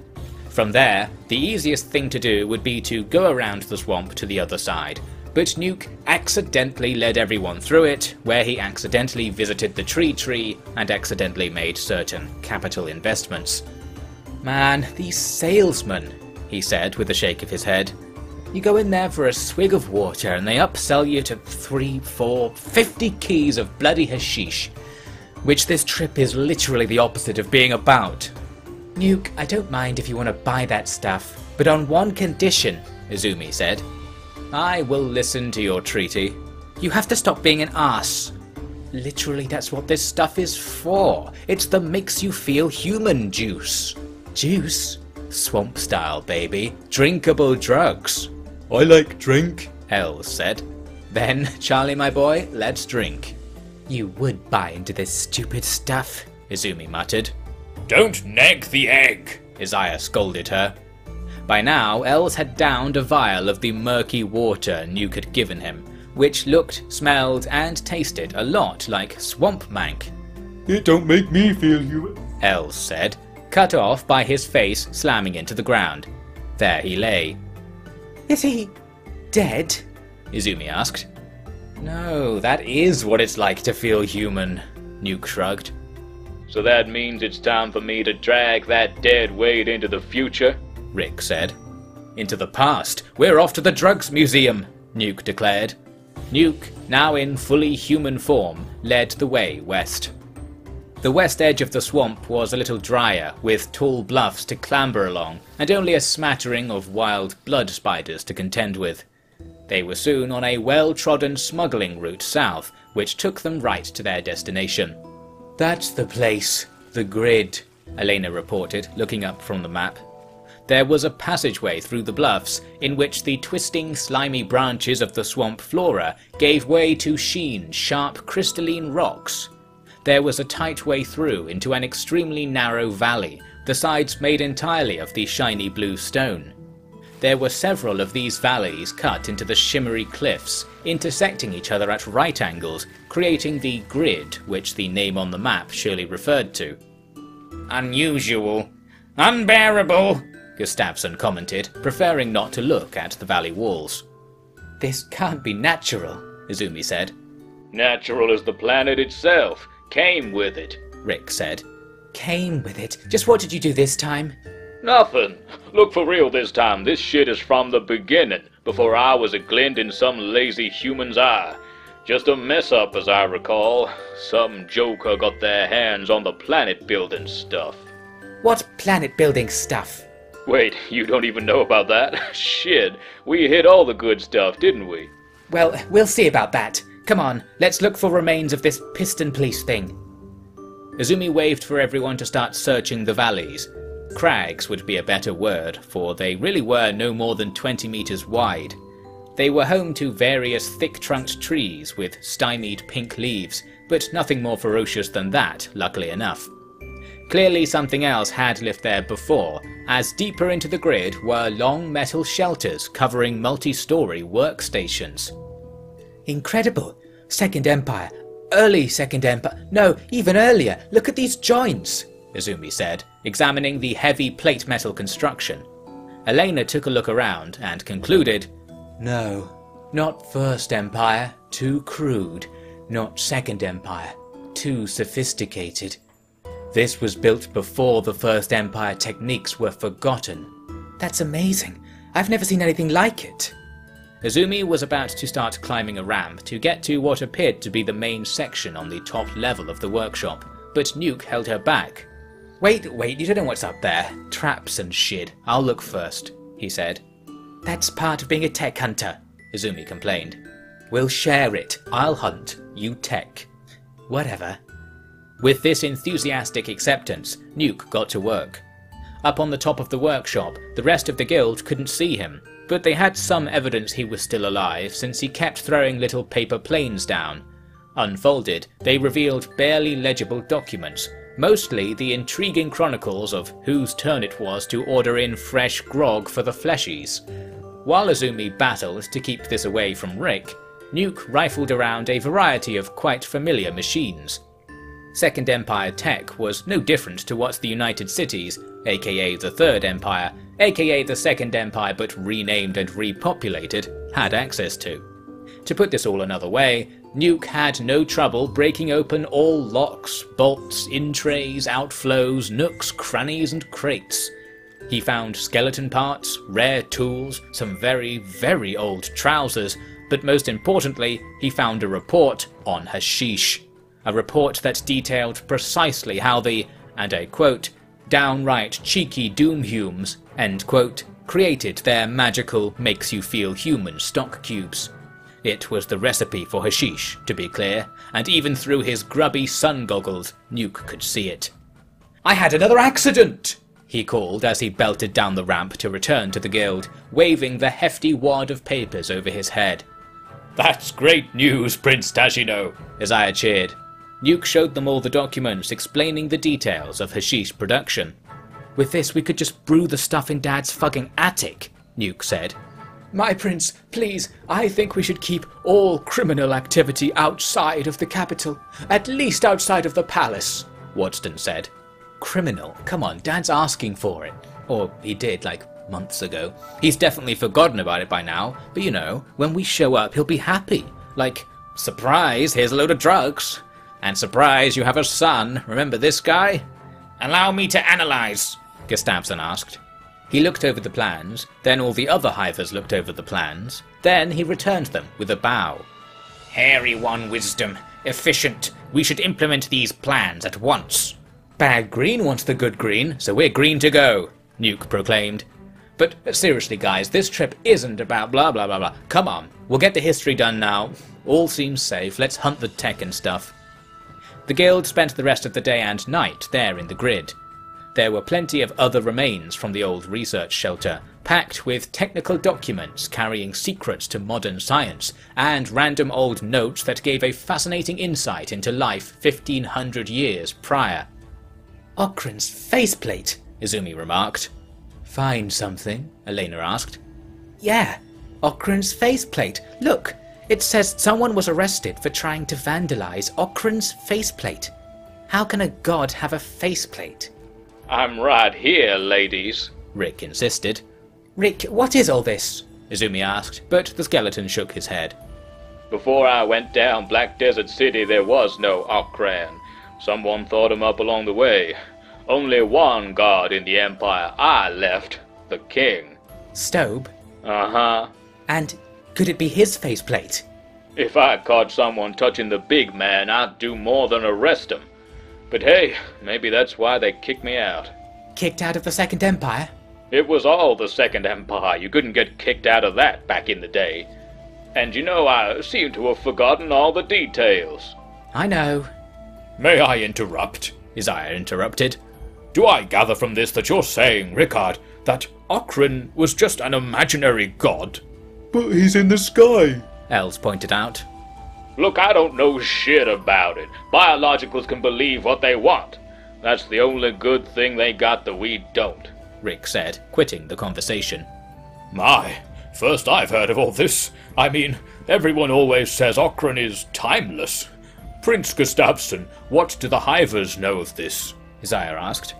From there, the easiest thing to do would be to go around the swamp to the other side, but Nuke accidentally led everyone through it, where he accidentally visited the tree tree and accidentally made certain capital investments. Man, these salesmen, he said with a shake of his head. You go in there for a swig of water and they upsell you to three, four, fifty keys of bloody hashish, which this trip is literally the opposite of being about. Nuke, I don't mind if you want to buy that stuff, but on one condition, Izumi said. I will listen to your treaty. You have to stop being an ass. Literally, that's what this stuff is for. It's the makes you feel human juice. Juice? Swamp style, baby. Drinkable drugs. I like drink, Els said. Then, Charlie, my boy, let's drink. You would buy into this stupid stuff, Izumi muttered. Don't nag the egg, Isaiah scolded her. By now, Els had downed a vial of the murky water Nuke had given him, which looked, smelled, and tasted a lot like swamp mank. It don't make me feel you. Els said, cut off by his face slamming into the ground. There he lay. Is he dead? Izumi asked. No, that is what it's like to feel human, Nuke shrugged. So that means it's time for me to drag that dead weight into the future? Rick said. Into the past. We're off to the drugs museum, Nuke declared. Nuke, now in fully human form, led the way west. The west edge of the swamp was a little drier, with tall bluffs to clamber along, and only a smattering of wild blood spiders to contend with. They were soon on a well trodden smuggling route south, which took them right to their destination. That's the place, the grid, Elena reported, looking up from the map. There was a passageway through the bluffs in which the twisting, slimy branches of the swamp flora gave way to sheen, sharp, crystalline rocks. There was a tight way through into an extremely narrow valley, the sides made entirely of the shiny blue stone. There were several of these valleys cut into the shimmery cliffs, intersecting each other at right angles, creating the grid which the name on the map surely referred to. Unusual. Unbearable, Gustafsson commented, preferring not to look at the valley walls. This can't be natural, Izumi said. Natural as the planet itself. Came with it, Rick said. Came with it. Just what did you do this time? Nothing. Look for real this time. This shit is from the beginning, before I was a glint in some lazy human's eye. Just a mess up, as I recall. Some joker got their hands on the planet building stuff. What planet building stuff? Wait, you don't even know about that? Shit, we hit all the good stuff, didn't we? Well, we'll see about that. Come on, let's look for remains of this piston police thing. Izumi waved for everyone to start searching the valleys. Crags would be a better word, for they really were no more than 20 metres wide. They were home to various thick trunked trees with stymied pink leaves, but nothing more ferocious than that, luckily enough. Clearly something else had lived there before, as deeper into the grid were long metal shelters covering multi-story workstations. Incredible! Second Empire. Early Second Empire. No, even earlier. Look at these joints, Izumi said, examining the heavy plate metal construction. Elena took a look around and concluded, No, not First Empire. Too crude. Not Second Empire. Too sophisticated. This was built before the First Empire techniques were forgotten. That's amazing. I've never seen anything like it. Izumi was about to start climbing a ramp to get to what appeared to be the main section on the top level of the workshop, but Nuke held her back. Wait, wait, you don't know what's up there. Traps and shit. I'll look first, he said. That's part of being a tech hunter, Izumi complained. We'll share it. I'll hunt, you tech. Whatever. With this enthusiastic acceptance, Nuke got to work. Up on the top of the workshop, the rest of the guild couldn't see him, but they had some evidence he was still alive since he kept throwing little paper planes down. Unfolded, they revealed barely legible documents, mostly the intriguing chronicles of whose turn it was to order in fresh grog for the fleshies. While Izumi battled to keep this away from Rick, Nuke rifled around a variety of quite familiar machines, Second Empire tech was no different to what the United Cities, aka the Third Empire, aka the Second Empire but renamed and repopulated, had access to. To put this all another way, Nuke had no trouble breaking open all locks, bolts, in trays, outflows, nooks, crannies, and crates. He found skeleton parts, rare tools, some very, very old trousers, but most importantly, he found a report on hashish a report that detailed precisely how the, and I quote, downright cheeky Doomhumes, end quote, created their magical makes you feel human stock cubes. It was the recipe for hashish, to be clear, and even through his grubby sun goggles, Nuke could see it. I had another accident! he called as he belted down the ramp to return to the guild, waving the hefty wad of papers over his head. That's great news, Prince Tashino, Isaiah cheered. Nuke showed them all the documents explaining the details of hashish production. With this, we could just brew the stuff in Dad's fucking attic, Nuke said. My prince, please, I think we should keep all criminal activity outside of the capital. At least outside of the palace, Wadston said. Criminal? Come on, Dad's asking for it. Or he did, like, months ago. He's definitely forgotten about it by now, but you know, when we show up, he'll be happy. Like, surprise, here's a load of drugs. And surprise, you have a son. Remember this guy? Allow me to analyze, Gustavsson asked. He looked over the plans, then all the other hivers looked over the plans, then he returned them with a bow. Hairy one wisdom. Efficient. We should implement these plans at once. Bad Green wants the good green, so we're green to go, Nuke proclaimed. But seriously, guys, this trip isn't about blah blah blah blah. Come on, we'll get the history done now. All seems safe, let's hunt the tech and stuff. The guild spent the rest of the day and night there in the grid. There were plenty of other remains from the old research shelter, packed with technical documents carrying secrets to modern science, and random old notes that gave a fascinating insight into life 1500 years prior. Okran's faceplate, Izumi remarked. Find something? Elena asked. Yeah, Okran's faceplate. Look, it says someone was arrested for trying to vandalize Okran's faceplate. How can a god have a faceplate? I'm right here, ladies, Rick insisted. Rick, what is all this? Izumi asked, but the skeleton shook his head. Before I went down Black Desert City, there was no Okran. Someone thought him up along the way. Only one god in the Empire I left, the king. Stobe? Uh huh. And could it be his faceplate? If I caught someone touching the big man, I'd do more than arrest him. But hey, maybe that's why they kicked me out. Kicked out of the Second Empire? It was all the Second Empire. You couldn't get kicked out of that back in the day. And you know, I seem to have forgotten all the details. I know. May I interrupt? Isaiah interrupted. Do I gather from this that you're saying, Rickard, that Okran was just an imaginary god? But he's in the sky, Els pointed out. Look, I don't know shit about it. Biologicals can believe what they want. That's the only good thing they got that we don't. Rick said, quitting the conversation. My, first I've heard of all this. I mean, everyone always says Okran is timeless. Prince Gustavsson, what do the Hivers know of this? Isaiah asked.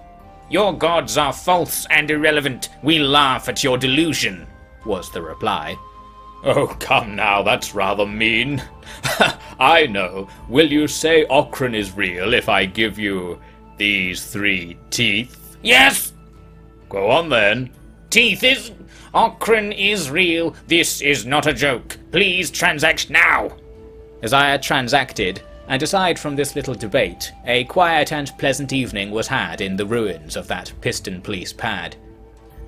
Your gods are false and irrelevant. We laugh at your delusion, was the reply. Oh, come now, that's rather mean. I know. Will you say Okran is real if I give you these three teeth? Yes! Go on then. Teeth is. Okran is real. This is not a joke. Please transact now. Isaiah transacted, and aside from this little debate, a quiet and pleasant evening was had in the ruins of that piston police pad.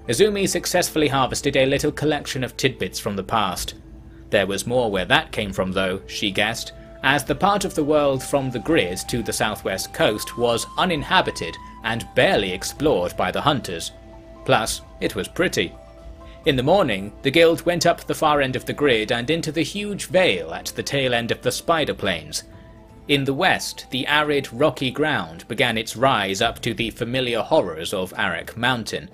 Izumi successfully harvested a little collection of tidbits from the past. There was more where that came from though, she guessed, as the part of the world from the grid to the southwest coast was uninhabited and barely explored by the hunters. Plus, it was pretty. In the morning, the guild went up the far end of the grid and into the huge vale at the tail end of the Spider Plains. In the west, the arid, rocky ground began its rise up to the familiar horrors of Arak Mountain.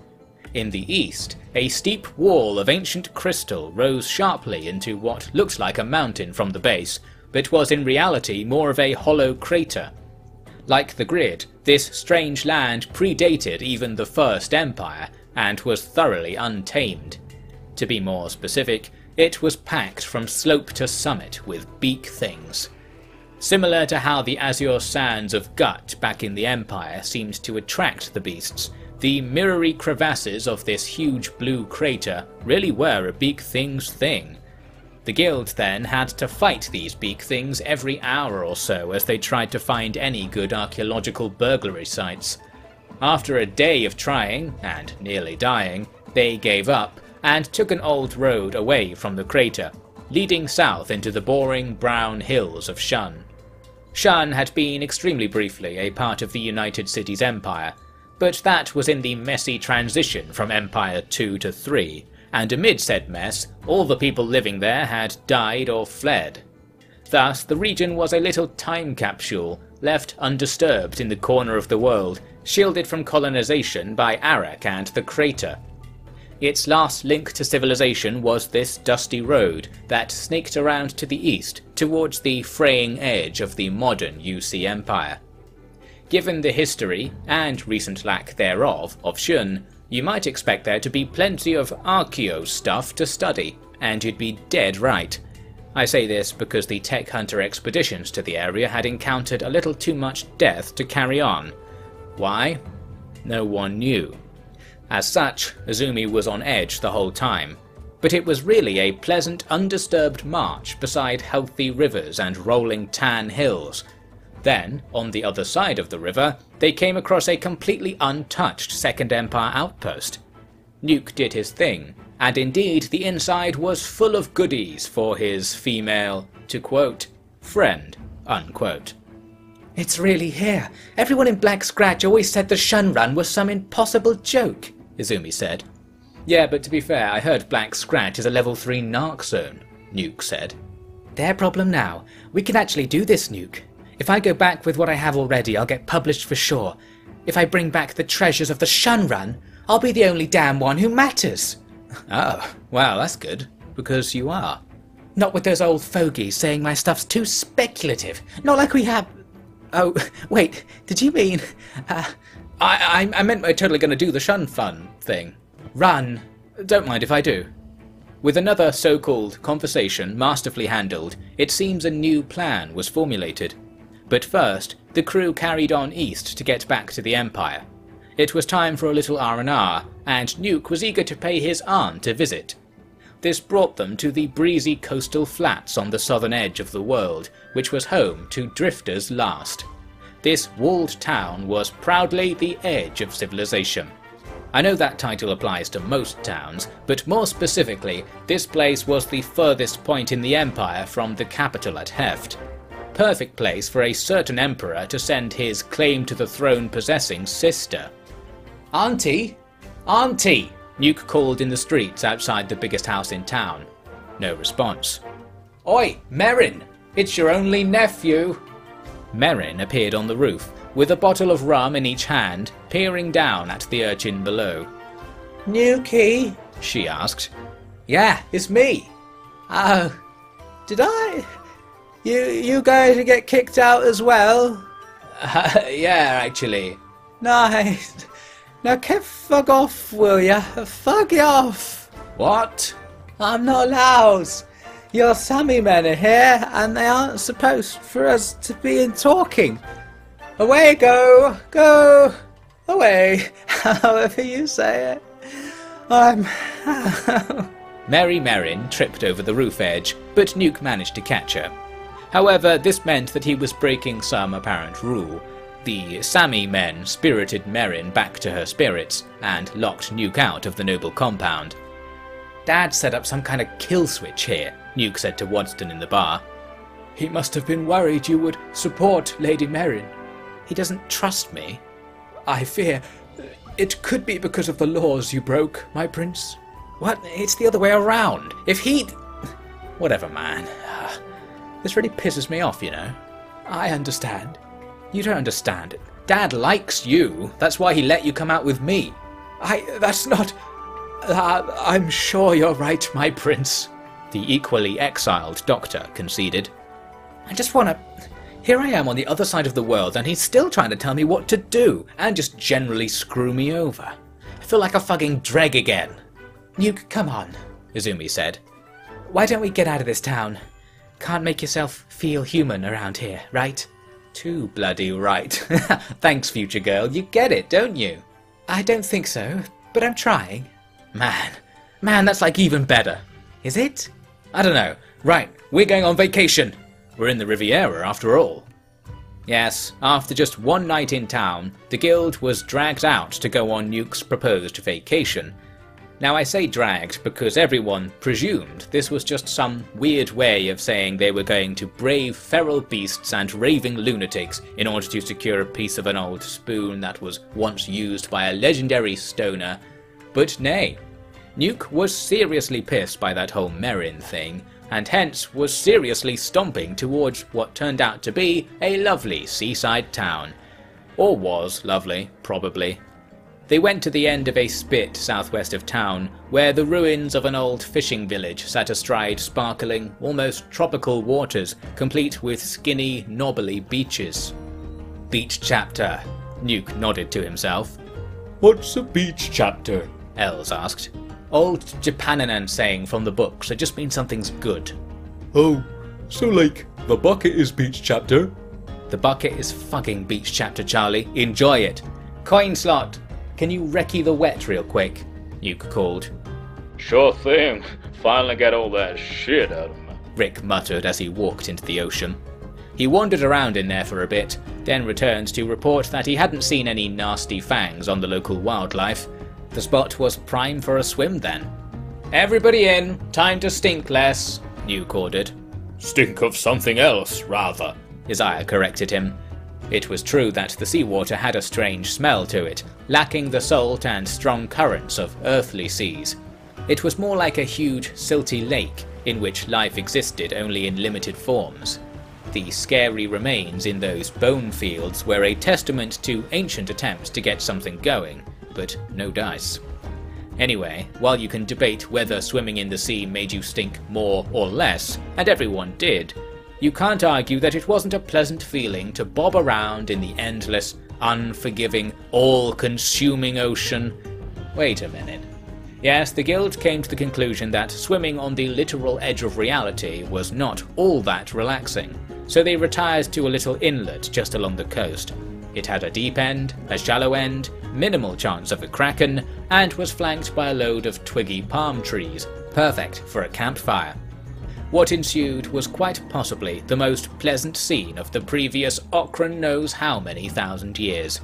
In the east, a steep wall of ancient crystal rose sharply into what looked like a mountain from the base, but was in reality more of a hollow crater. Like the grid, this strange land predated even the First Empire and was thoroughly untamed. To be more specific, it was packed from slope to summit with beak things. Similar to how the azure sands of Gut back in the Empire seemed to attract the beasts, the mirrory crevasses of this huge blue crater really were a beak thing's thing. The guild then had to fight these beak things every hour or so as they tried to find any good archaeological burglary sites. After a day of trying, and nearly dying, they gave up and took an old road away from the crater, leading south into the boring brown hills of Shun. Shun had been extremely briefly a part of the United Cities Empire, but that was in the messy transition from Empire 2 to 3, and amid said mess, all the people living there had died or fled. Thus, the region was a little time capsule, left undisturbed in the corner of the world, shielded from colonization by Arak and the crater. Its last link to civilization was this dusty road that snaked around to the east towards the fraying edge of the modern UC Empire. Given the history, and recent lack thereof, of Shun, you might expect there to be plenty of archaeo stuff to study, and you'd be dead right. I say this because the Tech Hunter expeditions to the area had encountered a little too much death to carry on. Why? No one knew. As such, Izumi was on edge the whole time, but it was really a pleasant, undisturbed march beside healthy rivers and rolling tan hills, then, on the other side of the river, they came across a completely untouched Second Empire outpost. Nuke did his thing, and indeed the inside was full of goodies for his female, to quote, friend, unquote. It's really here. Everyone in Black Scratch always said the Shun Run was some impossible joke, Izumi said. Yeah, but to be fair, I heard Black Scratch is a level 3 Narc zone, Nuke said. Their problem now. We can actually do this, Nuke. If I go back with what I have already, I'll get published for sure. If I bring back the treasures of the Shun Run, I'll be the only damn one who matters. Oh, well, that's good, because you are. Not with those old fogies saying my stuff's too speculative. Not like we have. Oh, wait, did you mean. Uh, I, I, I meant we're totally going to do the Shun Fun thing. Run. Don't mind if I do. With another so called conversation masterfully handled, it seems a new plan was formulated. But first, the crew carried on east to get back to the Empire. It was time for a little R&R, and Nuke was eager to pay his aunt a visit. This brought them to the breezy coastal flats on the southern edge of the world, which was home to Drifter's Last. This walled town was proudly the edge of civilization. I know that title applies to most towns, but more specifically, this place was the furthest point in the Empire from the capital at Heft, perfect place for a certain emperor to send his claim to the throne possessing sister. Auntie! Auntie! Nuke called in the streets outside the biggest house in town. No response. Oi, Merrin! It's your only nephew! Merrin appeared on the roof, with a bottle of rum in each hand, peering down at the urchin below. New? She asked. Yeah, it's me. Oh, did I? You you going to get kicked out as well? Uh, yeah, actually. Nice. Now get fuck off, will ya? Fuck you off. What? I'm not allowed. Your Sammy men are here, and they aren't supposed for us to be in talking. Away go, go, away, however you say it. I'm. Mary Merrin tripped over the roof edge, but Nuke managed to catch her. However, this meant that he was breaking some apparent rule. The Sami men spirited Merrin back to her spirits and locked Nuke out of the noble compound. Dad set up some kind of kill switch here, Nuke said to Wadston in the bar. He must have been worried you would support Lady Merrin. He doesn't trust me. I fear it could be because of the laws you broke, my prince. What? It's the other way around. If he'd. Whatever, man. This really pisses me off, you know. I understand. You don't understand. Dad likes you. That's why he let you come out with me. I. That's not. Uh, I'm sure you're right, my prince. The equally exiled doctor conceded. I just wanna. Here I am on the other side of the world, and he's still trying to tell me what to do, and just generally screw me over. I feel like a fucking dreg again. Nuke, come on, Izumi said. Why don't we get out of this town? Can't make yourself feel human around here, right? Too bloody right. Thanks, future girl. You get it, don't you? I don't think so, but I'm trying. Man, man, that's like even better. Is it? I don't know. Right, we're going on vacation. We're in the Riviera after all. Yes, after just one night in town, the guild was dragged out to go on Nuke's proposed vacation, now I say dragged because everyone presumed this was just some weird way of saying they were going to brave feral beasts and raving lunatics in order to secure a piece of an old spoon that was once used by a legendary stoner. But nay, Nuke was seriously pissed by that whole Merrin thing, and hence was seriously stomping towards what turned out to be a lovely seaside town. Or was lovely, probably. They went to the end of a spit southwest of town, where the ruins of an old fishing village sat astride sparkling, almost tropical waters, complete with skinny, knobbly beaches. Beach chapter, Nuke nodded to himself. What's a beach chapter? Els asked. Old Japananan saying from the books, it just means something's good. Oh, so like, the bucket is beach chapter? The bucket is fucking beach chapter, Charlie. Enjoy it. Coin slot, can you recce the wet real quick? Nuke called. Sure thing. Finally get all that shit out of me. Rick muttered as he walked into the ocean. He wandered around in there for a bit, then returned to report that he hadn't seen any nasty fangs on the local wildlife. The spot was prime for a swim then. Everybody in! Time to stink less, Nuke ordered. Stink of something else, rather, Isaiah corrected him. It was true that the seawater had a strange smell to it, lacking the salt and strong currents of earthly seas. It was more like a huge, silty lake in which life existed only in limited forms. The scary remains in those bone fields were a testament to ancient attempts to get something going, but no dice. Anyway, while you can debate whether swimming in the sea made you stink more or less, and everyone did, you can't argue that it wasn't a pleasant feeling to bob around in the endless, unforgiving, all consuming ocean. Wait a minute. Yes, the Guild came to the conclusion that swimming on the literal edge of reality was not all that relaxing, so they retired to a little inlet just along the coast. It had a deep end, a shallow end, minimal chance of a kraken, and was flanked by a load of twiggy palm trees, perfect for a campfire. What ensued was quite possibly the most pleasant scene of the previous Okran knows how many thousand years.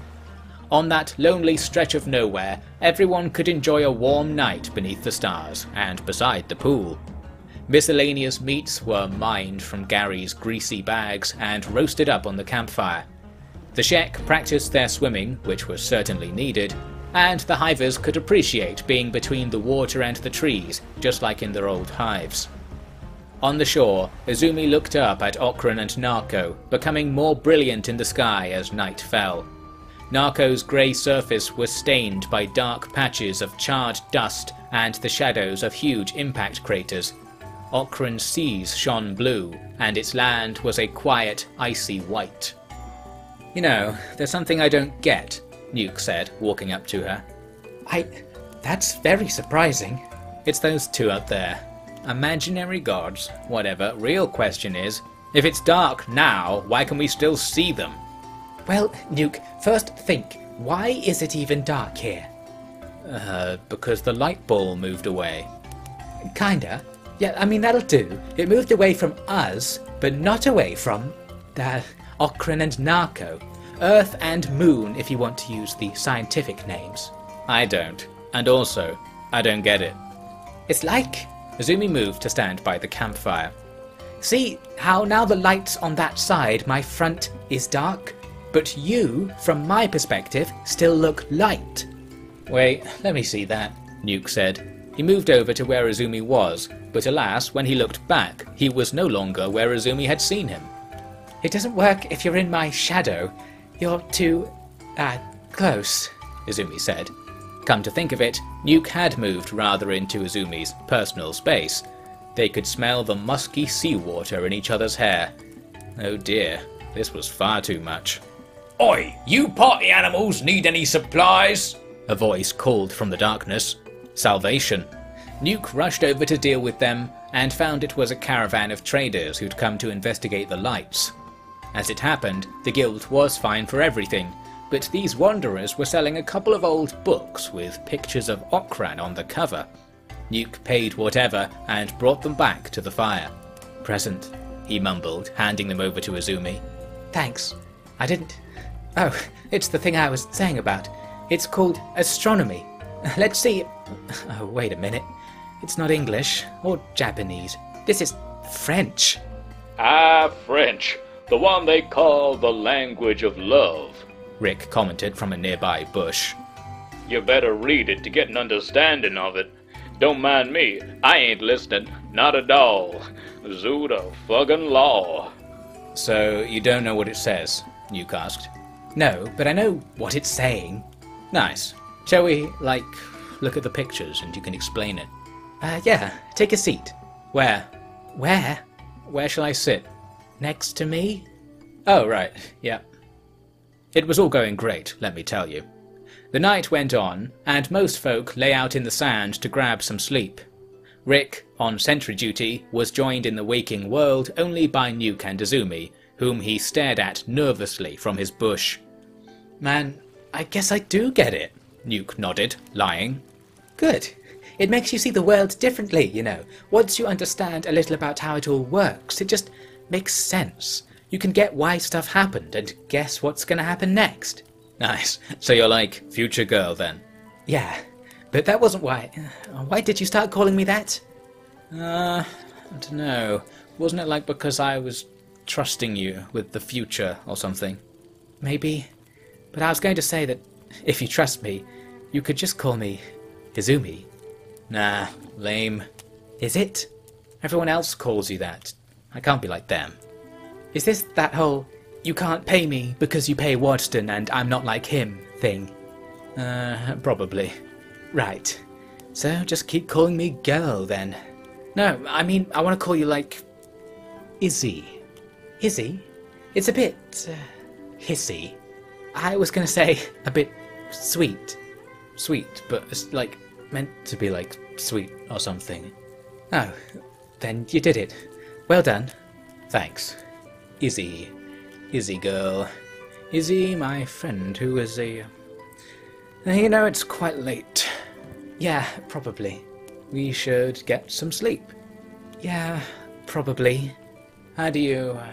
On that lonely stretch of nowhere, everyone could enjoy a warm night beneath the stars and beside the pool. Miscellaneous meats were mined from Gary's greasy bags and roasted up on the campfire. The Shek practiced their swimming, which was certainly needed, and the hivers could appreciate being between the water and the trees, just like in their old hives. On the shore, Izumi looked up at Okran and Narko, becoming more brilliant in the sky as night fell. Narko's grey surface was stained by dark patches of charred dust and the shadows of huge impact craters. Okran's seas shone blue, and its land was a quiet, icy white. You know, there's something I don't get, Nuke said, walking up to her. I. That's very surprising. It's those two up there. Imaginary gods, whatever. Real question is if it's dark now, why can we still see them? Well, Nuke, first think why is it even dark here? Uh, because the light ball moved away. Kinda. Yeah, I mean, that'll do. It moved away from us, but not away from. the Okran and Narko. Earth and Moon, if you want to use the scientific names. I don't. And also, I don't get it. It's like. Izumi moved to stand by the campfire. See how now the lights on that side, my front, is dark? But you, from my perspective, still look light. Wait, let me see that, Nuke said. He moved over to where Izumi was, but alas, when he looked back, he was no longer where Izumi had seen him. It doesn't work if you're in my shadow. You're too. uh, close, Izumi said. Come to think of it, Nuke had moved rather into Izumi's personal space. They could smell the musky seawater in each other's hair. Oh dear, this was far too much. Oi, you party animals need any supplies? A voice called from the darkness. Salvation. Nuke rushed over to deal with them and found it was a caravan of traders who'd come to investigate the lights. As it happened, the guild was fine for everything, but these wanderers were selling a couple of old books with pictures of Okran on the cover. Nuke paid whatever and brought them back to the fire. Present, he mumbled, handing them over to Izumi. Thanks. I didn't. Oh, it's the thing I was saying about. It's called astronomy. Let's see. Oh, wait a minute. It's not English or Japanese. This is French. Ah, French. The one they call the language of love. Rick commented from a nearby bush. You better read it to get an understanding of it. Don't mind me, I ain't listening. Not at all. Zuda fucking law. So, you don't know what it says? Nuke asked. No, but I know what it's saying. Nice. Shall we, like, look at the pictures and you can explain it? Uh, yeah, take a seat. Where? Where? Where shall I sit? Next to me? Oh, right, yeah. It was all going great, let me tell you. The night went on, and most folk lay out in the sand to grab some sleep. Rick, on sentry duty, was joined in the waking world only by Nuke and Izumi, whom he stared at nervously from his bush. Man, I guess I do get it. Nuke nodded, lying. Good. It makes you see the world differently, you know. Once you understand a little about how it all works, it just makes sense. You can get why stuff happened and guess what's going to happen next. Nice. So you're like future girl then? Yeah. But that wasn't why. Why did you start calling me that? Uh, I don't know. Wasn't it like because I was trusting you with the future or something? Maybe. But I was going to say that if you trust me, you could just call me Izumi. Nah, lame. Is it? Everyone else calls you that. I can't be like them. Is this that whole you can't pay me because you pay Wadston and I'm not like him thing? Uh, probably. Right. So just keep calling me girl then. No, I mean, I want to call you like. Izzy. Izzy? It's a bit. Uh, hissy. I was to say a bit sweet. Sweet, but it's like meant to be like sweet or something. Oh, then you did it. Well done. Thanks. Izzy. Izzy girl. Izzy, my friend, who is a. You know, it's quite late. Yeah, probably. We should get some sleep. Yeah, probably. How do you. Uh,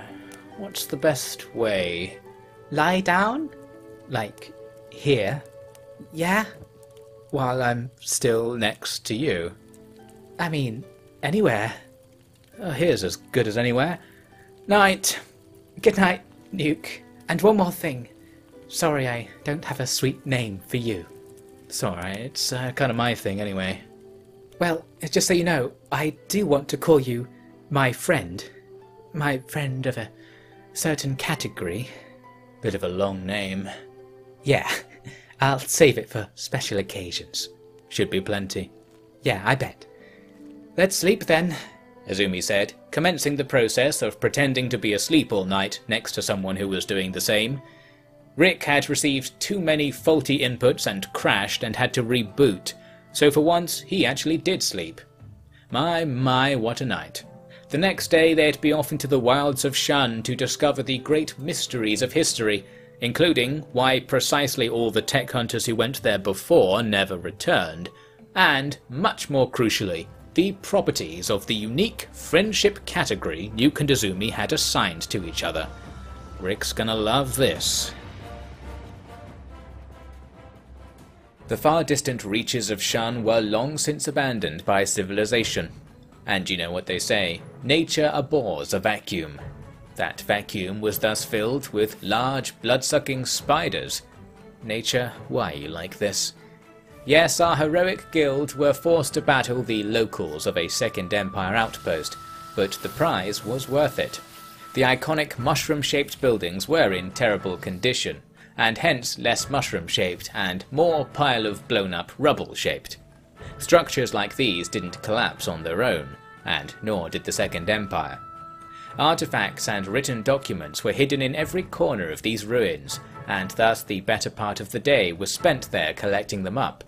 what's the best way? Lie down? Like, here? Yeah? While I'm still next to you? I mean, anywhere. Oh, here's as good as anywhere. Night. Good night, Nuke. And one more thing. Sorry I don't have a sweet name for you. It's alright, it's uh, kind of my thing anyway. Well, just so you know, I do want to call you my friend, my friend of a certain category. Bit of a long name. Yeah, I'll save it for special occasions. Should be plenty. Yeah, I bet. Let's sleep then, Izumi said, commencing the process of pretending to be asleep all night next to someone who was doing the same. Rick had received too many faulty inputs and crashed and had to reboot, so for once he actually did sleep. My, my, what a night. The next day they'd be off into the wilds of Shun to discover the great mysteries of history, including why precisely all the tech hunters who went there before never returned, and, much more crucially, the properties of the unique friendship category Nuke and Izumi had assigned to each other. Rick's gonna love this. The far distant reaches of Shun were long since abandoned by civilization. And you know what they say nature abhors a vacuum. That vacuum was thus filled with large, blood sucking spiders. Nature, why are you like this? Yes, our heroic guild were forced to battle the locals of a Second Empire outpost, but the prize was worth it. The iconic mushroom shaped buildings were in terrible condition, and hence less mushroom shaped and more pile of blown up rubble shaped. Structures like these didn't collapse on their own, and nor did the Second Empire. Artifacts and written documents were hidden in every corner of these ruins, and thus the better part of the day was spent there collecting them up.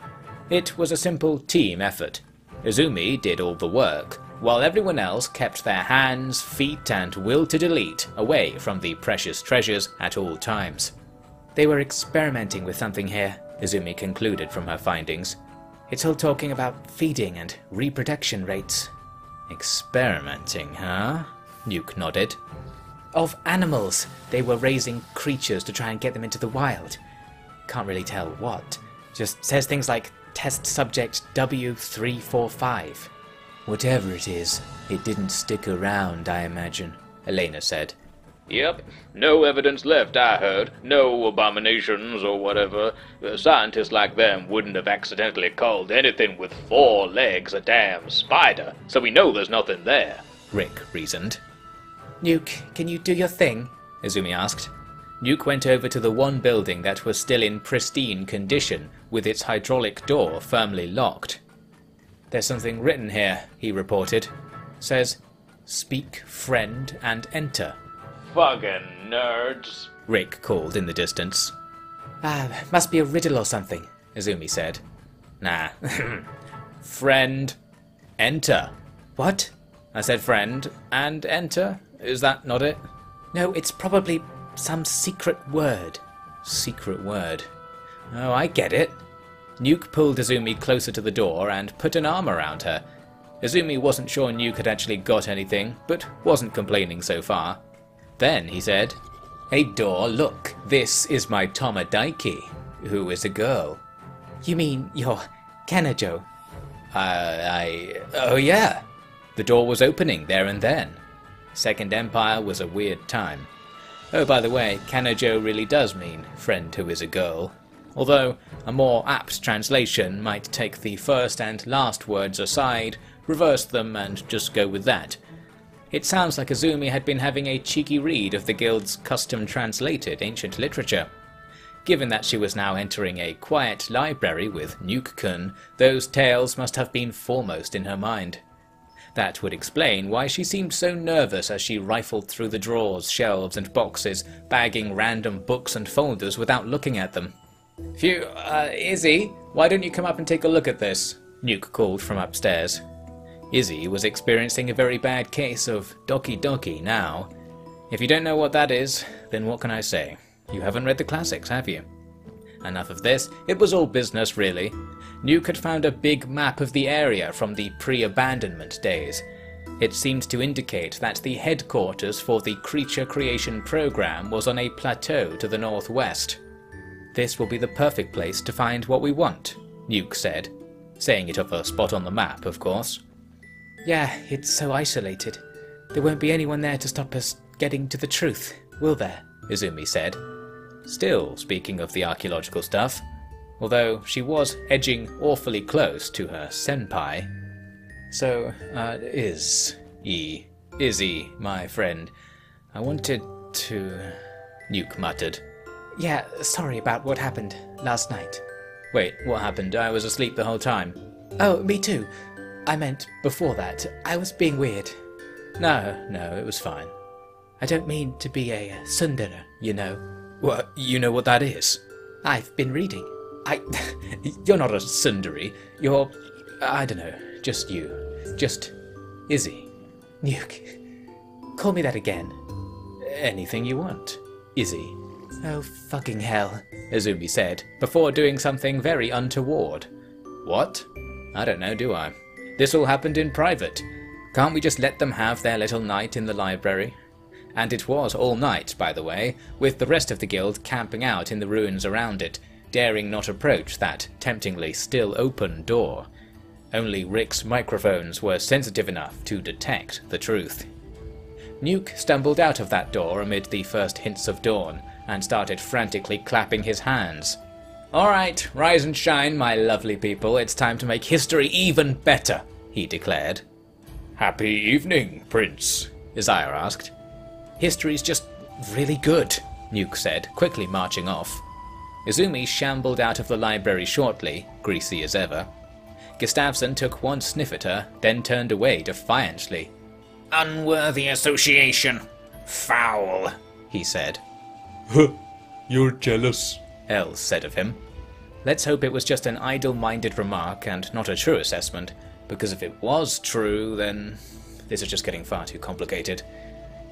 It was a simple team effort. Izumi did all the work, while everyone else kept their hands, feet, and will to delete away from the precious treasures at all times. They were experimenting with something here, Izumi concluded from her findings. It's all talking about feeding and reproduction rates. Experimenting, huh? Nuke nodded. Of animals. They were raising creatures to try and get them into the wild. Can't really tell what. Just says things like test subject W345. Whatever it is, it didn't stick around, I imagine, Elena said. Yep, no evidence left, I heard. No abominations or whatever. Uh, scientists like them wouldn't have accidentally called anything with four legs a damn spider, so we know there's nothing there. Rick reasoned. Nuke, can you do your thing? Izumi asked. Nuke went over to the one building that was still in pristine condition, with its hydraulic door firmly locked. There's something written here, he reported. Says, Speak friend and enter. Fucking nerds. Rick called in the distance. Ah, must be a riddle or something, Izumi said. Nah. friend, enter. What? I said friend and enter. Is that not it? No, it's probably some secret word. Secret word. Oh, I get it. Nuke pulled Izumi closer to the door and put an arm around her. Izumi wasn't sure Nuke had actually got anything, but wasn't complaining so far. Then he said, Hey door, look, this is my Tomodachi, who is a girl. You mean your Kanojo? Uh, I. Oh, yeah. The door was opening there and then. Second Empire was a weird time. Oh, by the way, Kanojo really does mean friend who is a girl. Although, a more apt translation might take the first and last words aside, reverse them, and just go with that. It sounds like Izumi had been having a cheeky read of the guild's custom translated ancient literature. Given that she was now entering a quiet library with Nuke-kun, those tales must have been foremost in her mind. That would explain why she seemed so nervous as she rifled through the drawers, shelves, and boxes, bagging random books and folders without looking at them. Phew, uh, Izzy, why don't you come up and take a look at this? Nuke called from upstairs. Izzy was experiencing a very bad case of Doki Doki now. If you don't know what that is, then what can I say? You haven't read the classics, have you? Enough of this, it was all business really. Nuke had found a big map of the area from the pre-abandonment days. It seemed to indicate that the headquarters for the creature creation program was on a plateau to the northwest. This will be the perfect place to find what we want, Nuke said, saying it of a spot on the map, of course. Yeah, it's so isolated. There won't be anyone there to stop us getting to the truth, will there? Izumi said. Still speaking of the archaeological stuff, although she was edging awfully close to her senpai. So, uh, is E Izzy, my friend. I wanted to. Nuke muttered. Yeah, sorry about what happened last night. Wait, what happened? I was asleep the whole time. Oh, me too. I meant before that. I was being weird. No, no, it was fine. I don't mean to be a tsundere, you know. What? You know what that is? I've been reading. I. You're not a tsundere. You're. I don't know. Just you. Just. Izzy. Nuke. Call me that again. Anything you want. Izzy. Oh, fucking hell, Izumi said, before doing something very untoward. What? I don't know, do I? This all happened in private. Can't we just let them have their little night in the library? And it was all night, by the way, with the rest of the guild camping out in the ruins around it, daring not approach that temptingly still open door. Only Rick's microphones were sensitive enough to detect the truth. Nuke stumbled out of that door amid the first hints of dawn and started frantically clapping his hands. Alright, rise and shine, my lovely people, it's time to make history even better, he declared. Happy evening, Prince, Isaiah asked. History's just really good, Nuke said, quickly marching off. Izumi shambled out of the library shortly, greasy as ever. Gustafsson took one sniff at her, then turned away defiantly. Unworthy association. Foul, he said. You're jealous, Els said of him. Let's hope it was just an idle minded remark and not a true assessment, because if it was true, then this is just getting far too complicated.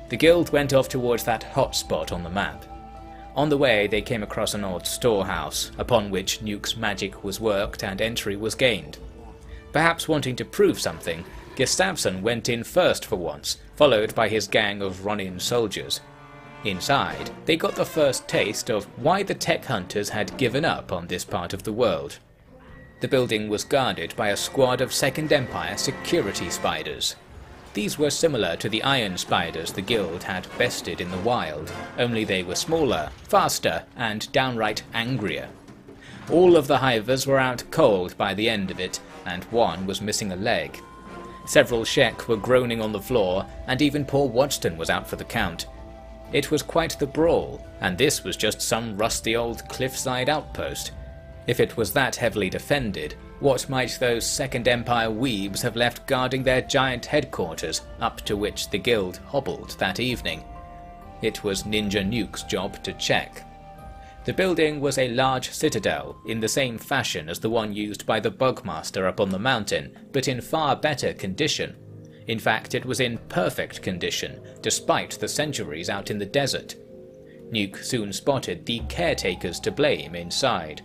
The guild went off towards that hot spot on the map. On the way, they came across an old storehouse, upon which Nuke's magic was worked and entry was gained. Perhaps wanting to prove something, Gustafsson went in first for once, followed by his gang of Ronin soldiers. Inside, they got the first taste of why the tech hunters had given up on this part of the world. The building was guarded by a squad of Second Empire security spiders. These were similar to the iron spiders the guild had bested in the wild, only they were smaller, faster, and downright angrier. All of the hivers were out cold by the end of it, and one was missing a leg. Several Shek were groaning on the floor, and even poor Wadston was out for the count. It was quite the brawl, and this was just some rusty old cliffside outpost. If it was that heavily defended, what might those Second Empire weebs have left guarding their giant headquarters, up to which the guild hobbled that evening? It was Ninja Nuke's job to check. The building was a large citadel, in the same fashion as the one used by the Bugmaster up on the mountain, but in far better condition. In fact, it was in perfect condition, despite the centuries out in the desert. Nuke soon spotted the caretakers to blame inside.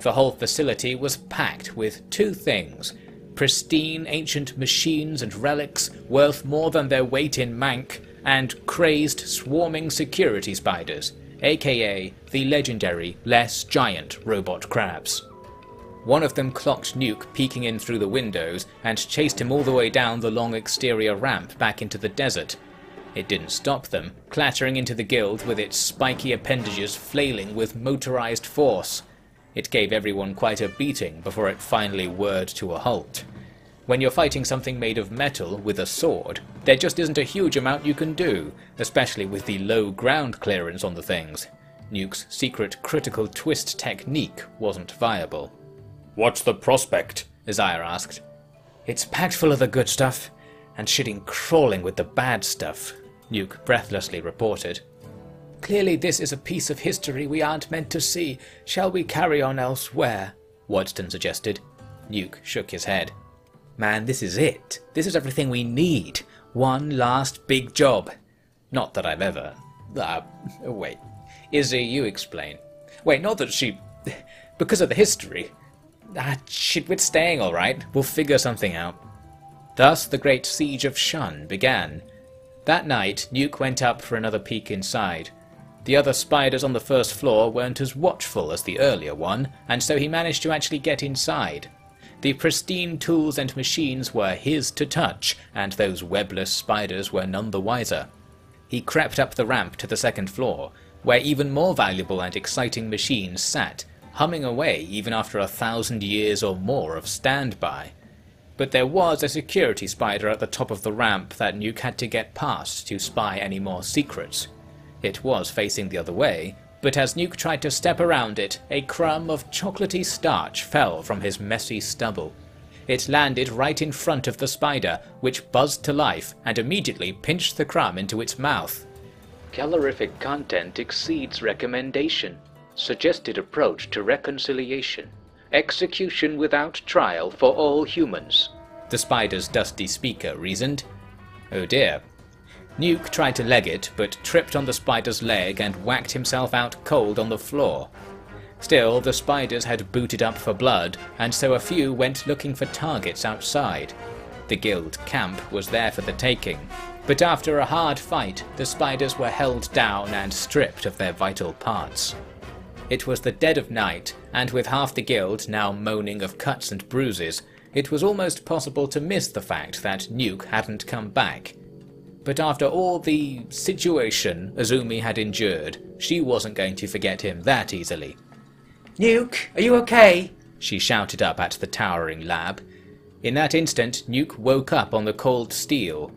The whole facility was packed with two things pristine ancient machines and relics worth more than their weight in mank, and crazed swarming security spiders, aka the legendary less giant robot crabs. One of them clocked Nuke peeking in through the windows and chased him all the way down the long exterior ramp back into the desert. It didn't stop them, clattering into the guild with its spiky appendages flailing with motorized force. It gave everyone quite a beating before it finally whirred to a halt. When you're fighting something made of metal with a sword, there just isn't a huge amount you can do, especially with the low ground clearance on the things. Nuke's secret critical twist technique wasn't viable. What's the prospect? Isaiah asked. It's packed full of the good stuff, and shitting crawling with the bad stuff, Nuke breathlessly reported. Clearly this is a piece of history we aren't meant to see. Shall we carry on elsewhere? Wadston suggested. Nuke shook his head. Man, this is it. This is everything we need. One last big job. Not that I've ever. Ah, uh, wait. Izzy, you explain. Wait, not that she. Because of the history. Ah, shit, we're staying alright. We'll figure something out. Thus the great siege of Shun began. That night, Nuke went up for another peek inside. The other spiders on the first floor weren't as watchful as the earlier one, and so he managed to actually get inside. The pristine tools and machines were his to touch, and those webless spiders were none the wiser. He crept up the ramp to the second floor, where even more valuable and exciting machines sat, humming away even after a thousand years or more of standby. but there was a security spider at the top of the ramp that Nuke had to get past to spy any more secrets. It was facing the other way, but as Nuke tried to step around it, a crumb of chocolatey starch fell from his messy stubble. It landed right in front of the spider, which buzzed to life and immediately pinched the crumb into its mouth. Calorific content exceeds recommendation. Suggested approach to reconciliation. Execution without trial for all humans. The spider's dusty speaker reasoned. Oh dear. Nuke tried to leg it, but tripped on the spider's leg and whacked himself out cold on the floor. Still, the spiders had booted up for blood, and so a few went looking for targets outside. The guild camp was there for the taking, but after a hard fight, the spiders were held down and stripped of their vital parts. It was the dead of night, and with half the guild now moaning of cuts and bruises, it was almost possible to miss the fact that Nuke hadn't come back. But after all the situation Izumi had endured, she wasn't going to forget him that easily. Nuke, are you okay? She shouted up at the towering lab. In that instant, Nuke woke up on the cold steel.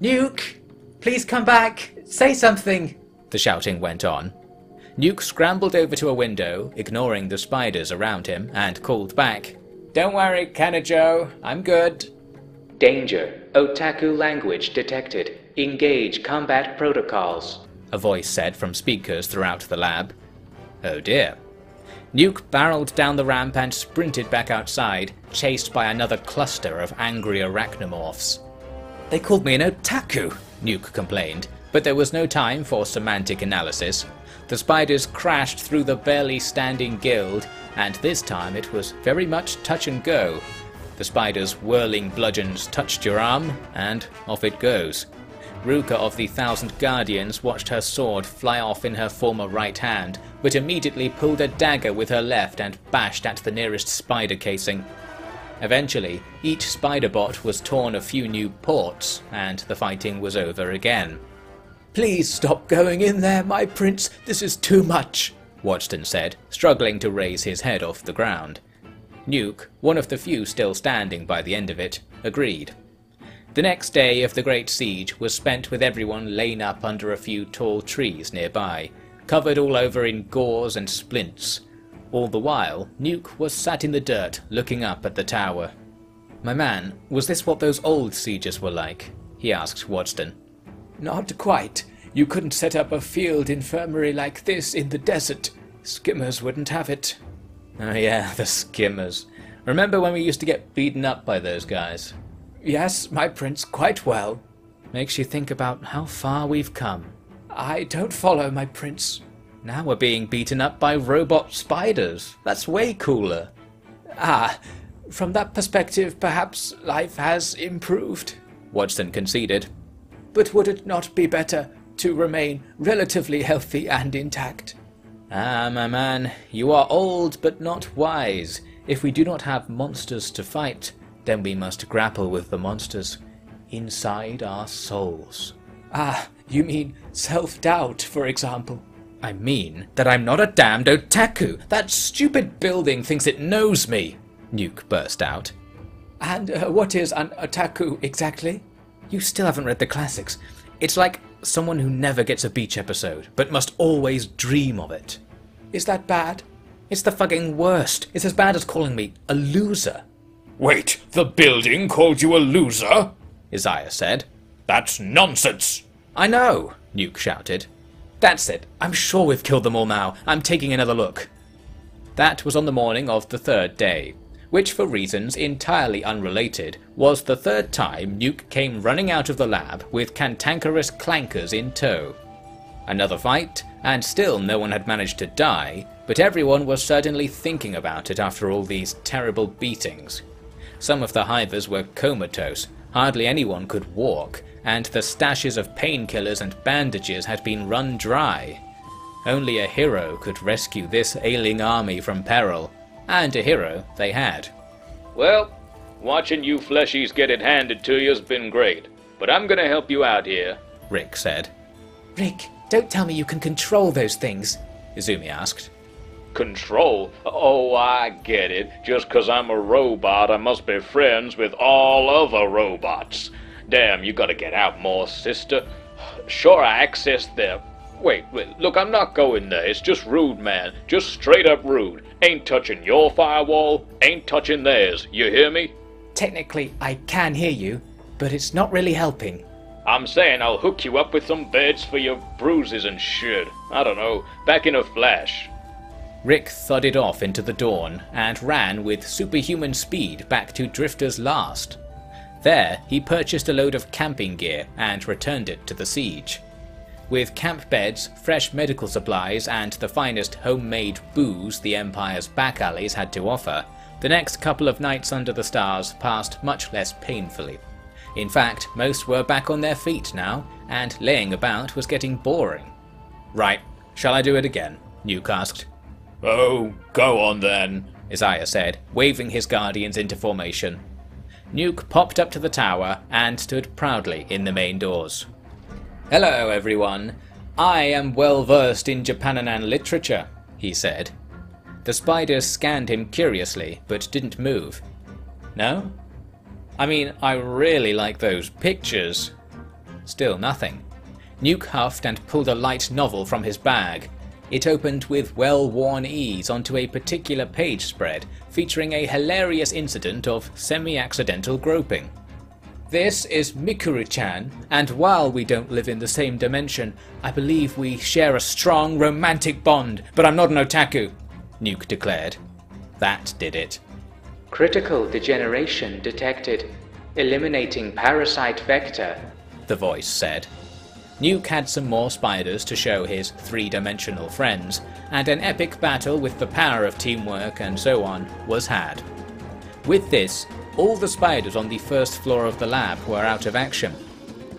Nuke, please come back. Say something. The shouting went on. Nuke scrambled over to a window, ignoring the spiders around him, and called back, Don't worry, Kanojo, I'm good. Danger. Otaku language detected. Engage combat protocols. A voice said from speakers throughout the lab. Oh dear. Nuke barreled down the ramp and sprinted back outside, chased by another cluster of angry arachnomorphs. They called me an otaku, Nuke complained, but there was no time for semantic analysis. The spiders crashed through the barely standing guild, and this time it was very much touch and go. The spider's whirling bludgeons touched your arm, and off it goes. Ruka of the Thousand Guardians watched her sword fly off in her former right hand, but immediately pulled a dagger with her left and bashed at the nearest spider casing. Eventually, each spider bot was torn a few new ports, and the fighting was over again. Please stop going in there, my prince. This is too much, Wadston said, struggling to raise his head off the ground. Nuke, one of the few still standing by the end of it, agreed. The next day of the Great Siege was spent with everyone lain up under a few tall trees nearby, covered all over in gauze and splints. All the while, Nuke was sat in the dirt looking up at the tower. My man, was this what those old sieges were like? he asked Wadston. Not quite. You couldn't set up a field infirmary like this in the desert. Skimmers wouldn't have it. Oh yeah, the skimmers. Remember when we used to get beaten up by those guys? Yes, my prince, quite well. Makes you think about how far we've come. I don't follow, my prince. Now we're being beaten up by robot spiders. That's way cooler. Ah, from that perspective, perhaps life has improved, Wadston conceded. But would it not be better to remain relatively healthy and intact? Ah, my man, you are old but not wise. If we do not have monsters to fight, then we must grapple with the monsters inside our souls. Ah, you mean self-doubt, for example? I mean that I'm not a damned otaku. That stupid building thinks it knows me. Nuke burst out. And uh, what is an otaku exactly? You still haven't read the classics. It's like someone who never gets a beach episode, but must always dream of it. Is that bad? It's the fucking worst. It's as bad as calling me a loser. Wait, the building called you a loser? Isaiah said. That's nonsense. I know, Nuke shouted. That's it. I'm sure we've killed them all now. I'm taking another look. That was on the morning of the third day, which, for reasons entirely unrelated, was the third time Nuke came running out of the lab with cantankerous clankers in tow. Another fight, and still no one had managed to die, but everyone was certainly thinking about it after all these terrible beatings. Some of the hivers were comatose, hardly anyone could walk, and the stashes of painkillers and bandages had been run dry. Only a hero could rescue this ailing army from peril, and a hero they had. Well, watching you fleshies get it handed to you's been great, but I'm gonna help you out here. Rick said. Rick, don't tell me you can control those things, Izumi asked. Control? Oh, I get it. Just 'cause I'm a robot, I must be friends with all other robots. Damn, you gotta get out more, sister. Sure, I accessed their. Wait, wait, look, I'm not going there. It's just rude, man. Just straight up rude. Ain't touching your firewall, ain't touching theirs. You hear me? Technically, I can hear you, but it's not really helping. I'm saying I'll hook you up with some beds for your bruises and shit. I don't know, back in a flash. Rick thudded off into the dawn and ran with superhuman speed back to Drifter's Last. There, he purchased a load of camping gear and returned it to the siege. With camp beds, fresh medical supplies, and the finest homemade booze the Empire's back alleys had to offer, the next couple of nights under the stars passed much less painfully. In fact, most were back on their feet now, and laying about was getting boring. Right, shall I do it again? Nuke asked. Oh, go on then, Isaiah said, waving his guardians into formation. Nuke popped up to the tower and stood proudly in the main doors. Hello, everyone. I am well versed in Japanan literature, he said. The spiders scanned him curiously, but didn't move. No? I mean, I really like those pictures. Still nothing. Nuke huffed and pulled a light novel from his bag. It opened with well-worn ease onto a particular page spread featuring a hilarious incident of semi-accidental groping. This is Mikuru-chan, and while we don't live in the same dimension, I believe we share a strong romantic bond, but I'm not an otaku, Nuke declared. That did it. Critical degeneration detected. Eliminating parasite vector. The voice said. Nuke had some more spiders to show his three-dimensional friends, and an epic battle with the power of teamwork and so on was had. With this, all the spiders on the first floor of the lab were out of action.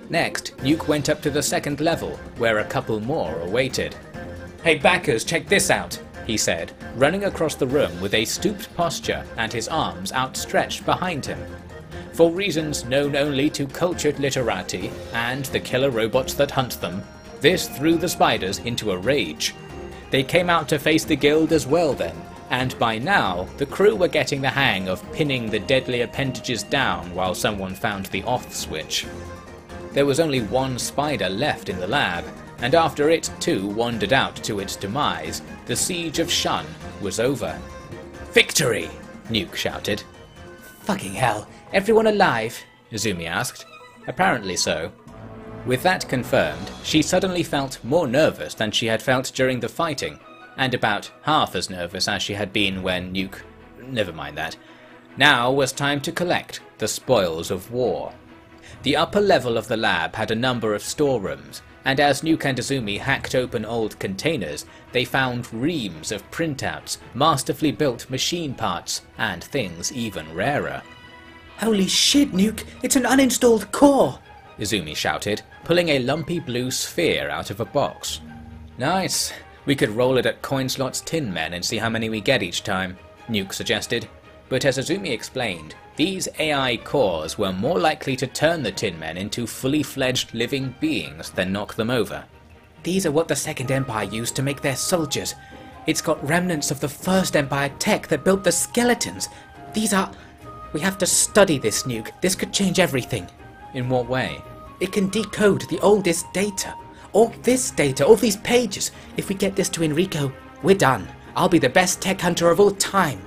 Next, Nuke went up to the second level, where a couple more awaited. Hey backers, check this out, he said, running across the room with a stooped posture and his arms outstretched behind him. For reasons known only to cultured literati and the killer robots that hunt them, this threw the spiders into a rage. They came out to face the guild as well then, and by now the crew were getting the hang of pinning the deadly appendages down while someone found the off switch. There was only one spider left in the lab, and after it too wandered out to its demise, the siege of Shun was over. Victory! Nuke shouted. Fucking hell, everyone alive? Izumi asked. Apparently so. With that confirmed, she suddenly felt more nervous than she had felt during the fighting, and about half as nervous as she had been when Nuke. Never mind that. Now was time to collect the spoils of war. The upper level of the lab had a number of storerooms, and as Nuke and Izumi hacked open old containers, they found reams of printouts, masterfully built machine parts, and things even rarer. Holy shit, Nuke! It's an uninstalled core! Izumi shouted, pulling a lumpy blue sphere out of a box. Nice. We could roll it at Coinslot's Tin Men and see how many we get each time, Nuke suggested. But as Izumi explained, these AI cores were more likely to turn the Tin Men into fully fledged living beings than knock them over. These are what the Second Empire used to make their soldiers. It's got remnants of the First Empire tech that built the skeletons. These are. We have to study this nuke. This could change everything. In what way? It can decode the oldest data. All this data, all these pages. If we get this to Enrico, we're done. I'll be the best tech hunter of all time.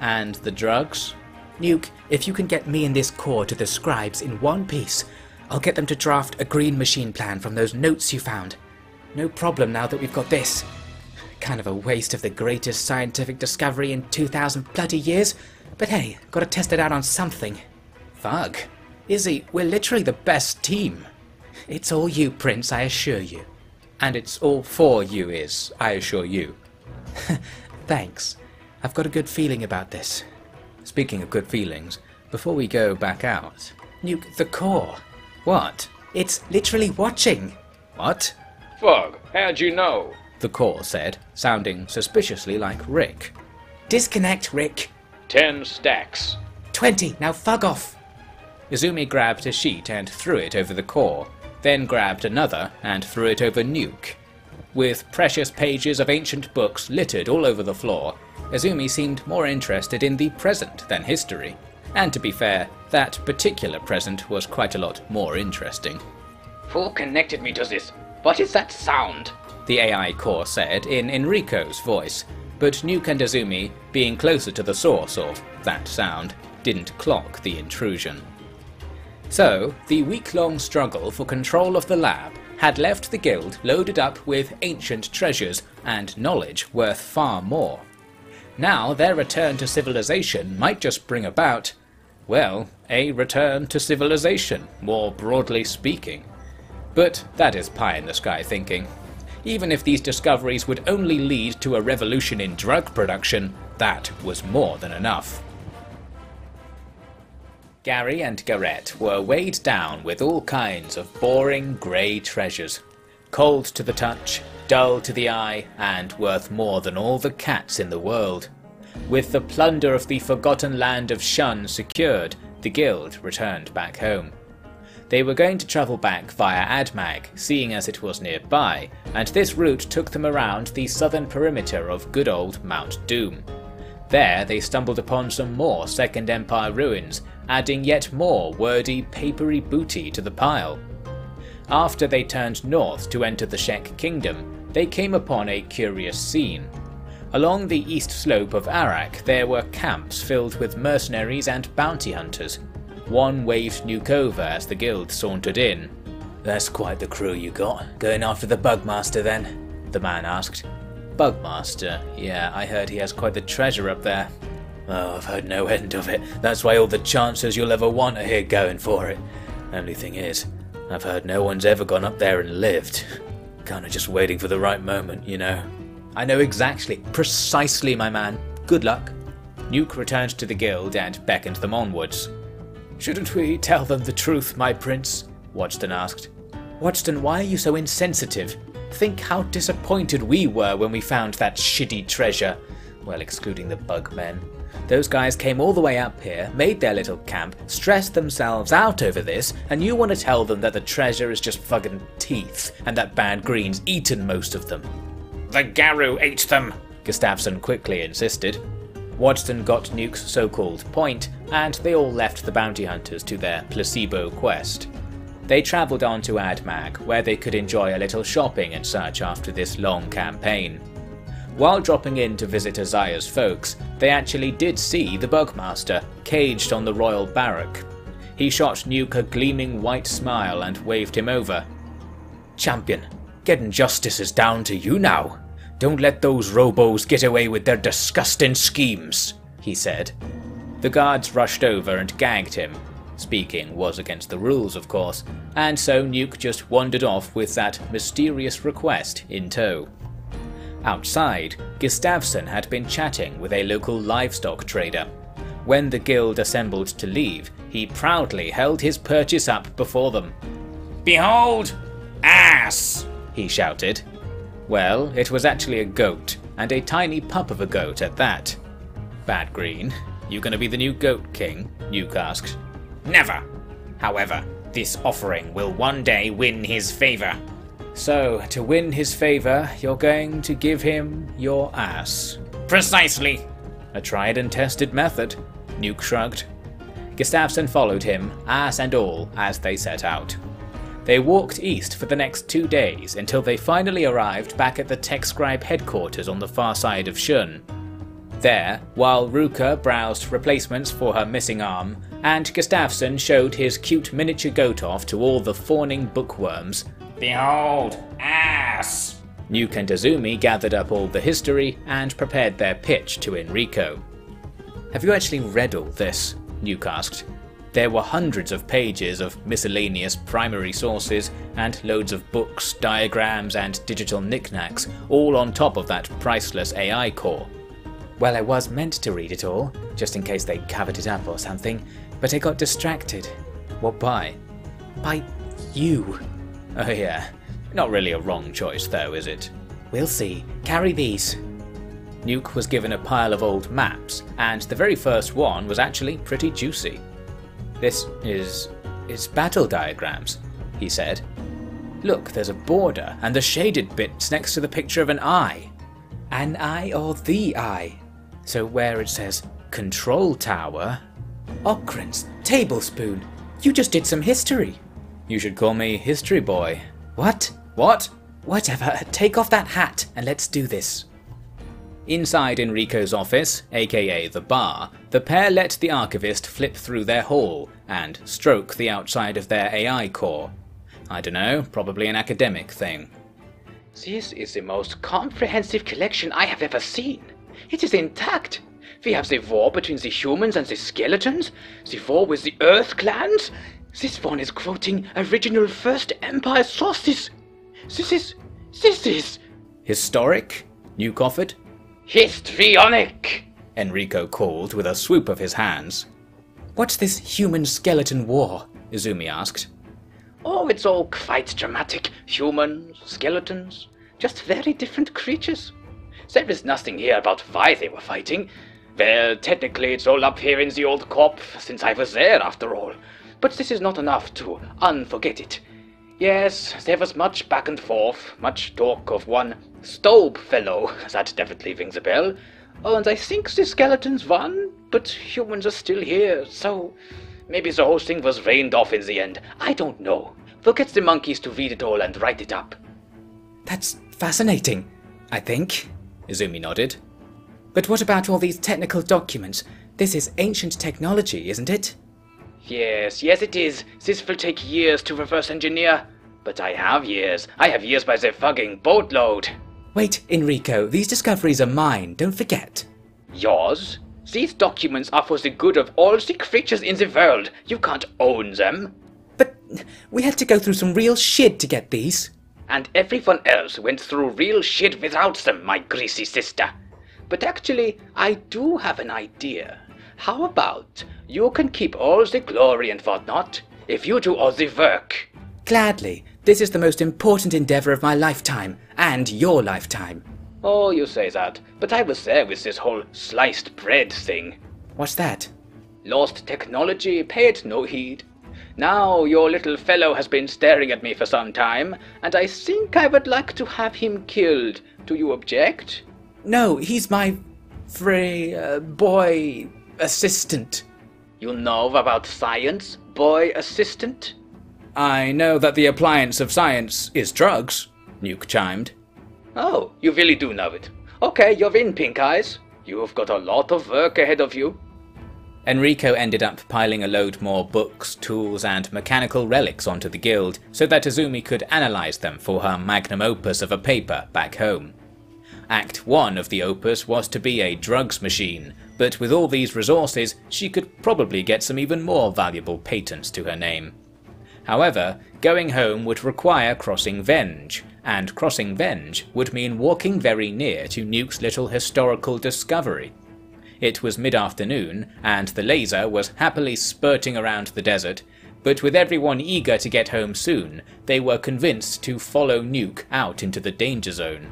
And the drugs? Nuke, if you can get me and this core to the scribes in one piece, I'll get them to draft a green machine plan from those notes you found. No problem now that we've got this. Kind of a waste of the greatest scientific discovery in 2000 bloody years, but hey, gotta test it out on something. Fug. Izzy, we're literally the best team. It's all you, Prince, I assure you. And it's all for you, is, I assure you. Thanks. I've got a good feeling about this. Speaking of good feelings, before we go back out. Nuke the core. What? It's literally watching. What? Fug, how'd you know? The core said, sounding suspiciously like Rick. Disconnect, Rick. Ten stacks. Twenty, now fug off. Izumi grabbed a sheet and threw it over the core, then grabbed another and threw it over Nuke. With precious pages of ancient books littered all over the floor, Izumi seemed more interested in the present than history. And to be fair, that particular present was quite a lot more interesting. Who connected me to this? What is that sound? The AI core said in Enrico's voice, but Nuke and Izumi, being closer to the source of that sound, didn't clock the intrusion. So, the week long struggle for control of the lab had left the guild loaded up with ancient treasures and knowledge worth far more. Now, their return to civilization might just bring about, well, a return to civilization, more broadly speaking. But that is pie in the sky thinking. Even if these discoveries would only lead to a revolution in drug production, that was more than enough. Gary and Garrett were weighed down with all kinds of boring grey treasures. Cold to the touch, dull to the eye, and worth more than all the cats in the world. With the plunder of the forgotten land of Shun secured, the guild returned back home. They were going to travel back via Admag, seeing as it was nearby, and this route took them around the southern perimeter of good old Mount Doom. There they stumbled upon some more Second Empire ruins, adding yet more wordy, papery booty to the pile. After they turned north to enter the Shek Kingdom, they came upon a curious scene. Along the east slope of Arak there were camps filled with mercenaries and bounty hunters. One waved Nuke over as the guild sauntered in. That's quite the crew you got. Going after the Bugmaster then? The man asked. Bugmaster, yeah, I heard he has quite the treasure up there. Oh, I've heard no end of it. That's why all the chances you'll ever want are here going for it. Only thing is, I've heard no one's ever gone up there and lived. Kinda just waiting for the right moment, you know. I know exactly, precisely, my man. Good luck. Nuke returned to the guild and beckoned them onwards. Shouldn't we tell them the truth, my prince? Wadston asked. Wadston, why are you so insensitive? Think how disappointed we were when we found that shitty treasure. Well, excluding the bugmen. Those guys came all the way up here, made their little camp, stressed themselves out over this, and you want to tell them that the treasure is just fucking teeth, and that Bad Green's eaten most of them. The Garru ate them, Gustafsson quickly insisted. Wadston got Nuke's so-called point, and they all left the bounty hunters to their placebo quest. They travelled on to Admag, where they could enjoy a little shopping and such after this long campaign. While dropping in to visit Isaiah's folks, they actually did see the Bugmaster, caged on the royal barrack. He shot Nuke a gleaming white smile and waved him over. Champion, getting justice is down to you now. Don't let those robos get away with their disgusting schemes, he said. The guards rushed over and gagged him. Speaking was against the rules, of course, and so Nuke just wandered off with that mysterious request in tow. Outside, Gustafsson had been chatting with a local livestock trader. When the guild assembled to leave, he proudly held his purchase up before them. Behold! Ass! he shouted. Well, it was actually a goat, and a tiny pup of a goat at that. Bad Green, you gonna be the new Goat King? Nuke asked. Never! However, this offering will one day win his favour. So, to win his favour, you're going to give him your ass. Precisely. A tried and tested method, Nuke shrugged. Gustafsson followed him, ass and all, as they set out. They walked east for the next two days until they finally arrived back at the TechScribe headquarters on the far side of Shun. There, while Ruka browsed replacements for her missing arm, and Gustafsson showed his cute miniature goat off to all the fawning bookworms, Behold, ass! Nuke and Izumi gathered up all the history and prepared their pitch to Enrico. Have you actually read all this? Nuke asked. There were hundreds of pages of miscellaneous primary sources and loads of books, diagrams, and digital knickknacks, all on top of that priceless AI core. Well, I was meant to read it all, just in case they covered it up or something, but I got distracted. What by? By you. Oh yeah. Not really a wrong choice though, is it? We'll see. Carry these. Nuke was given a pile of old maps, and the very first one was actually pretty juicy. This is. is battle diagrams, he said. Look, there's a border, and the shaded bit's next to the picture of an eye. An eye or the eye? So where it says control tower. Ockrens, tablespoon, you just did some history. You should call me History Boy. What? What? Whatever, take off that hat and let's do this. Inside Enrico's office, aka the bar, the pair let the archivist flip through their hall and stroke the outside of their AI core. I don't know, probably an academic thing. This is the most comprehensive collection I have ever seen. It is intact. We have the war between the humans and the skeletons, the war with the Earth clans. This one is quoting original First Empire sources. This is. This is. Historic? Nuke offered. Histrionic! Enrico called with a swoop of his hands. What's this human skeleton war? Izumi asked. Oh, it's all quite dramatic. Humans, skeletons, just very different creatures. There is nothing here about why they were fighting. Well, technically, it's all up here in the old corp, since I was there after all. But this is not enough to unforget it. Yes, there was much back and forth, much talk of one Stobe fellow, that definitely rings a bell. Oh, and I think the skeletons won, but humans are still here, so maybe the whole thing was rained off in the end. I don't know. We'll get the monkeys to read it all and write it up. That's fascinating, I think, Izumi nodded. But what about all these technical documents? This is ancient technology, isn't it? Yes, yes it is. This will take years to reverse engineer. But I have years. I have years by the fucking boatload. Wait, Enrico, these discoveries are mine, don't forget. Yours? These documents are for the good of all the creatures in the world. You can't own them. But we had to go through some real shit to get these. And everyone else went through real shit without them, my greasy sister. But actually, I do have an idea. How about you can keep all the glory and whatnot if you do all the work? Gladly. This is the most important endeavor of my lifetime, and your lifetime. Oh, you say that, but I was there with this whole sliced bread thing. What's that? Lost technology, pay it no heed. Now your little fellow has been staring at me for some time, and I think I would like to have him killed. Do you object? No, he's my free uh, boy assistant. You know about science, boy assistant? I know that the appliance of science is drugs, Nuke chimed. Oh, you really do know it. Okay, you're in, Pink Eyes. You've got a lot of work ahead of you. Enrico ended up piling a load more books, tools, and mechanical relics onto the guild so that Izumi could analyze them for her magnum opus of a paper back home. Act 1 of the opus was to be a drugs machine, but with all these resources, she could probably get some even more valuable patents to her name. However, going home would require crossing Venge, and crossing Venge would mean walking very near to Nuke's little historical discovery. It was mid afternoon, and the laser was happily spurting around the desert, but with everyone eager to get home soon, they were convinced to follow Nuke out into the danger zone.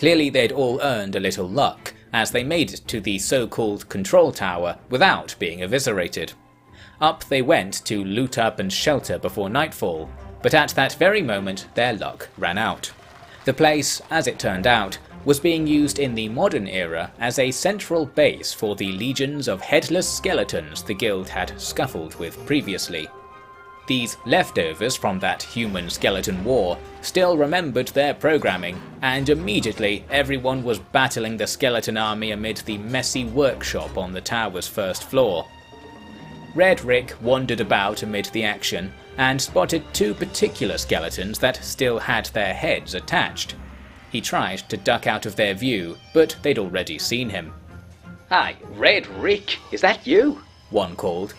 Clearly, they'd all earned a little luck, as they made it to the so called control tower without being eviscerated. Up they went to loot up and shelter before nightfall, but at that very moment their luck ran out. The place, as it turned out, was being used in the modern era as a central base for the legions of headless skeletons the guild had scuffled with previously. These leftovers from that human skeleton war still remembered their programming, and immediately everyone was battling the skeleton army amid the messy workshop on the tower's first floor. Red Rick wandered about amid the action and spotted two particular skeletons that still had their heads attached. He tried to duck out of their view, but they'd already seen him. Hi, Red Rick, is that you? One called.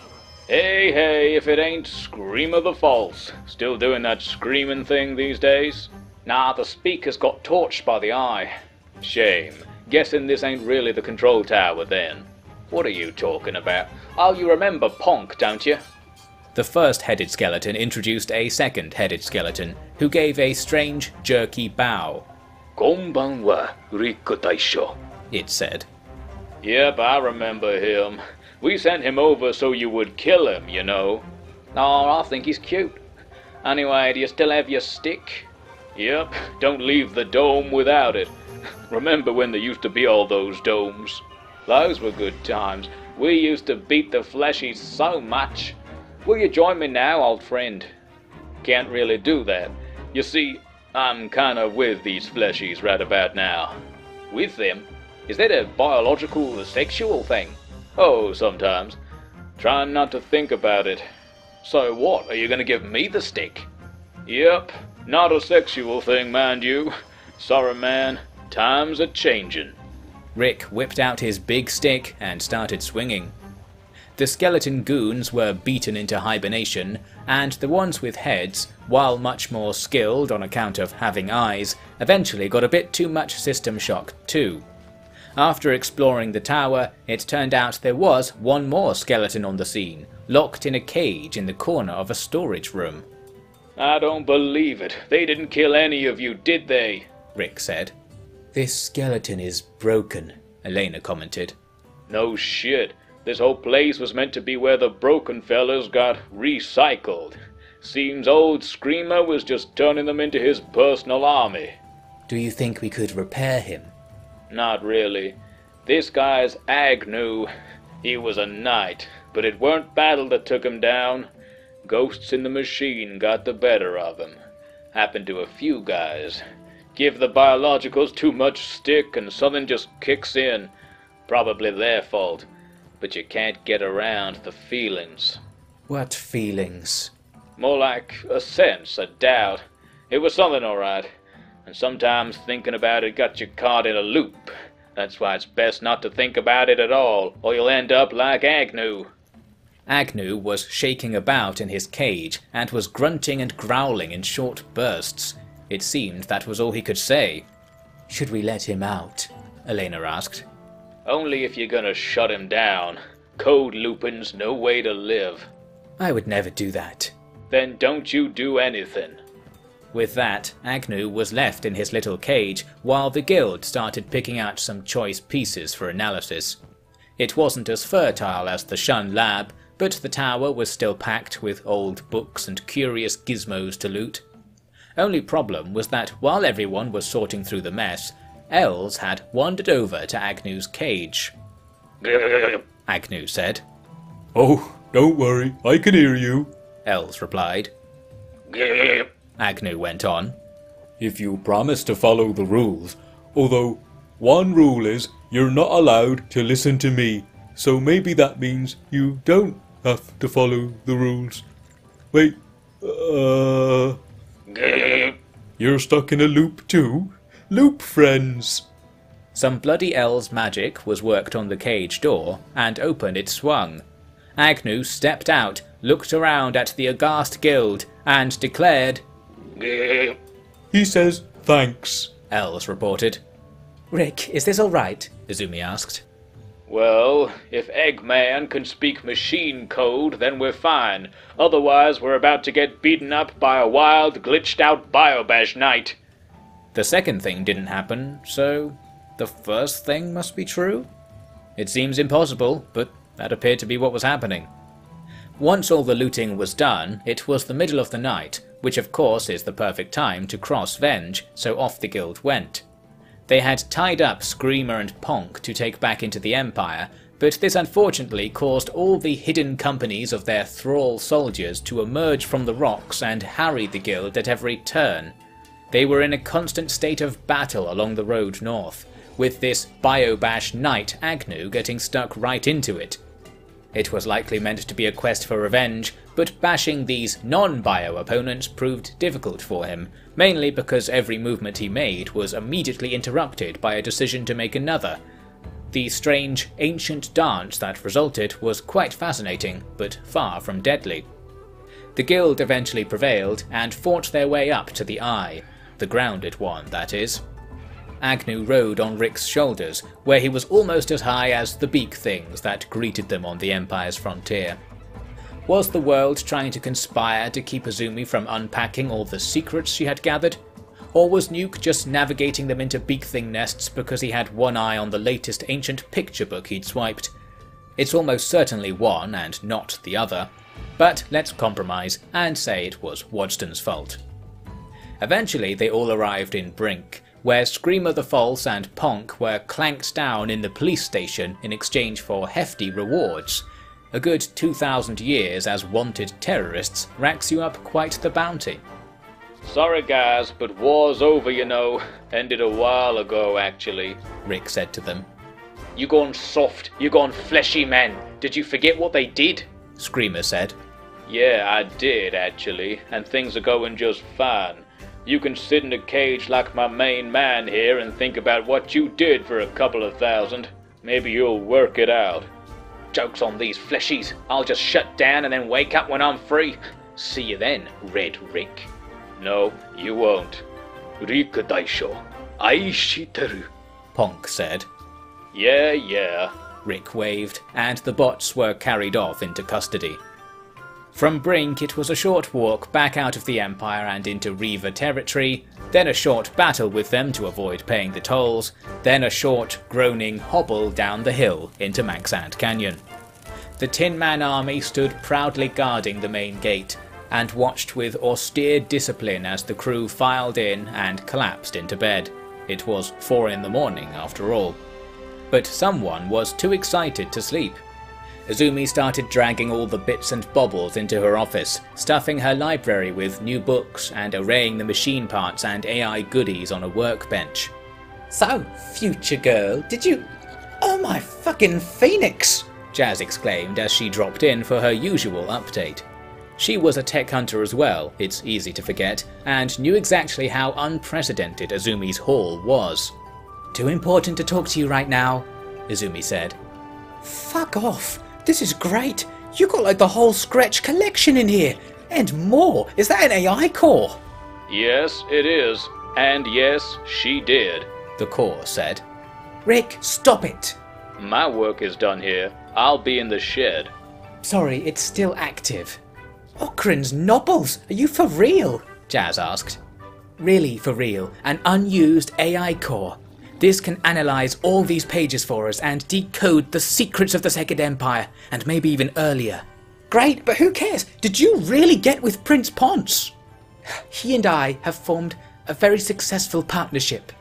Hey, hey, if it ain't Screamer the False. Still doing that screaming thing these days? Nah, the speaker's got torched by the eye. Shame. Guessing this ain't really the control tower then. What are you talking about? Oh, you remember Ponk, don't you? The first headed skeleton introduced a second headed skeleton, who gave a strange, jerky bow. Konbanwa, Rikko Taisho. It said. Yep, I remember him. We sent him over so you would kill him, you know. Oh, I think he's cute. Anyway, do you still have your stick? Yep, don't leave the dome without it. Remember when there used to be all those domes? Those were good times. We used to beat the fleshies so much. Will you join me now, old friend? Can't really do that. You see, I'm kinda with these fleshies right about now. With them? Is that a biological, sexual thing? Oh, sometimes. Trying not to think about it. So what, are you gonna give me the stick? Yep, not a sexual thing, mind you. Sorry, man. Times are changing. Rick whipped out his big stick and started swinging. The skeleton goons were beaten into hibernation, and the ones with heads, while much more skilled on account of having eyes, eventually got a bit too much system shock too. After exploring the tower, it turned out there was one more skeleton on the scene, locked in a cage in the corner of a storage room. I don't believe it. They didn't kill any of you, did they? Rick said. This skeleton is broken, Elena commented. No shit. This whole place was meant to be where the broken fellas got recycled. Seems old Screamer was just turning them into his personal army. Do you think we could repair him? Not really. This guy's Agnew. He was a knight, but it weren't battle that took him down. Ghosts in the machine got the better of him. Happened to a few guys. Give the biologicals too much stick and something just kicks in. Probably their fault. But you can't get around the feelings. What feelings? More like a sense, a doubt. It was something alright. And sometimes thinking about it got you caught in a loop. That's why it's best not to think about it at all, or you'll end up like Agnew. Agnew was shaking about in his cage and was grunting and growling in short bursts. It seemed that was all he could say. Should we let him out? Elena asked. Only if you're gonna shut him down. Code looping's no way to live. I would never do that. Then don't you do anything. With that, Agnew was left in his little cage while the guild started picking out some choice pieces for analysis. It wasn't as fertile as the Shun lab, but the tower was still packed with old books and curious gizmos to loot. Only problem was that while everyone was sorting through the mess, Els had wandered over to Agnew's cage. Agnew said. Oh, don't worry, I can hear you. Els replied. Agnew went on. If you promise to follow the rules, although one rule is you're not allowed to listen to me, so maybe that means you don't have to follow the rules. Wait, uh. You're stuck in a loop too? Loop friends! Some bloody Els' magic was worked on the cage door, and open it swung. Agnew stepped out, looked around at the aghast guild, and declared, He says thanks. Els reported. Rick, is this alright? Izumi asked. Well, if Eggman can speak machine code, then we're fine. Otherwise, we're about to get beaten up by a wild, glitched out Biobash knight. The second thing didn't happen, so the first thing must be true? It seems impossible, but that appeared to be what was happening. Once all the looting was done, it was the middle of the night, which of course is the perfect time to cross Venge, so off the guild went. They had tied up Screamer and Ponk to take back into the Empire, but this unfortunately caused all the hidden companies of their thrall soldiers to emerge from the rocks and harry the guild at every turn. They were in a constant state of battle along the road north, with this Biobash knight Agnew getting stuck right into it. It was likely meant to be a quest for revenge, but bashing these non-bio opponents proved difficult for him, mainly because every movement he made was immediately interrupted by a decision to make another. The strange, ancient dance that resulted was quite fascinating, but far from deadly. The guild eventually prevailed and fought their way up to the Eye, the grounded one, that is. Agnew rode on Rick's shoulders, where he was almost as high as the beak things that greeted them on the Empire's frontier. Was the world trying to conspire to keep Izumi from unpacking all the secrets she had gathered? Or was Nuke just navigating them into beak thing nests because he had one eye on the latest ancient picture book he'd swiped? It's almost certainly one and not the other, but let's compromise and say it was Wadston's fault. Eventually, they all arrived in Brink, where Screamer the False and Ponk were clanked down in the police station in exchange for hefty rewards. A good 2,000 years as wanted terrorists racks you up quite the bounty. Sorry, guys, but war's over, you know. Ended a while ago, actually. Rick said to them. You gone soft, you gone fleshy men. Did you forget what they did? Screamer said. Yeah, I did, actually, and things are going just fine. You can sit in a cage like my main man here and think about what you did for a couple of thousand. Maybe you'll work it out. Joke's on these fleshies. I'll just shut down and then wake up when I'm free. See you then, Red Rick. No, you won't. Rika Daisho. Aishiteru. Ponk said. Yeah, yeah. Rick waved, and the bots were carried off into custody. From Brink, it was a short walk back out of the Empire and into Reaver territory, then a short battle with them to avoid paying the tolls, then a short, groaning hobble down the hill into Manksand Canyon. The Tin Man army stood proudly guarding the main gate, and watched with austere discipline as the crew filed in and collapsed into bed. It was four in the morning, after all. But someone was too excited to sleep. Izumi started dragging all the bits and bobbles into her office, stuffing her library with new books and arraying the machine parts and AI goodies on a workbench. So, future girl, did you. Oh my fucking phoenix! Jazz exclaimed as she dropped in for her usual update. She was a tech hunter as well, it's easy to forget, and knew exactly how unprecedented Izumi's haul was. Too important to talk to you right now, Izumi said. Fuck off! This is great! You got like the whole Scratch collection in here! And more! Is that an AI core? Yes, it is. And yes, she did. The core said. Rick, stop it! My work is done here. I'll be in the shed. Sorry, it's still active. Okran's Nobbles! Are you for real? Jazz asked. Really for real. An unused AI core. This can analyze all these pages for us and decode the secrets of the Second Empire, and maybe even earlier. Great, but who cares? Did you really get with Prince Ponce? He and I have formed a very successful partnership.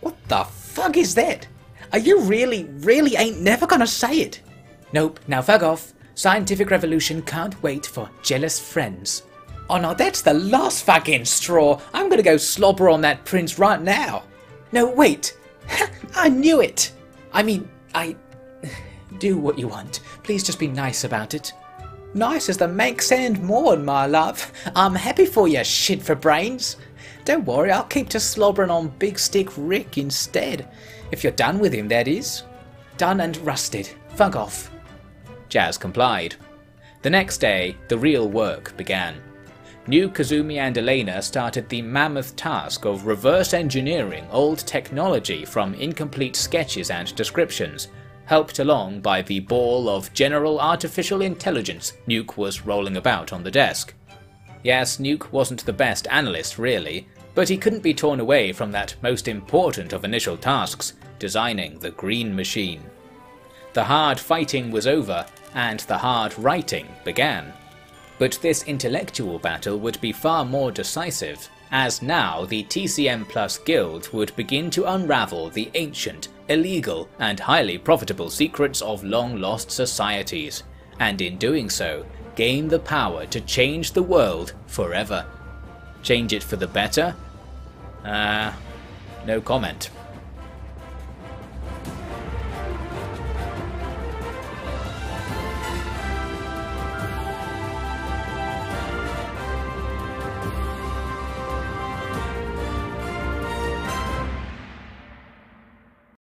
What the fuck is that? Are you really, really ain't never gonna say it? Nope, now fuck off. Scientific revolution can't wait for jealous friends. Oh no, that's the last fucking straw. I'm gonna go slobber on that prince right now. No, wait. I knew it! I mean, I. Do what you want. Please just be nice about it. Nice as the Manksand Morn, my love. I'm happy for you, shit for brains. Don't worry, I'll keep to slobbering on Big Stick Rick instead. If you're done with him, that is. Done and rusted. Fuck off. Jazz complied. The next day, the real work began. New Kazumi and Elena started the mammoth task of reverse engineering old technology from incomplete sketches and descriptions, helped along by the ball of general artificial intelligence Nuke was rolling about on the desk. Yes, Nuke wasn't the best analyst really, but he couldn't be torn away from that most important of initial tasks, designing the Green Machine. The hard fighting was over, and the hard writing began. But this intellectual battle would be far more decisive, as now the TCM Plus Guild would begin to unravel the ancient, illegal, and highly profitable secrets of long lost societies, and in doing so, gain the power to change the world forever. Change it for the better? Ah, uh, no comment.